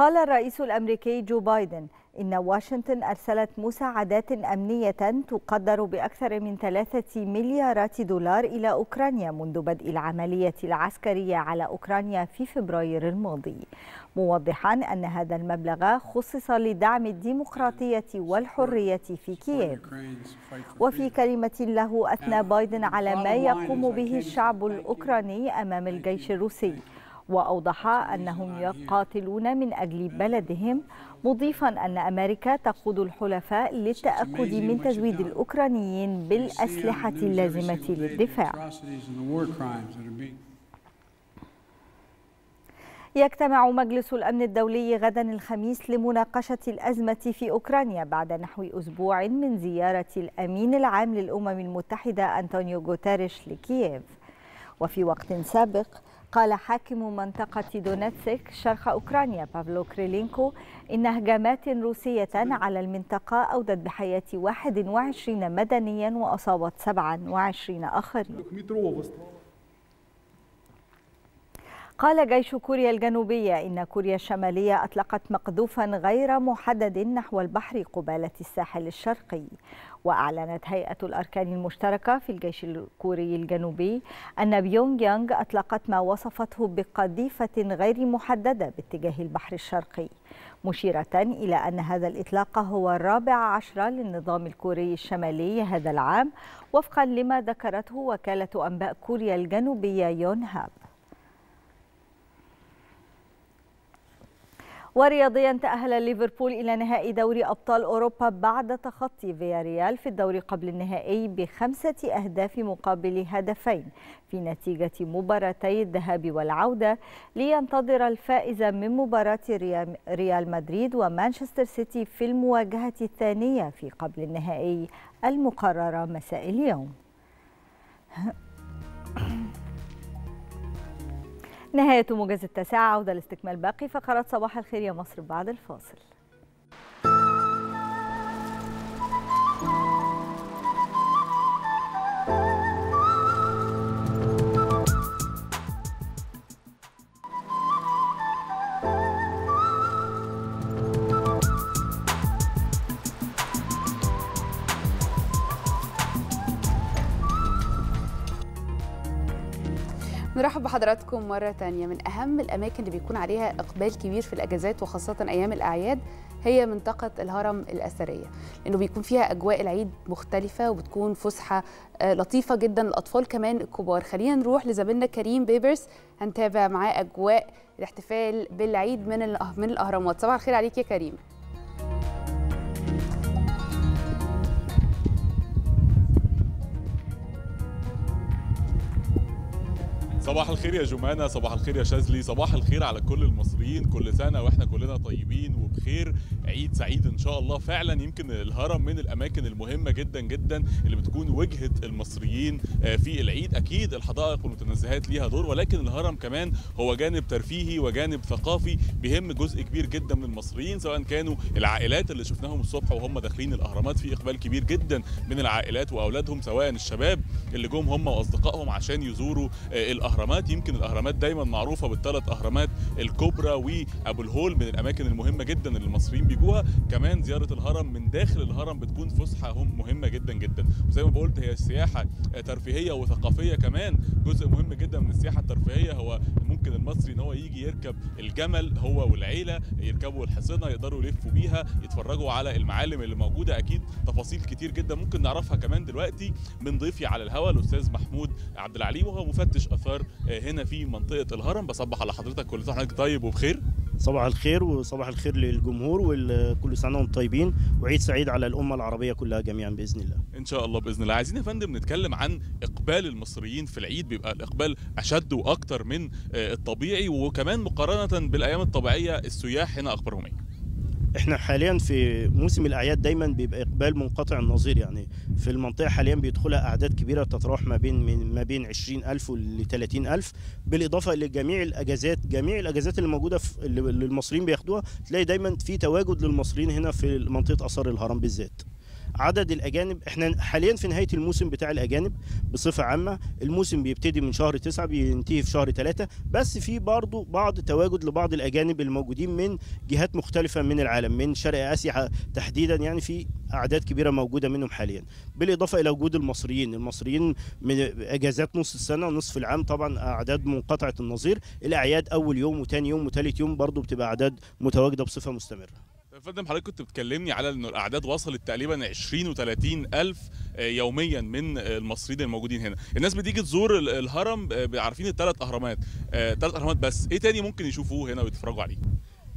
Speaker 5: قال الرئيس الأمريكي جو بايدن إن واشنطن أرسلت مساعدات أمنية تقدر بأكثر من ثلاثة مليارات دولار إلى أوكرانيا منذ بدء العملية العسكرية على أوكرانيا في فبراير الماضي. موضحا أن هذا المبلغ خصص لدعم الديمقراطية والحرية في كييف. وفي كلمة له أثنى بايدن على ما يقوم به الشعب الأوكراني أمام الجيش الروسي. وأوضح أنهم يقاتلون من أجل بلدهم مضيفا أن أمريكا تقود الحلفاء للتأكد من تزويد الأوكرانيين بالأسلحة اللازمة للدفاع. يجتمع مجلس الأمن الدولي غدا الخميس لمناقشة الأزمة في أوكرانيا بعد نحو أسبوع من زيارة الأمين العام للأمم المتحدة أنطونيو غوتيريش لكييف. وفي وقت سابق قال حاكم منطقة دونتسك شرق أوكرانيا بافلو كريلينكو إن هجمات روسية على المنطقة أودت بحياة 21 مدنيا وأصابت 27 آخرين. قال جيش كوريا الجنوبية إن كوريا الشمالية أطلقت مقذوفا غير محدد نحو البحر قبالة الساحل الشرقي. وأعلنت هيئة الأركان المشتركة في الجيش الكوري الجنوبي أن بيونغ يانغ أطلقت ما وصفته بقذيفة غير محددة باتجاه البحر الشرقي مشيرة إلى أن هذا الإطلاق هو الرابع عشر للنظام الكوري الشمالي هذا العام وفقا لما ذكرته وكالة أنباء كوريا الجنوبية يون هاب. ورياضيا تأهل ليفربول إلى نهائي دوري أبطال أوروبا بعد تخطي فياريال في الدوري قبل النهائي بخمسة أهداف مقابل هدفين في نتيجة مباراتي الذهاب والعودة لينتظر الفائز من مباراة ريال مدريد ومانشستر سيتي في المواجهة الثانية في قبل النهائي المقررة مساء اليوم. نهاية موجز التاسعة عودة لاستكمال باقي فقرات صباح الخير يا مصر بعد الفاصل.
Speaker 3: نرحب بحضراتكم مرة تانية. من أهم الأماكن اللي بيكون عليها إقبال كبير في الأجازات وخاصة أيام الأعياد هي منطقة الهرم الأثرية لأنه بيكون فيها أجواء العيد مختلفة وبتكون فسحة لطيفة جدا الأطفال كمان الكبار. خلينا نروح لزميلنا كريم بيبرس هنتابع معاه أجواء الاحتفال بالعيد من من الأهرامات. صباح الخير عليك يا كريم.
Speaker 35: صباح الخير يا جمانة صباح الخير يا شاذلي صباح الخير على كل المصريين كل سنة وإحنا كلنا طيبين وبخير. عيد سعيد إن شاء الله. فعلا يمكن الهرم من الأماكن المهمة جدا جدا اللي بتكون وجهة المصريين في العيد. أكيد الحدائق والمتنزهات ليها دور ولكن الهرم كمان هو جانب ترفيهي وجانب ثقافي بيهم جزء كبير جدا من المصريين سواء كانوا العائلات اللي شفناهم الصبح وهم داخلين الأهرامات. في إقبال كبير جدا من العائلات وأولادهم سواء الشباب اللي جم هم وأصدقائهم عشان يزوروا الأهرامات. الاهرامات يمكن الاهرامات دايما معروفة بالثلاث اهرامات الكبرى وابو الهول من الاماكن المهمة جدا اللي المصريين بيجوها. كمان زيارة الهرم من داخل الهرم بتكون فسحة هم مهمة جدا جدا. وزي ما قلت هي سياحة ترفيهية وثقافية كمان. جزء مهم جدا من السياحة الترفيهية هو ممكن المصري إن هو يجي يركب الجمل هو والعيلة يركبوا الحصينة يقدروا يلفوا بيها يتفرجوا على المعالم اللي موجودة. أكيد تفاصيل كتير جدا ممكن نعرفها كمان دلوقتي من ضيفي على الهواء الأستاذ محمود عبد العليم وهو مفتش آثار هنا في منطقة الهرم. بصبح على حضرتك كل سنه وحضرتك طيب وبخير؟
Speaker 36: صباح الخير وصباح الخير للجمهور وكل سنة وأنتم طيبين. وعيد سعيد على الأمة العربية كلها جميعا بإذن الله.
Speaker 35: إن شاء الله بإذن الله. عايزين يا فندم نتكلم عن إقبال المصريين في العيد. بيبقى الإقبال أشد وأكتر من الطبيعي وكمان مقارنة بالأيام الطبيعية السياح هنا أخبارهم إيه؟
Speaker 36: إحنا حاليا في موسم الأعياد دايما بيبقى إقبال منقطع النظير يعني. في المنطقة حاليا بيدخلها أعداد كبيرة تتراوح ما بين من ما بين 20000 ل 30000 بالإضافة لجميع الأجازات جميع الأجازات اللي موجودة اللي المصريين بياخدوها تلاقي دايما في تواجد للمصريين هنا في منطقة آثار الهرم بالذات. عدد الأجانب. إحنا حاليا في نهاية الموسم بتاع الأجانب بصفة عامة. الموسم بيبتدي من شهر تسعة بينتهي في شهر ثلاثة بس في برضه بعض تواجد لبعض الأجانب الموجودين من جهات مختلفة من العالم من شرق آسيا تحديدا. يعني في أعداد كبيرة موجودة منهم حاليا. بالإضافة إلى وجود المصريين. المصريين من إجازات نص السنة ونصف العام طبعا أعداد منقطعة النظير. الأعياد أول يوم وثاني يوم وثالث يوم برضه بتبقى أعداد متواجدة بصفة مستمرة.
Speaker 35: فندم حضرتك كنت بتكلمني على إنه الأعداد وصلت تقريبا 20 و30 ألف يوميا من المصريين الموجودين هنا. الناس بتيجي تزور الهرم عارفين الثلاث أهرامات ثلاث أهرامات بس. إيه تاني ممكن يشوفوه هنا ويتفرجوا عليه؟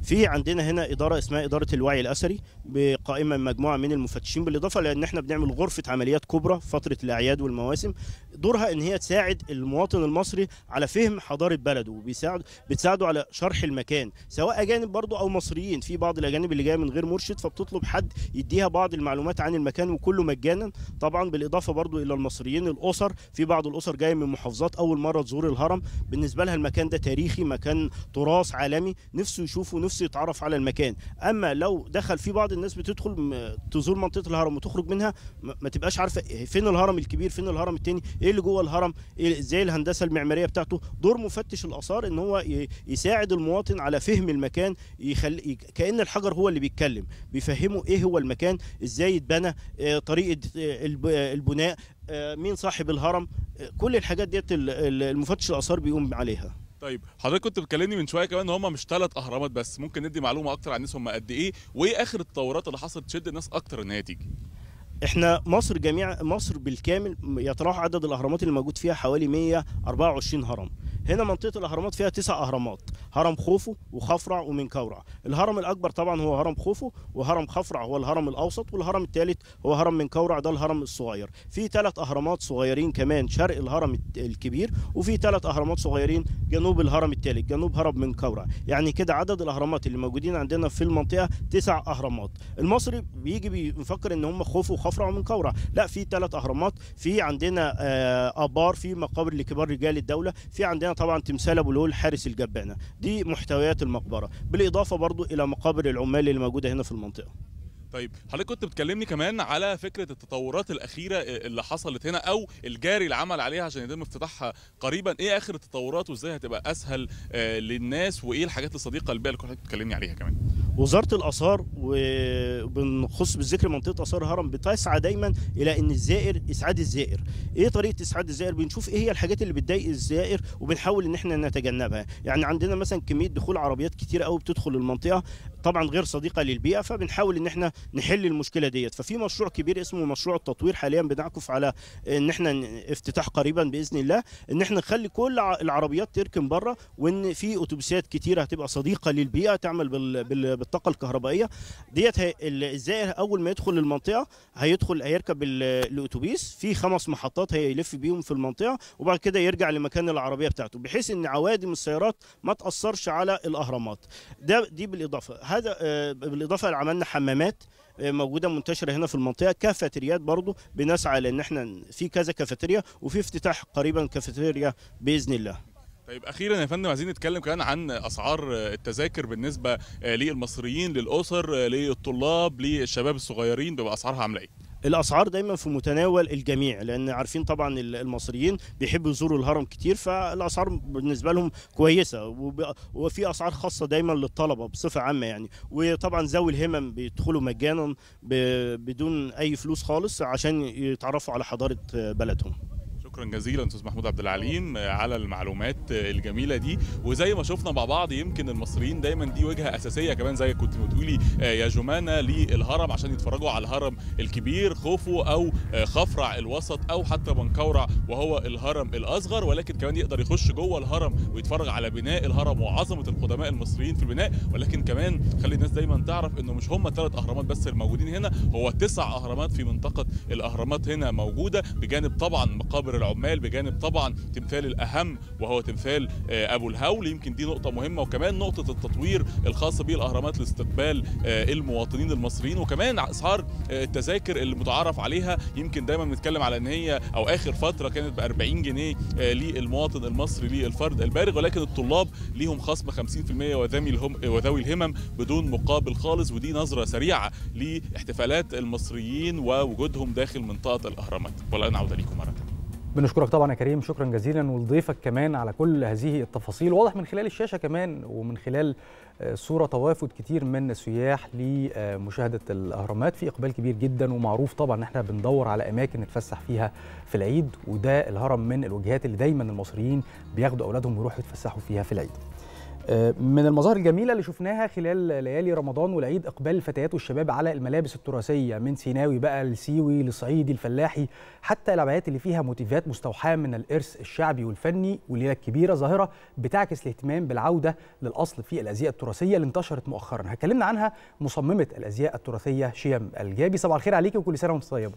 Speaker 36: في عندنا هنا إدارة اسمها إدارة الوعي الأثري بقائمة مجموعة من المفتشين بالإضافة لأن إحنا بنعمل غرفة عمليات كبرى فترة الأعياد والمواسم. دورها إن هي تساعد المواطن المصري على فهم حضارة بلده وبيساعد بتساعده على شرح المكان سواء أجانب برضه أو مصريين. في بعض الأجانب اللي جاية من غير مرشد فبتطلب حد يديها بعض المعلومات عن المكان وكله مجانا. طبعا بالإضافة برضه إلى المصريين الأسر في بعض الأسر جاية من محافظات أول مرة تزور الهرم. بالنسبة لها المكان ده تاريخي مكان تراث عالمي نفسه يشوفه نفسه يتعرف على المكان. أما لو دخل في بعض الناس بتدخل تزور منطقة الهرم وتخرج منها ما تبقاش عارفة فين الهرم الكبير فين الهرم التاني. إيه اللي جوه الهرم؟ إيه إزاي الهندسة المعمارية بتاعته. دور مفتش الآثار إن هو يساعد المواطن على فهم المكان يخلي كأن الحجر هو اللي بيتكلم بيفهمه إيه هو المكان إزاي اتبنى طريقة البناء مين صاحب الهرم. كل الحاجات ديت المفتش الآثار بيقوم عليها.
Speaker 35: طيب حضرتك كنت بتكلمني من شوية كمان إن هم مش ثلاث أهرامات بس. ممكن ندي معلومة أكتر عن الناس هم قد إيه؟ وإيه آخر التطورات اللي حصلت تشد الناس أكتر إن هي تيجي؟
Speaker 36: إحنا مصر جميع مصر بالكامل يتراوح عدد الأهرامات اللي موجود فيها حوالي 124 هرم. هنا منطقة الأهرامات فيها تسع أهرامات هرم خوفو وخفرع ومنكورع الهرم الأكبر طبعا هو هرم خوفو وهرم خفرع هو الهرم الأوسط والهرم الثالث هو هرم منكورع ده الهرم الصغير. في ثلاث أهرامات صغيرين كمان شرق الهرم الكبير وفي ثلاث أهرامات صغيرين جنوب الهرم الثالث جنوب هرم منكورع يعني كده عدد الأهرامات اللي موجودين عندنا في المنطقة تسع أهرامات. المصري بيجي بيفكر إن هم خوفو وخفرع ومنكورع لا في ثلاث أهرامات في عندنا آه، آبار في مقابر لكبار رجال الدولة في عندنا طبعا تمثال أبو الهول حارس الجبانة. دي محتويات المقبرة. بالإضافة برضو إلى مقابر العمال اللي موجودة هنا في المنطقة.
Speaker 35: طيب حضرتك كنت بتكلمني كمان على فكرة التطورات الأخيرة اللي حصلت هنا أو الجاري العمل عليها عشان يتم افتتاحها قريبا. إيه آخر التطورات وإزاي هتبقى أسهل آه، للناس؟ وإيه الحاجات الصديقة للبيئة اللي كنت بتكلمني عليها كمان؟
Speaker 36: وزارة الآثار وبنخص بالذكر منطقة آثار الهرم بتسعى دايما إلى إن الزائر اسعاد الزائر. إيه طريقة إسعاد الزائر؟ بنشوف إيه هي الحاجات اللي بتضايق الزائر وبنحاول إن إحنا نتجنبها. يعني عندنا مثلا كمية دخول عربيات كتير قوي بتدخل المنطقة طبعا غير صديقة للبيئة فبنحاول إن إحنا نحل المشكلة ديت. ففي مشروع كبير اسمه مشروع التطوير حاليا بنعكف على إن إحنا افتتاح قريبا بإذن الله إن إحنا نخلي كل العربيات تركن بره وإن في أتوبيسات كتيره هتبقى صديقة للبيئة تعمل بال- بال- بالطاقة الكهربائية. ديت الزائر أول ما يدخل المنطقة هيدخل هيركب ال- الأتوبيس. في خمس محطات هيلف بيهم في المنطقة وبعد كده يرجع لمكان العربية بتاعته بحيث إن عوادم السيارات ما تأثرش على الأهرامات. ده دي بالإضافة. هذا آه، بالإضافة عملنا حمامات. موجودة منتشرة هنا في المنطقة. كافيتريات برضو بنسعى لأن إحنا في كذا كافيتريا وفي افتتاح قريبا كافيتريا بإذن الله.
Speaker 35: طيب أخيرا يا فندم عايزين نتكلم كمان عن أسعار التذاكر بالنسبة آه، للمصريين للأسر آه، للطلاب للشباب الصغيرين بيبقى أسعارها عاملة إيه؟
Speaker 36: الأسعار دايما في متناول الجميع لأن عارفين طبعا ال- المصريين بيحبوا يزوروا الهرم كتير فالأسعار بالنسبة لهم كويسة وفي أسعار خاصة دايما للطلبة بصفة عامة يعني. وطبعا ذوي الهمم بيدخلوا مجانا بدون أي فلوس خالص عشان يتعرفوا على حضارة بلدهم.
Speaker 35: شكرا جزيلا أستاذ محمود عبد العليم آه، على المعلومات آه، الجميلة دي. وزي ما شفنا مع بعض يمكن المصريين دايما دي وجهة أساسية كمان زي كنت بتقولي آه، يا جمانة للهرم عشان يتفرجوا على الهرم الكبير خوفو أو خفرع الوسط أو حتى منكورع وهو الهرم الأصغر. ولكن كمان يقدر يخش جوه الهرم ويتفرج على بناء الهرم وعظمة القدماء المصريين في البناء. ولكن كمان خلي الناس دايما تعرف إنه مش هم ثلاث أهرامات بس الموجودين هنا هو تسع أهرامات في منطقة الأهرامات هنا موجودة بجانب طبعا مقابر العمال بجانب طبعا تمثال الأهم وهو تمثال آه، أبو الهول. يمكن دي نقطة مهمة وكمان نقطة التطوير الخاص بالأهرامات لاستقبال آه، المواطنين المصريين وكمان اسعار آه، التذاكر اللي متعارف عليها. يمكن دايما بنتكلم على إن هي أو آخر فترة كانت ب 40 جنيه للمواطن المصري للفرد البالغ. ولكن الطلاب ليهم خصم 50% وذوي الهم وذوي الهمم بدون مقابل خالص. ودي نظرة سريعة لاحتفالات المصريين ووجودهم داخل منطقة الأهرامات. والان عودة لكم مرة
Speaker 4: بنشكرك طبعا يا كريم شكرا جزيلا ولضيفك كمان على كل هذه التفاصيل. واضح من خلال الشاشة كمان ومن خلال آه، صورة توافد كتير من السياح لمشاهدة الأهرامات. في إقبال كبير جدا ومعروف طبعا إن إحنا بندور على أماكن نتفسح فيها في العيد وده الهرم من الوجهات اللي دايما المصريين بياخدوا أولادهم ويروحوا يتفسحوا فيها في العيد. من المظاهر الجميلة اللي شفناها خلال ليالي رمضان والعيد إقبال الفتيات والشباب على الملابس التراثية من سيناوي بقى السيوي لصعيدي الفلاحي حتى الأبعاد اللي فيها موتيفات مستوحاة من الإرث الشعبي والفني والليلة الكبيرة ظاهرة بتعكس الاهتمام بالعودة للأصل في الأزياء التراثية اللي انتشرت مؤخرا. هكلمنا عنها مصممة الأزياء التراثية شيم الجابي. صباح الخير عليكي وكل سنة وانت طيبة.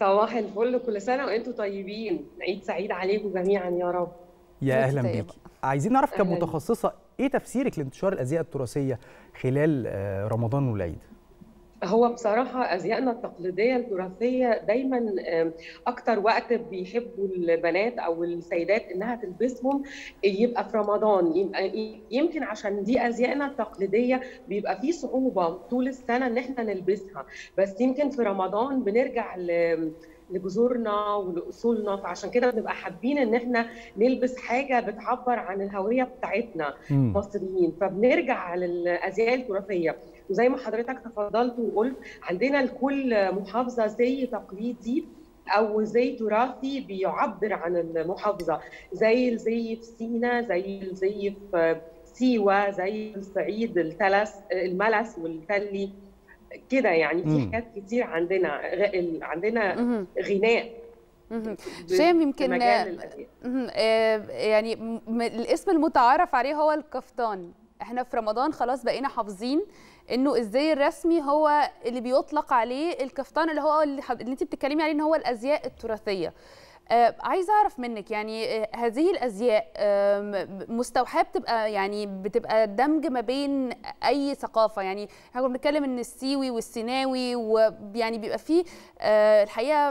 Speaker 37: صباح الفل كل سنة وأنتم طيبين. عيد سعيد عليكم جميعا يا رب.
Speaker 4: يا أهلا. بيكي. عايزين نعرف. كمتخصصة إيه تفسيرك لانتشار الأزياء التراثية خلال آه، رمضان والعيد؟
Speaker 37: هو بصراحة أزيائنا التقليدية التراثية دايما آم، أكتر وقت بيحبوا البنات أو السيدات إنها تلبسهم يبقى في رمضان يبقى يمكن عشان دي أزيائنا التقليدية بيبقى في صعوبة طول السنة إن إحنا نلبسها بس يمكن في رمضان بنرجع ل لجذورنا ولأصولنا. فعشان كده بنبقى حابين إن إحنا نلبس حاجة بتعبر عن الهوية بتاعتنا. مصريين فبنرجع للأزياء التراثية. وزي ما حضرتك تفضلت وقلت عندنا لكل محافظة زي تقليدي أو زي تراثي بيعبر عن المحافظة. زي الزي في سينا زي الزي في سيوة زي الصعيد التلس الملس والتلي. كده يعني في. حاجات كتير عندنا عندنا غناء
Speaker 3: مهم.
Speaker 37: ب-
Speaker 3: شام يمكن. مهم. آه، يعني الاسم المتعارف عليه هو الكفتان إحنا في رمضان خلاص بقينا حافظين انه الزي الرسمي هو اللي بيطلق عليه الكفتان اللي هو اللي, انت بتتكلمي عليه ان هو الأزياء التراثية آه، عايزه أعرف منك يعني آه، هذه الأزياء مستوحاة بتبقى يعني بتبقى دمج ما بين أي ثقافة؟ يعني إحنا كنا بنتكلم إن السيوي والسيناوي ويعني بيبقى فيه آه، الحقيقة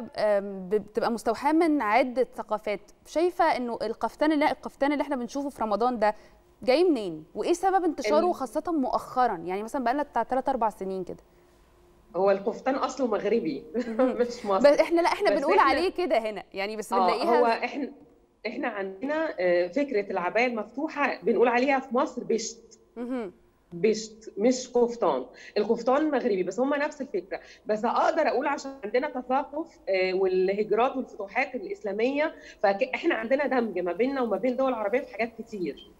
Speaker 3: بتبقى مستوحاة من عدة ثقافات. شايفة إنه القفتان اللي القفتان اللي إحنا بنشوفه في رمضان ده جاي منين؟ وإيه سبب انتشاره خاصة مؤخرا؟ يعني مثلا بقى لنا بتاع 3 4 سنين كده.
Speaker 37: هو القفطان أصله مغربي مش مصري.
Speaker 3: بس إحنا لا
Speaker 37: إحنا
Speaker 3: بنقول
Speaker 37: إحنا-
Speaker 3: عليه كده هنا يعني بس
Speaker 37: آه
Speaker 3: بنلاقيها
Speaker 37: هو إحنا إحنا عندنا آه، فكرة العباية المفتوحة بنقول عليها في مصر بشت. بشت مش قفطان القفطان مغربي بس هم نفس الفكرة. بس أقدر أقول عشان عندنا تثقف آه، والهجرات والفتوحات الإسلامية فاحنا عندنا دمج ما بيننا وما بين دول عربية في حاجات كتير.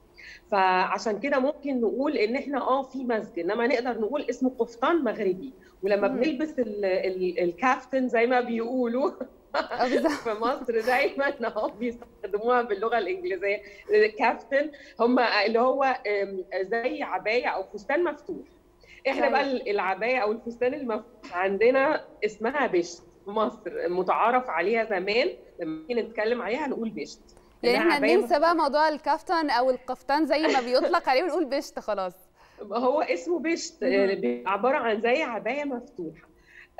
Speaker 37: فعشان كده ممكن نقول إن إحنا آه في مزج إنما نقدر نقول اسمه قفطان مغربي. ولما
Speaker 3: مم.
Speaker 37: بنلبس ال ال الكافتن زي ما بيقولوا في مصر دايما اهو بيستخدموها باللغة الإنجليزية. الكافتن هم اللي هو زي عباية أو فستان مفتوح.
Speaker 3: إحنا.
Speaker 37: بقى العباية أو الفستان المفتوح عندنا اسمها بشت في مصر متعارف عليها زمان لما نيجي نتكلم عليها نقول بشت
Speaker 3: يعني
Speaker 37: إنها إحنا
Speaker 3: ننسى بقى موضوع الكفتان أو القفتان زي ما بيطلق عليه ونقول بشت خلاص.
Speaker 37: هو اسمه بشت. آه، بيبقى عبارة عن زي عباية مفتوحة.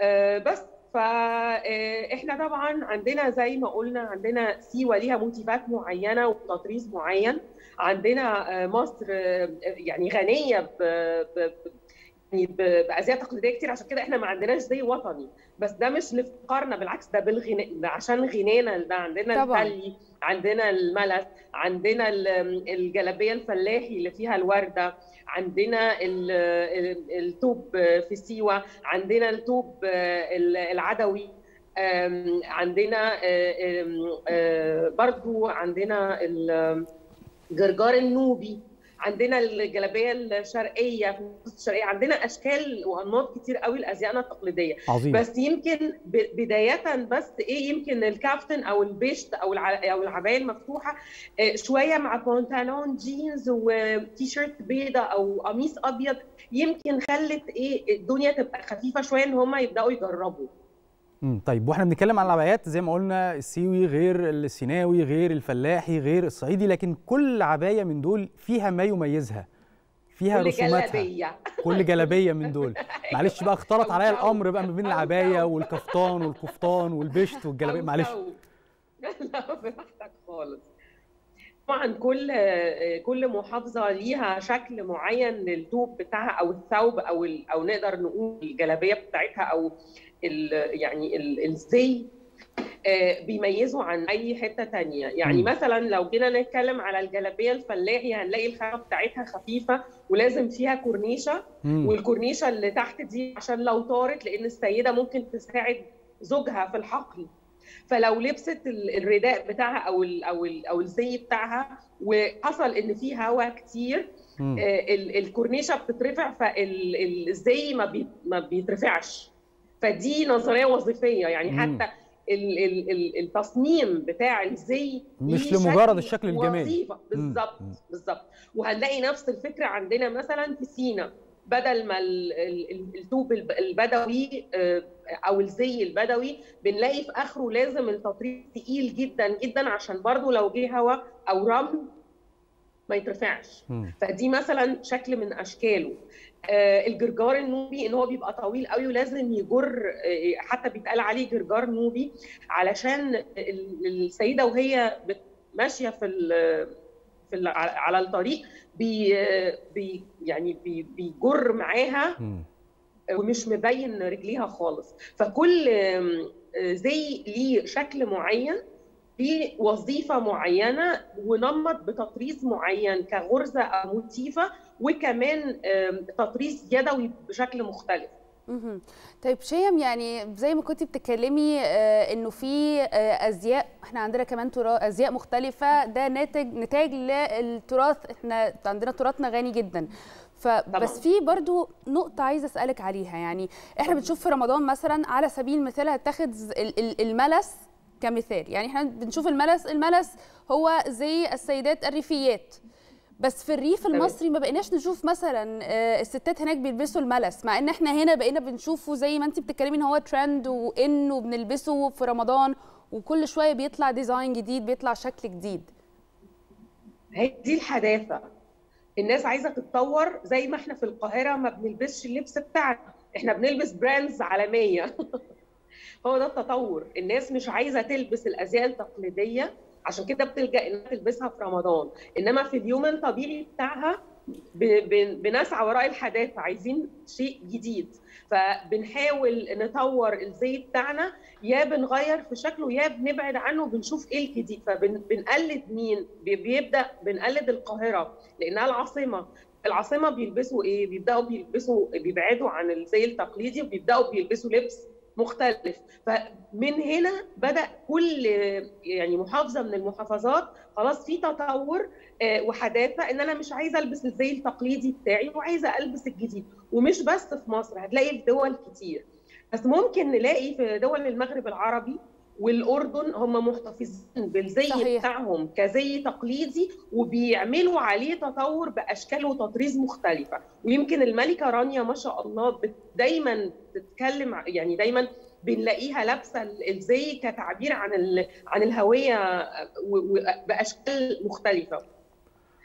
Speaker 37: آه، بس فاحنا طبعا عندنا زي ما قلنا عندنا سيوة ليها موتيفات معينة وتطريز معين. عندنا آه، مصر آه، يعني غنية يعني بازياء تقليدية كتير. عشان كده إحنا ما عندناش زي وطني. بس ده مش لافتقارنا بالعكس ده بالغنا. ده عشان غنانا ده عندنا. التلي عندنا الملس عندنا ال- الجلابية الفلاحي اللي فيها الوردة عندنا ال- ال- التوب في سيوة عندنا التوب ال- العدوي عندنا أم، أم، برضو عندنا الجرجار النوبي. عندنا الجلابية الشرقية في الشرقية عندنا أشكال وأنماط كتير قوي لأزيائنا التقليدية
Speaker 4: عظيم.
Speaker 37: بس يمكن بداية بس إيه يمكن القفطان أو البيشت أو أو العباية المفتوحة آه، شوية مع بنطلون جينز وتي شيرت بيضة أو قميص أبيض يمكن خلت إيه الدنيا تبقى خفيفة شوية إن هم يبدأوا يجربوا.
Speaker 4: طيب وإحنا بنتكلم عن العبايات زي ما قلنا السيوي غير السيناوي غير الفلاحي غير الصعيدي لكن كل عباية من دول فيها ما يميزها فيها
Speaker 37: كل
Speaker 4: رسوماتها.
Speaker 37: جلابية.
Speaker 4: كل جلابية من دول. معلش بقى اختلط عليا الأمر بقى ما بين العباية والكفتان والكفتان والبشت والجلابية. معلش.
Speaker 37: لا براحتك خالص. طبعا كل كل محافظة ليها شكل معين للتوب بتاعها أو الثوب أو أو نقدر نقول الجلابية بتاعتها أو ال يعني ال- الزي آه، بيميزوا عن أي حتة تانية يعني. مثلا لو جينا نتكلم على الجلابية الفلاحي هنلاقي الخامة بتاعتها خفيفة ولازم فيها
Speaker 38: كورنيشة.
Speaker 37: والكورنيشة اللي تحت دي عشان لو طارت لأن السيدة ممكن تساعد زوجها في الحقل فلو لبست ال- الرداء بتاعها أو ال أو ال أو الزي بتاعها وحصل إن في هواء كتير. آه، ال- الكورنيشة بتترفع فالزي ما بيترفعش فدي نظرية وظيفية يعني
Speaker 4: مم.
Speaker 37: حتى ال- ال- ال- التصميم بتاع الزي
Speaker 4: مش لمجرد
Speaker 37: شكل
Speaker 4: الشكل الجمالي. وظيفة.
Speaker 37: بالظبط بالظبط. وهنلاقي نفس الفكرة عندنا مثلا في سينا. بدل ما ال- ال- ال- التوب الب- البدوي آه، أو الزي البدوي بنلاقي في آخره لازم التطريز تقيل جدا جدا عشان برضو لو جه هوا أو رمل ما يترفعش. فدي مثلا شكل من أشكاله. الجرجار النوبي إن هو بيبقى طويل قوي ولازم يجر آه، حتى بيتقال عليه جرجار نوبي علشان ال- السيدة وهي ماشيه في ال- في على الطريق بي بي يعني بي بيجر معاها ومش مبين رجليها خالص. فكل آه، زي ليه شكل معين ليه وظيفة معينة ونمط بتطريز معين كغرزة أو موتيفة وكمان تطريز يدوي بشكل مختلف.
Speaker 3: طيب شيم يعني زي ما كنت بتتكلمي آه، إنه في آه، أزياء إحنا عندنا كمان أزياء مختلفة ده ناتج نتاج للتراث إحنا عندنا تراثنا غني جدا. فبس في برضو نقطة عايزة أسألك عليها يعني إحنا بنشوف في رمضان مثلا على سبيل المثال هتاخد الملس كمثال. يعني إحنا بنشوف الملس الملس هو زي السيدات الريفيات. بس في الريف المصري ما بقيناش نشوف مثلا آه، الستات هناك بيلبسوا الملس مع إن إحنا هنا بقينا بنشوفه زي ما انت بتتكلمي إن هو trend one وبنلبسه في رمضان وكل شوية بيطلع design جديد بيطلع شكل جديد.
Speaker 37: هي دي الحداثة. الناس عايزة تتطور زي ما إحنا في القاهرة ما بنلبسش اللبس بتاعنا. إحنا بنلبس brands عالمية. هو ده التطور. الناس مش عايزة تلبس الأزياء التقليدية عشان كده بتلجأ إنها تلبسها في رمضان. إنما في اليوم الطبيعي بتاعها بنسعى وراء الحداثة عايزين شيء جديد. فبنحاول نطور الزي بتاعنا يا بنغير في شكله يا بنبعد عنه وبنشوف إيه الجديد. فبنقلد مين؟ بي- بيبدأ بنقلد القاهرة لأنها العاصمة. العاصمة بيلبسوا إيه؟ بيبدأوا بيلبسوا بيبعدوا عن الزي التقليدي وبيبدأوا بيلبسوا لبس مختلف. فمن هنا بدأ كل يعني محافظة من المحافظات خلاص في تطور آه، وحداثة إن أنا مش عايزة ألبس الزي التقليدي بتاعي وعايزة ألبس الجديد. ومش بس في مصر هتلاقي في دول كتير. بس ممكن نلاقي في دول المغرب العربي والأردن هم محتفظين بالزي
Speaker 3: صحيح.
Speaker 37: بتاعهم كزي تقليدي وبيعملوا عليه تطور بأشكال وتطريز مختلفة ويمكن الملكة رانيا ما شاء الله دايما تتكلم ع- يعني دايما بنلاقيها لابسة ال- الزي كتعبير عن عن الهوية بأشكال مختلفة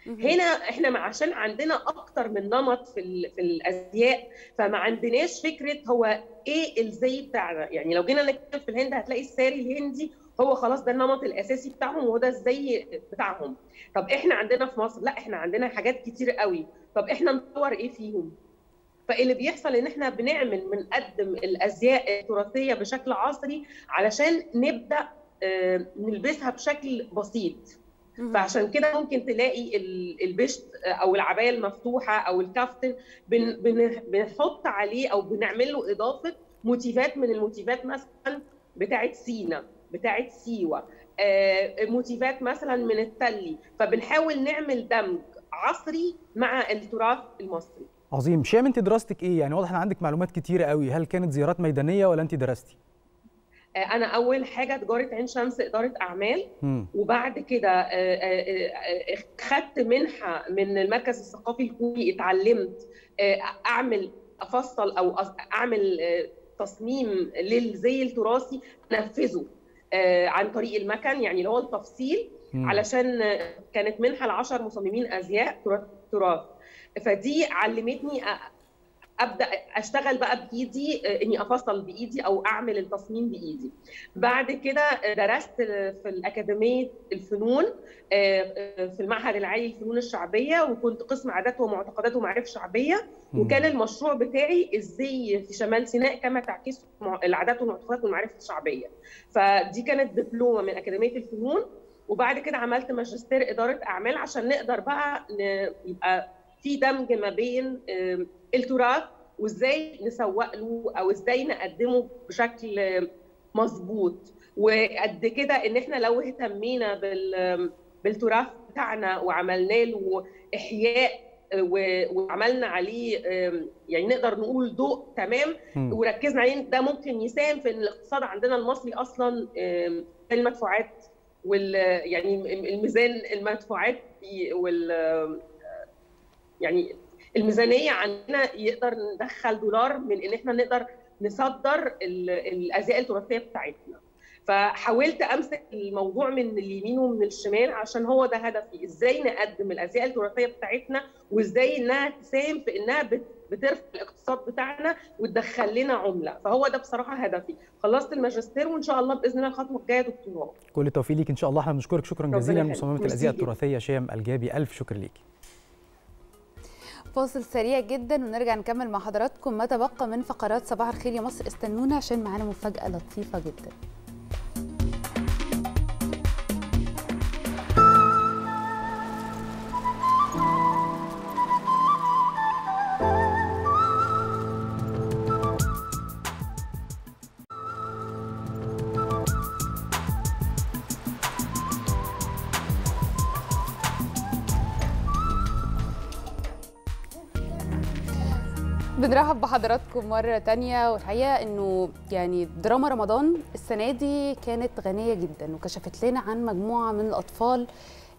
Speaker 37: هنا إحنا عشان عندنا أكتر من نمط في في الأزياء فما عندناش فكرة هو إيه الزي بتاعنا. يعني لو جينا نتكلم في الهند هتلاقي الساري الهندي هو خلاص ده النمط الأساسي بتاعهم وهو ده الزي بتاعهم. طب إحنا عندنا في مصر لا إحنا عندنا حاجات كتير قوي. طب إحنا نطور إيه فيهم؟ فاللي بيحصل إن إحنا بنعمل بنقدم الأزياء التراثية بشكل عصري علشان نبدأ آه، نلبسها بشكل بسيط. فعشان كده ممكن تلاقي ال- البشت أو العباية المفتوحة أو الكافتن بن- بن- بنحط عليه أو بنعمل له إضافة موتيفات من الموتيفات مثلا بتاعة سينا بتاعة سيوه آه، موتيفات مثلا من التلي. فبنحاول نعمل دمج عصري مع التراث المصري.
Speaker 4: عظيم. شام انت دراستك إيه؟ يعني واضح إن عندك معلومات كتيرة قوي. هل كانت زيارات ميدانية ولا أنت درستي
Speaker 37: أنا أول حاجة تجارة عين شمس إدارة
Speaker 4: أعمال.
Speaker 37: وبعد كده آه، آه، آه، خدت منحة من المركز الثقافي الكوري اتعلمت آه، أعمل أفصل أو أعمل آه، تصميم للزي التراثي أنفذه آه، عن طريق المكن يعني اللي هو التفصيل. علشان آه، كانت منحة ل 10 مصممين أزياء تراث- فدي علمتني أبدأ أشتغل بقى بإيدي آه، إني أفصل بإيدي أو أعمل التصميم بإيدي. بعد كده آه، درست في الأكاديمية الفنون آه، في المعهد العالي للفنون الشعبية وكنت قسم عادات ومعتقدات ومعارف
Speaker 38: شعبية.
Speaker 37: وكان المشروع بتاعي إزاي في شمال سيناء كما تعكس العادات والمعتقدات والمعارف الشعبية. فدي كانت دبلومة من أكاديمية الفنون. وبعد كده عملت ماجستير إدارة أعمال عشان نقدر بقى يبقى في دمج ما بين التراث وازاي نسوق له أو إزاي نقدمه بشكل مظبوط وقد كده ان إحنا لو اهتمينا بال بالتراث بتاعنا وعملنا له إحياء وعملنا عليه يعني نقدر نقول ضوء تمام. وركزنا عليه ده ممكن يساهم في إن الاقتصاد عندنا المصري أصلا آم، المدفوعات وال يعني الميزان المدفوعات وال يعني الميزانية عندنا يقدر ندخل دولار من إن إحنا نقدر نصدر ال- الأزياء التراثية بتاعتنا. فحاولت أمسك الموضوع من اليمين ومن الشمال عشان هو ده هدفي. إزاي نقدم الأزياء التراثية بتاعتنا وإزاي إنها تساهم في إنها بت- بترفع الاقتصاد بتاعنا وتدخل لنا عملة. فهو ده بصراحة هدفي. خلصت الماجستير وإن شاء الله بإذن الله الخطوه الجاية دكتوراه
Speaker 4: كل التوفيق ليك. إن شاء الله إحنا بنشكرك. شكرا جزيلا. مصممة
Speaker 37: الأزياء.
Speaker 4: التراثية شام الجابي. ألف شكر ليكي
Speaker 3: فاصل سريع جدا ونرجع نكمل مع حضراتكم. ما تبقى من فقرات صباح الخير يا مصر. استنونا عشان معانا مفاجأة لطيفة جدا. بنرحب بحضراتكم مرة تانية والحقيقة إنه يعني دراما رمضان السنة دي كانت غنية جدا وكشفت لنا عن مجموعة من الأطفال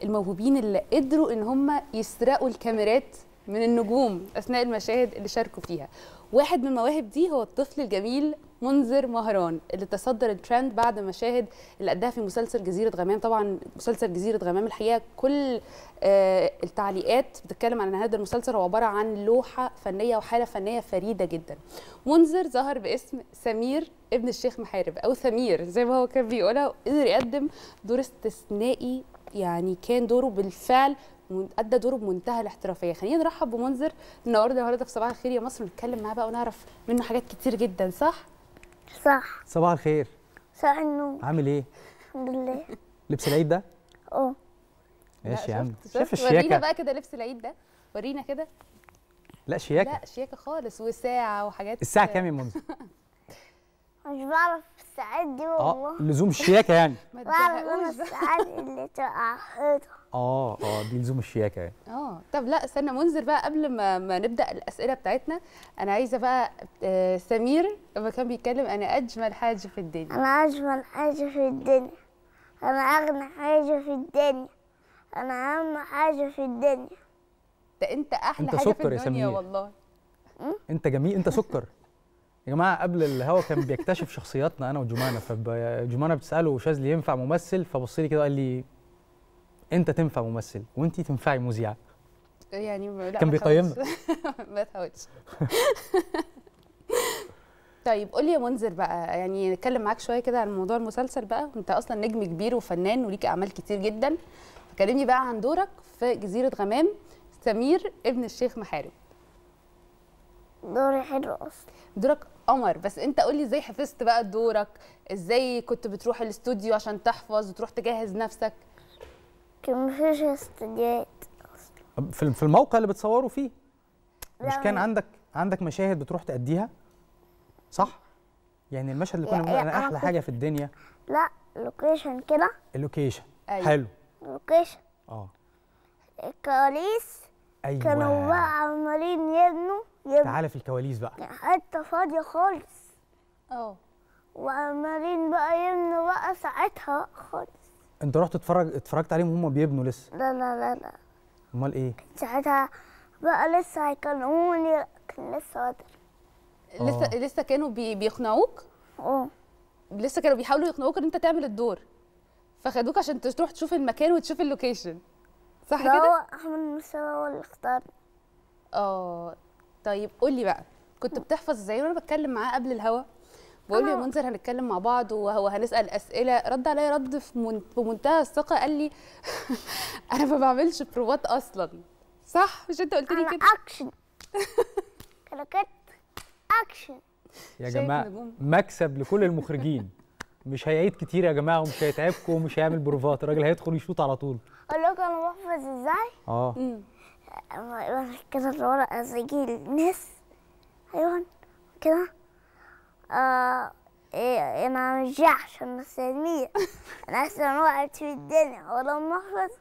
Speaker 3: الموهوبين اللي قدروا إن هم يسرقوا الكاميرات من النجوم أثناء المشاهد اللي شاركوا فيها. واحد من المواهب دي هو الطفل الجميل منذر مهران اللي تصدر الترند بعد مشاهد اللي أداها في مسلسل جزيرة غمام. طبعا مسلسل جزيرة غمام الحقيقة كل آه التعليقات بتتكلم عن هذا المسلسل هو عبارة عن لوحة فنية وحالة فنية فريدة جدا. منذر ظهر باسم سمير ابن الشيخ محارب أو ثمير زي ما هو كان بيقولها وقدر يقدم دور استثنائي يعني كان دوره بالفعل أدى دوره بمنتهى الاحترافية. خلينا نرحب بمنذر النهارده. النهارده في صباح الخير يا مصر. ونتكلم معاه بقى ونعرف منه حاجات كتير جدا صح؟
Speaker 38: صح.
Speaker 4: صباح الخير.
Speaker 38: صح النور.
Speaker 4: عامل إيه؟
Speaker 38: الحمد لله.
Speaker 4: لبس العيد ده؟
Speaker 38: آه
Speaker 4: ماشي يا عم. شايف
Speaker 3: شفت؟ ورينا
Speaker 4: الشياكة.
Speaker 3: بقى كده لبس العيد ده. ورينا كده.
Speaker 4: لا شياكة.
Speaker 3: لا شياكة خالص وساعة وحاجات.
Speaker 4: الساعة كام يا منذر؟
Speaker 38: مش بعرف الساعات دي
Speaker 4: آه
Speaker 38: والله.
Speaker 4: لزوم الشياكة يعني.
Speaker 3: ما
Speaker 38: بعرف. الساعات اللي تقع حيطة.
Speaker 4: آه آه دي لزوم الشياكة يعني.
Speaker 3: آه طب لا استنى منذر بقى قبل ما, ما نبدأ الأسئلة بتاعتنا أنا عايزة بقى آه، سمير لما كان بيتكلم أنا أجمل حاجة في الدنيا.
Speaker 38: أنا أجمل حاجة في الدنيا. أنا أغنى حاجة في الدنيا. أنا أهم حاجة في الدنيا.
Speaker 3: ده أنت أحلى
Speaker 4: أنت
Speaker 3: حاجة في
Speaker 4: سكر يا
Speaker 3: الدنيا
Speaker 4: سمير.
Speaker 3: والله.
Speaker 4: أنت جميل أنت سكر. يا جماعة قبل الهوا كان بيكتشف شخصياتنا أنا وجمانة فجمانه بتسأله شاذلي ينفع ممثل؟ فبص لي كده قال لي انت تنفع ممثل وانت تنفعي مذيعه
Speaker 3: يعني لا
Speaker 4: كان بيقيمنا.
Speaker 3: ما تحاولش طيب قول لي يا منذر بقى يعني نتكلم معاك شوية كده عن موضوع المسلسل بقى. انت أصلا نجم كبير وفنان وليك أعمال كتير جدا. فكلمني بقى عن دورك في جزيرة غمام سمير ابن الشيخ محارب
Speaker 38: دوري حلو أصلا.
Speaker 3: دورك قمر. بس انت قول لي إزاي حفظت بقى دورك؟ إزاي كنت بتروح الاستوديو عشان تحفظ وتروح تجهز نفسك؟
Speaker 38: كان مفيش استديوهات.
Speaker 4: في في الموقع اللي بتصوروا فيه. مش كان عندك عندك مشاهد بتروح تأديها؟ صح؟ يعني المشهد اللي كنا بنقول
Speaker 38: أنا
Speaker 4: أنا
Speaker 38: أحلى
Speaker 4: حاجة في الدنيا.
Speaker 38: لا location كده.
Speaker 4: ال location
Speaker 38: أيوة.
Speaker 4: حلو.
Speaker 38: location
Speaker 4: آه.
Speaker 38: الكواليس.
Speaker 4: أيوه.
Speaker 38: كانوا بقى عمالين يبنوا يبنوا.
Speaker 4: تعالى في الكواليس بقى.
Speaker 38: حتة فاضية خالص.
Speaker 3: آه.
Speaker 38: وعمالين بقى يبنوا بقى ساعتها خالص.
Speaker 4: انت رحت تتفرج اتفرجت عليهم وهم بيبنوا لسه؟
Speaker 38: لا لا لا لا.
Speaker 4: امال إيه؟
Speaker 38: ساعتها بقى لسه هيكلموني كان لسه بدري.
Speaker 3: لسه لسه كانوا بي بيقنعوك؟
Speaker 38: آه.
Speaker 3: لسه كانوا بيحاولوا يقنعوك ان انت تعمل الدور. فخدوك عشان تروح تشوف المكان وتشوف ال location. صح
Speaker 38: ده
Speaker 3: كده؟
Speaker 38: هو أحمد موسى هو اللي اختار
Speaker 3: آه. طيب قول لي بقى كنت بتحفظ إزاي وأنا بتكلم معاه قبل الهوا؟ بقول له يا منذر هنتكلم مع بعض وهو هنسال أسئلة. رد عليا رد في من- بمنتهى الثقة. قال لي أنا ما بعملش بروفات أصلا. صح؟ مش أنت قلت لي كده؟
Speaker 38: action. كلاكيت action.
Speaker 4: يا
Speaker 38: جماعة؟
Speaker 4: مكسب لكل المخرجين. مش هيعيد كتير يا جماعة ومش هيتعبكم ومش هيعمل بروفات. الراجل هيدخل يشوط على طول.
Speaker 38: أقول لك أنا بحفظ إزاي؟ آه. كده الورقه زي الناس. أيوه كده. آه إيه أنا مش عشان سلمية أنا احسن واحد في الدنيا ولما احفظ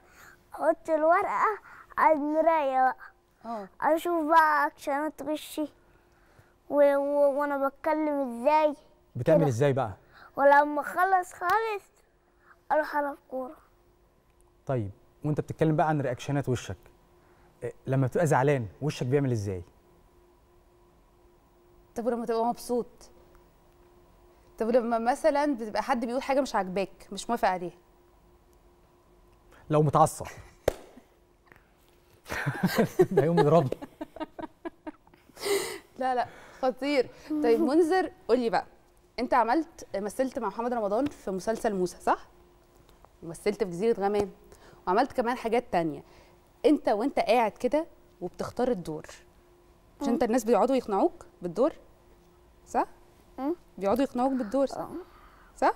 Speaker 38: أحط الورقة على المراية بقى.
Speaker 3: آه.
Speaker 38: أشوف بقى اكشنات وشي و- و- وأنا بتكلم إزاي؟
Speaker 4: بتعمل
Speaker 38: كده.
Speaker 4: إزاي بقى؟
Speaker 38: ولما أخلص خالص أروح ألعب كورة.
Speaker 4: طيب وأنت بتتكلم بقى عن رياكشنات وشك. إيه، لما بتبقى زعلان وشك بيعمل إزاي؟
Speaker 3: طب ولما تبقى مبسوط؟ طب لما مثلا بتبقى حد بيقول حاجة مش عاجباك مش موافق عليها.
Speaker 4: لو متعصب. ده يوم يضربني.
Speaker 3: لا لا خطير. طيب منذر قول لي بقى. انت عملت مثلت مع محمد رمضان في مسلسل موسى صح؟ ومثلت في جزيرة غمام. وعملت كمان حاجات تانية. انت وانت قاعد كده وبتختار الدور. مش انت الناس بيقعدوا يقنعوك بالدور؟ صح؟ بيقعدوا يقنعوك بالدور صح؟ صح؟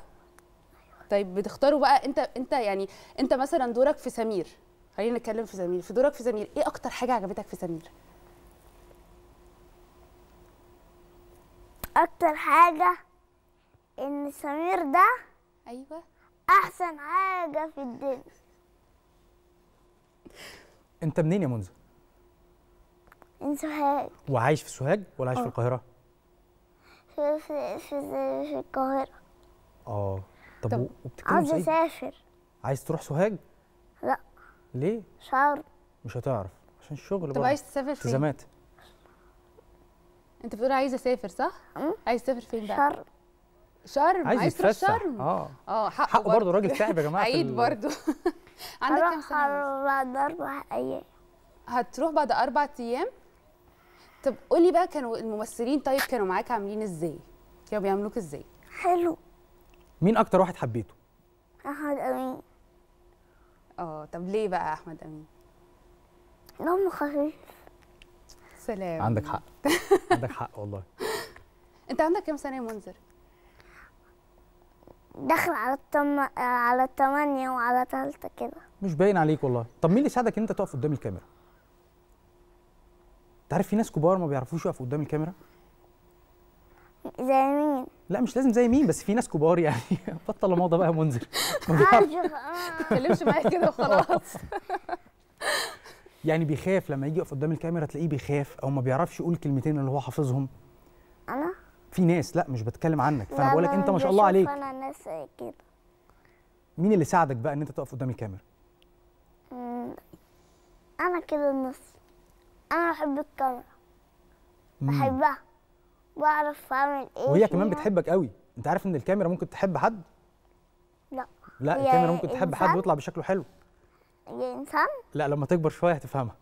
Speaker 3: طيب بتختاروا بقى انت انت يعني انت مثلا دورك في سمير خلينا نتكلم في سمير في دورك في سمير إيه أكتر حاجة عجبتك في سمير؟
Speaker 38: أكتر حاجة ان سمير ده
Speaker 3: أيوه.
Speaker 38: احسن حاجة في الدنيا.
Speaker 4: انت منين يا منذر؟
Speaker 38: من سوهاج.
Speaker 4: وعايش في سوهاج ولا عايش في
Speaker 38: آه.
Speaker 4: القاهرة؟
Speaker 38: في في في, في القاهرة.
Speaker 4: آه. طب وبتتكلم
Speaker 38: عاوزة
Speaker 4: صعيدي
Speaker 38: أسافر.
Speaker 4: عايز تروح سوهاج؟
Speaker 38: لا.
Speaker 4: ليه؟
Speaker 38: شرم.
Speaker 4: مش هتعرف. عشان الشغل
Speaker 3: طب. عايز تسافر فين؟
Speaker 4: التزامات.
Speaker 3: أنت بتقول عايز أسافر صح؟ عايز تسافر فين بقى؟
Speaker 38: شرم.
Speaker 3: شرم.
Speaker 4: عايز
Speaker 3: عايز تروح. شرم؟
Speaker 4: آه.
Speaker 3: آه حقه,
Speaker 4: حقه برضه راجل تعب يا جماعة
Speaker 3: عيد برضه. عندك كام سنة؟
Speaker 38: هروح بعد أربع أيام.
Speaker 3: هتروح بعد أربع أيام؟ طب قولي بقى كانوا الممثلين طيب كانوا معاك عاملين إزاي؟ كانوا بيعملوك إزاي؟
Speaker 38: حلو.
Speaker 4: مين أكتر واحد حبيته؟
Speaker 38: أحمد أمين.
Speaker 3: آه طب ليه بقى أحمد أمين؟
Speaker 38: دمه خفيف.
Speaker 3: سلام.
Speaker 4: عندك حق. عندك حق والله.
Speaker 3: أنت عندك كام سنه يا منذر؟
Speaker 38: داخل على التم... على التمانية وعلى تالتة كده.
Speaker 4: مش باين عليك والله. طب مين اللي ساعدك إن أنت تقف قدام الكاميرا؟ انت عارف في ناس كبار ما بيعرفوش يقفوا قدام الكاميرا؟
Speaker 38: زي مين؟
Speaker 4: لا مش لازم زي مين بس في ناس كبار يعني. بطل موضه بقى يا منذر ما
Speaker 3: تتكلمش معايا كده وخلاص.
Speaker 4: يعني بيخاف لما يجي يقف قدام الكاميرا تلاقيه بيخاف أو ما بيعرفش يقول الكلمتين اللي هو حافظهم؟
Speaker 38: أنا؟
Speaker 4: في ناس لا مش بتكلم عنك.
Speaker 38: فأنا
Speaker 4: بقول لك أنت ما شاء الله عليك.
Speaker 38: أنا ناس كده.
Speaker 4: مين اللي ساعدك بقى إن أنت تقف قدام الكاميرا.
Speaker 38: أنا كده النص. أنا بحب الكاميرا. بحبها. بعرف أعمل إيه
Speaker 4: وهي كمان. بتحبك قوي. أنت عارف إن الكاميرا ممكن تحب حد؟
Speaker 38: لا.
Speaker 4: لا الكاميرا ممكن تحب حد؟ ويطلع بشكله حلو.
Speaker 38: هي إنسان؟
Speaker 4: لا لما تكبر شوية هتفهمها.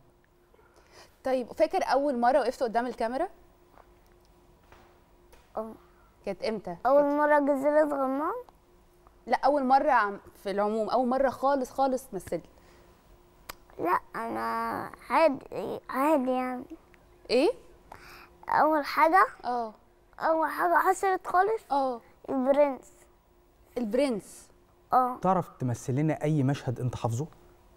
Speaker 3: طيب فاكر أول مرة وقفت قدام الكاميرا؟
Speaker 38: آه
Speaker 3: كانت إمتى؟
Speaker 38: أول مرة جزيرة غمام
Speaker 3: لا أول مرة عم- في العموم أول مرة خالص خالص مثلت
Speaker 38: لا أنا عادي عادي يعني.
Speaker 3: إيه؟
Speaker 38: أول حاجة
Speaker 3: آه.
Speaker 38: أول حاجة حصلت خالص
Speaker 3: آه.
Speaker 38: البرنس.
Speaker 3: البرنس.
Speaker 38: آه.
Speaker 4: تعرف تمثل لنا أي مشهد أنت حافظه؟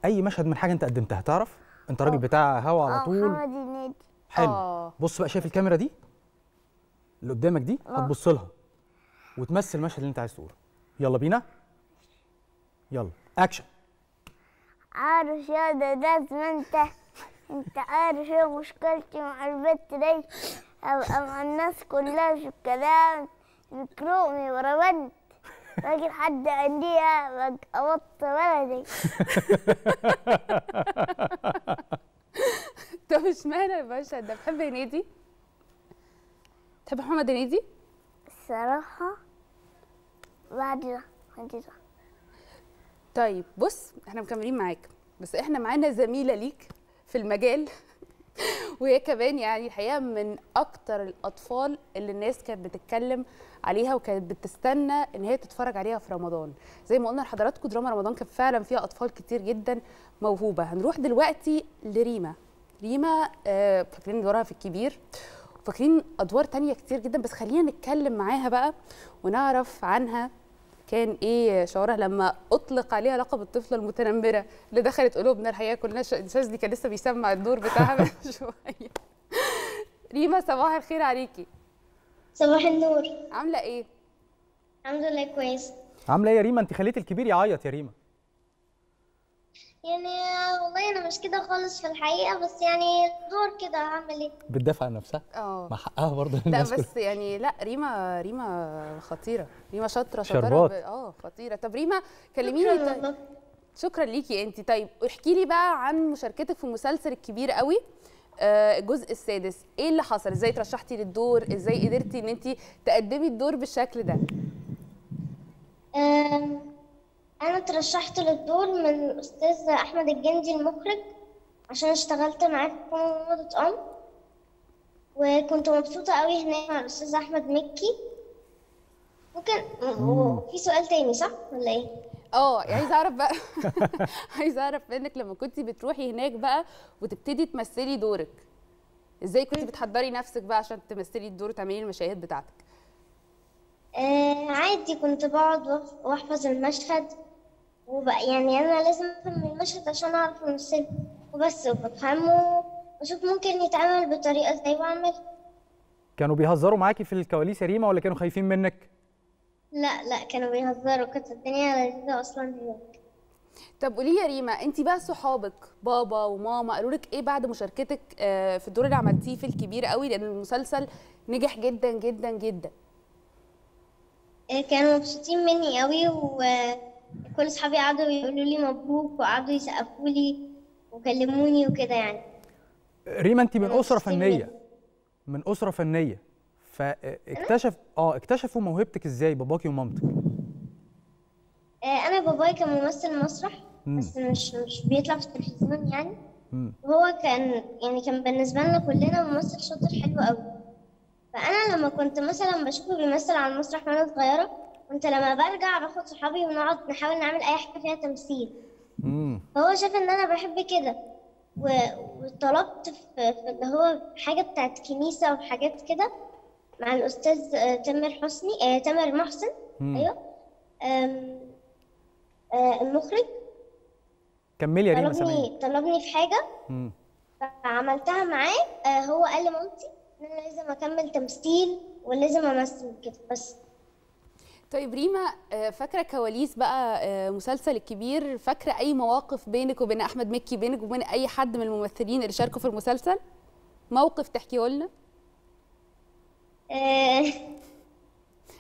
Speaker 4: أي مشهد من حاجة أنت قدمتها تعرف؟ أنت راجل بتاع هوا على
Speaker 38: آه
Speaker 4: طول.
Speaker 38: محمد هنيدي.
Speaker 4: حلو.
Speaker 3: آه.
Speaker 4: بص بقى شايف الكاميرا دي؟ اللي قدامك دي
Speaker 38: آه.
Speaker 4: هتبص لها وتمثل المشهد اللي أنت عايز تقوله. يلا بينا. يلا. أكشن.
Speaker 38: عارف يا ده لازم انت انت عارف إيه مشكلتي مع البت دي ابقى مع الناس كلها في الكلام. يكرهني ورا بنت. راجل حد عنديها ببقى بط بلدي
Speaker 3: طب اشمعنى المشهد ده بتحب هنيدي؟ تحب محمد هنيدي؟
Speaker 38: الصراحة بعد ده.
Speaker 3: طيب بص إحنا مكملين معاك. بس إحنا معانا زميلة ليك في المجال. وهي كمان يعني الحقيقة من أكتر الأطفال اللي الناس كانت بتتكلم عليها وكانت بتستنى إن هي تتفرج عليها في رمضان. زي ما قلنا لحضراتكم دراما رمضان كان فعلا فيها أطفال كتير جدا موهوبة. هنروح دلوقتي لريما. ريما آه، فاكرين دورها في الكبير. فاكرين أدوار تانية كتير جدا. بس خلينا نتكلم معاها بقى ونعرف عنها كان إيه شعورها لما أطلق عليها لقب الطفلة المتنمرة اللي دخلت قلوبنا الحقيقة كلنا. ش- شاذلي كان لسه بيسمع الدور بتاعها من شوية. ريما صباح الخير عليكي.
Speaker 39: صباح النور.
Speaker 3: عاملة إيه؟
Speaker 39: الحمد لله كويس.
Speaker 4: عاملة إيه يا ريما؟ أنت خليتي الكبير يعيط يا ريما.
Speaker 39: يعني والله أنا مش كده خالص في الحقيقة بس يعني دور كده هعمل إيه؟
Speaker 4: بتدافع عن نفسها؟
Speaker 3: آه.
Speaker 4: مع حقها برضه
Speaker 3: لا بس يعني لا ريما ريما خطيرة ريما
Speaker 4: شاطرة
Speaker 3: شاطرة آه خطيرة. طب ريما كلميني طيب. شكرا ليكي أنت. طيب احكي لي بقى عن مشاركتك في المسلسل الكبير قوي آه، الجزء السادس. إيه اللي حصل؟ إزاي ترشحتي للدور؟ إزاي قدرتي إن أنت تقدمي الدور بالشكل ده؟
Speaker 39: أنا ترشحت للدور من الاستاذ أحمد الجندي المخرج عشان اشتغلت معاه في موضة ام وكنت مبسوطة قوي هناك مع الأستاذ أحمد مكي. ممكن هو في سؤال تاني صح؟ ولا إيه؟
Speaker 3: آه يعني عايزه أعرف بقى. عايزه أعرف منك لما كنتي بتروحي هناك بقى وتبتدي تمثلي دورك. إزاي كنتي بتحضري نفسك بقى عشان تمثلي الدور وتعملي المشاهد بتاعتك؟
Speaker 39: آه عادي كنت بقعد وأحفظ المشهد. وبقى يعني أنا لازم أفهم المشهد عشان أعرف امثله وبس وبفهمه. وأشوف ممكن يتعمل بطريقة إزاي واعمل
Speaker 4: كانوا بيهزروا معاكي في الكواليس يا ريما ولا كانوا خايفين منك؟
Speaker 39: لا لا كانوا بيهزروا. كانت الدنيا لذيذة أصلا هناك.
Speaker 3: طب قولي لي يا ريما أنت بقى صحابك بابا وماما قالوا لك إيه بعد مشاركتك آه، في الدور اللي عملتيه في الكبير قوي؟ لأن المسلسل نجح جدا جدا جدا.
Speaker 39: آه، كانوا مبسوطين مني قوي وكل اصحابي قعدوا يقولوا لي مبروك وقعدوا يسقفوا لي وكلموني وكده يعني.
Speaker 4: ريما انت من أسرة فنية. من أسرة فنية. فاكتشف آه اكتشفوا موهبتك إزاي باباكي ومامتك؟
Speaker 39: آه، أنا بابايا كان ممثل مسرح
Speaker 4: مم.
Speaker 39: بس مش مش بيطلع في التلفزيون يعني.
Speaker 4: مم.
Speaker 39: وهو كان يعني كان بالنسبة لنا كلنا ممثل شاطر حلو قوي فأنا لما كنت مثلا بشوفه بيمثل على المسرح وأنا صغيرة كنت لما برجع باخد صحابي ونقعد نحاول نعمل أي حاجة فيها تمثيل.
Speaker 4: امم
Speaker 39: فهو شاف إن أنا بحب كده و- وطلبت في, في اللي هو حاجة بتاعت كنيسة وحاجات كده مع الأستاذ آه، تامر حسني آه، تامر محسن.
Speaker 4: مم.
Speaker 39: أيوه. آم، آه، المخرج.
Speaker 4: كملي يا ريما
Speaker 39: طلبني طلبني في حاجة.
Speaker 4: مم.
Speaker 39: فعملتها معاه. آه، هو قال لمامتي إن أنا لازم أكمل تمثيل ولازم أمثل كده بس
Speaker 3: طيب ريما آه، فاكرة كواليس بقى آه، مسلسل الكبير؟ فاكرة أي مواقف بينك وبين أحمد مكي بينك وبين أي حد من الممثلين اللي شاركوا في المسلسل؟ موقف تحكيه لنا؟
Speaker 39: آه،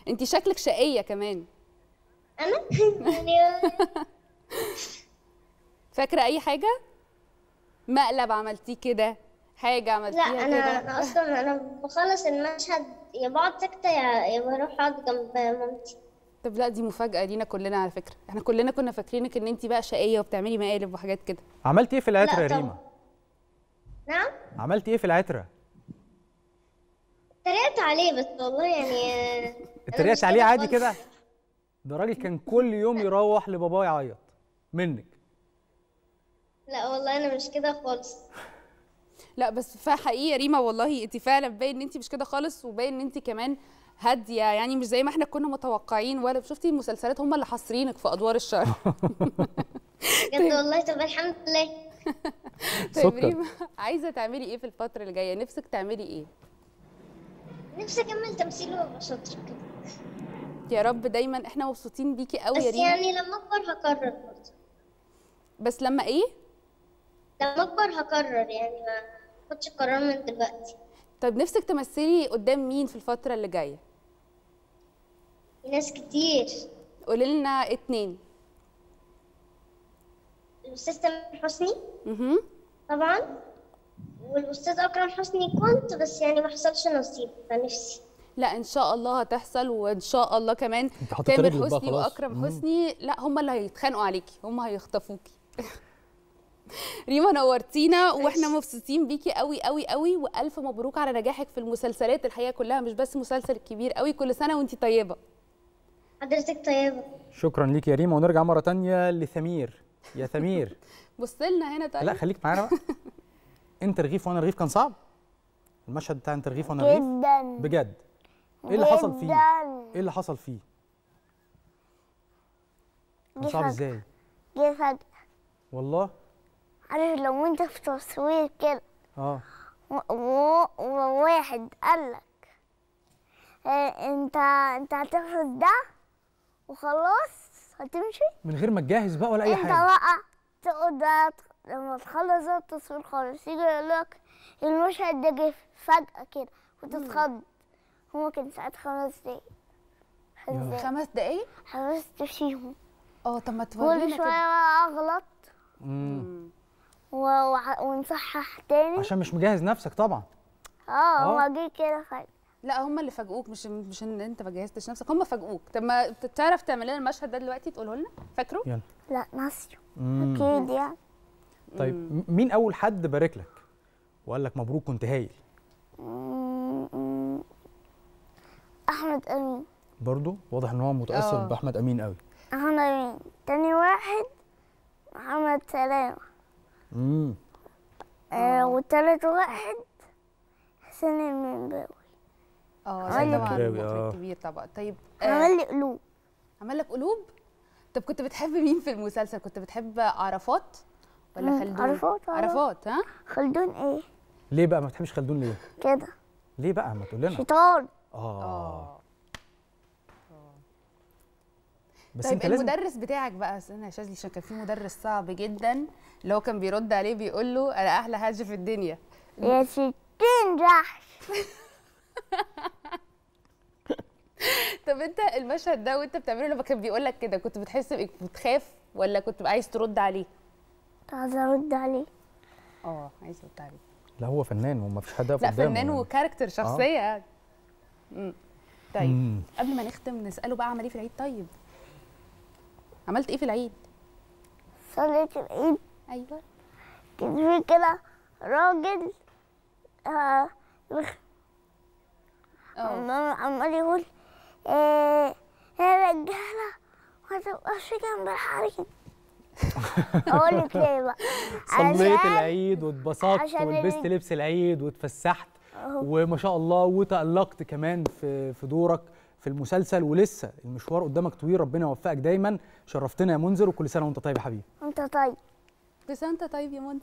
Speaker 3: انت شكلك شقية كمان.
Speaker 39: أنا؟ يعني
Speaker 3: فاكرة أي حاجة؟ مقلب عملتيه كده حاجة
Speaker 39: لا
Speaker 3: عملتيها
Speaker 39: أنا
Speaker 3: كده؟
Speaker 39: أنا أصلا أنا بخلص المشهد بقعد ساكته يا يا بروح اقعد جنب مامتي.
Speaker 3: طب لا دي مفاجأة لينا كلنا على فكرة. إحنا كلنا كنا فاكرينك ان انت بقى شقية وبتعملي مقالب وحاجات كده.
Speaker 4: عملتي إيه في العتره
Speaker 39: لا
Speaker 4: يا. ريما؟
Speaker 39: نعم؟
Speaker 4: عملتي إيه في العتره
Speaker 39: اتريقت عليه بس والله يعني آه،
Speaker 4: اتريقت عليه عادي. كده؟ ده راجل كان كل يوم يروح لباباه يعيط. منك.
Speaker 39: لا والله أنا مش كده خالص.
Speaker 3: لا بس فحقيقه ريما والله انت فعلا باين إن انت مش كده خالص وباين إن انت كمان هادية. يعني مش زي ما إحنا كنا متوقعين ولا شفتي المسلسلات هم اللي حاصرينك في أدوار الشر.
Speaker 39: بجد والله طب الحمد لله.
Speaker 3: طيب. ريما عايزة تعملي إيه في الفترة اللي جاية؟ نفسك تعملي إيه؟
Speaker 39: نفسي أكمل تمثيل وأبقى شاطر كده.
Speaker 3: يا رب دايما إحنا مبسوطين بيكي قوي
Speaker 39: بس
Speaker 3: يا ريما.
Speaker 39: يعني لما أكبر هقرر برضه.
Speaker 3: بس لما إيه؟
Speaker 39: لما أكبر هقرر يعني ما اخدش قرار من دلوقتي.
Speaker 3: طيب نفسك تمثلي قدام مين في الفترة اللي جاية؟
Speaker 39: في ناس كتير.
Speaker 3: قولي لنا اتنين.
Speaker 39: الاستاذ تامر حسني؟
Speaker 3: أها
Speaker 39: طبعا. والأستاذ أكرم حسني كنت بس يعني ما حصلش نصيب فنفسي.
Speaker 3: لا إن شاء الله هتحصل وإن شاء الله كمان تامر حسني.
Speaker 4: وأكرم.
Speaker 3: حسني لا هم اللي هيتخانقوا عليكي هم هيخطفوكي. ريما نورتينا وإحنا مبسوطين بيكي قوي قوي قوي وألف مبروك على نجاحك في المسلسلات الحقيقة كلها مش بس مسلسل كبير قوي كل سنة وانت طيبة.
Speaker 39: حضرتك طيبة.
Speaker 4: شكرا ليك يا ريما. ونرجع مرة تانية لثمير. يا ثمير.
Speaker 3: بص لنا هنا طيب.
Speaker 4: لا خليك معانا بقى. انت رغيف وأنا رغيف كان صعب؟ المشهد بتاع انت رغيف وأنا رغيف؟
Speaker 38: جدا.
Speaker 4: بجد. إيه اللي حصل فيه. إيه اللي حصل فيه؟ كان صعب. إزاي؟
Speaker 38: جه فجأة
Speaker 4: والله؟
Speaker 38: عارف لو انت في تصوير كده آه. وواحد قالك آه انت انت هتحفظ ده وخلاص هتمشي؟
Speaker 4: من غير ما تجهز بقى ولا أي
Speaker 38: انت
Speaker 4: حاجة.
Speaker 38: بقى تقعد بقى ت- لما تخلص التصوير خالص يجي يقولك المشهد ده جه فجأة كده وتتخض. هو كان ساعات خمس دقايق. خمس دقايق.
Speaker 3: خمس
Speaker 38: حفظت فيهم.
Speaker 3: آه طب ما
Speaker 38: كل
Speaker 3: تورينا
Speaker 38: شوية
Speaker 3: كده
Speaker 38: بقى أغلط.
Speaker 4: مم.
Speaker 38: و- ونصحح تاني.
Speaker 4: عشان مش مجهز نفسك طبعا. آه.
Speaker 38: هو جه كده فجأة
Speaker 3: لا هم اللي فاجئوك مش مش إن أنت ما جهزتش نفسك هم فاجئوك. طب ما تعرف تعمل لنا المشهد ده دلوقتي تقوله لنا؟ فاكره؟
Speaker 4: يلا.
Speaker 38: لا ناسيو
Speaker 4: مم.
Speaker 38: أكيد يعني.
Speaker 4: طيب مين أول حد بارك لك؟ وقال لك مبروك كنت هايل.
Speaker 38: أحمد أمين.
Speaker 4: برضو؟ واضح إن هو متأثر
Speaker 38: آه.
Speaker 4: بأحمد أمين قوي
Speaker 38: أحمد أمين. تاني واحد محمد سلامة
Speaker 4: امم
Speaker 38: آه وتالت واحد حسين المنباوي
Speaker 3: آه
Speaker 38: عمل لي
Speaker 3: مخرج
Speaker 4: آه.
Speaker 3: كبير طبعا. طيب
Speaker 38: عمل لي قلوب.
Speaker 3: عمل لك قلوب؟ طب كنت بتحب مين في المسلسل؟ كنت بتحب عرفات ولا خلدون؟
Speaker 38: عرفات، عرفات.
Speaker 3: عرفات ها؟
Speaker 38: خلدون إيه؟
Speaker 4: ليه بقى ما بتحبش خلدون ليه؟
Speaker 38: كده.
Speaker 4: ليه بقى؟ ما تقول لنا.
Speaker 38: شيطان.
Speaker 4: آه. بس
Speaker 3: طيب
Speaker 4: انت لازم
Speaker 3: المدرس بتاعك بقى استنى يا شاذلي عشان كان في مدرس صعب جدا اللي هو كان بيرد عليه بيقول له أنا أحلى حاجة في الدنيا.
Speaker 38: يا ستين جحش.
Speaker 3: طب انت المشهد ده وانت بتعمله لما كان بيقول لك كده كنت بتحس بإيه؟ بتخاف ولا كنت عايز ترد عليه؟
Speaker 38: كنت عايزة أرد عليه.
Speaker 3: آه عايز ترد عليه.
Speaker 4: لا هو فنان وما فيش حد
Speaker 3: لا فنان
Speaker 4: يعني.
Speaker 3: وكاركتر شخصية يعني. مم. طيب
Speaker 4: مم.
Speaker 3: قبل ما نختم نسأله بقى عمل إيه في العيد؟ طيب. عملت إيه في العيد؟
Speaker 38: صليت العيد.
Speaker 3: أيوه.
Speaker 38: كان في كده راجل آه بخ- عمال عمال يقول آه يا رجالة ما تبقاش جنب الحريم أقول لك ليه بقى؟
Speaker 4: صليت العيد واتبسطت ولبست
Speaker 38: العيد.
Speaker 4: لبس العيد واتفسحت. وما شاء الله وتألقت كمان في في دورك. في المسلسل ولسه المشوار قدامك طويل ربنا يوفقك دايما. شرفتنا يا منذر وكل سنة وانت طيب يا حبيبي.
Speaker 38: أنت طيب.
Speaker 3: بس انت طيب يا منذر.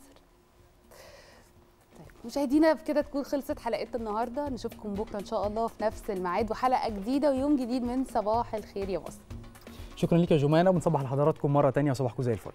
Speaker 3: طيب مشاهدينا بكده تكون خلصت حلقتنا النهارده. نشوفكم بكرة إن شاء الله في نفس الميعاد وحلقة جديدة ويوم جديد من صباح الخير يا مصر.
Speaker 4: شكرا لك يا جمانة وبنصبح لحضراتكم مرة تانية وصباحكم زي الفل.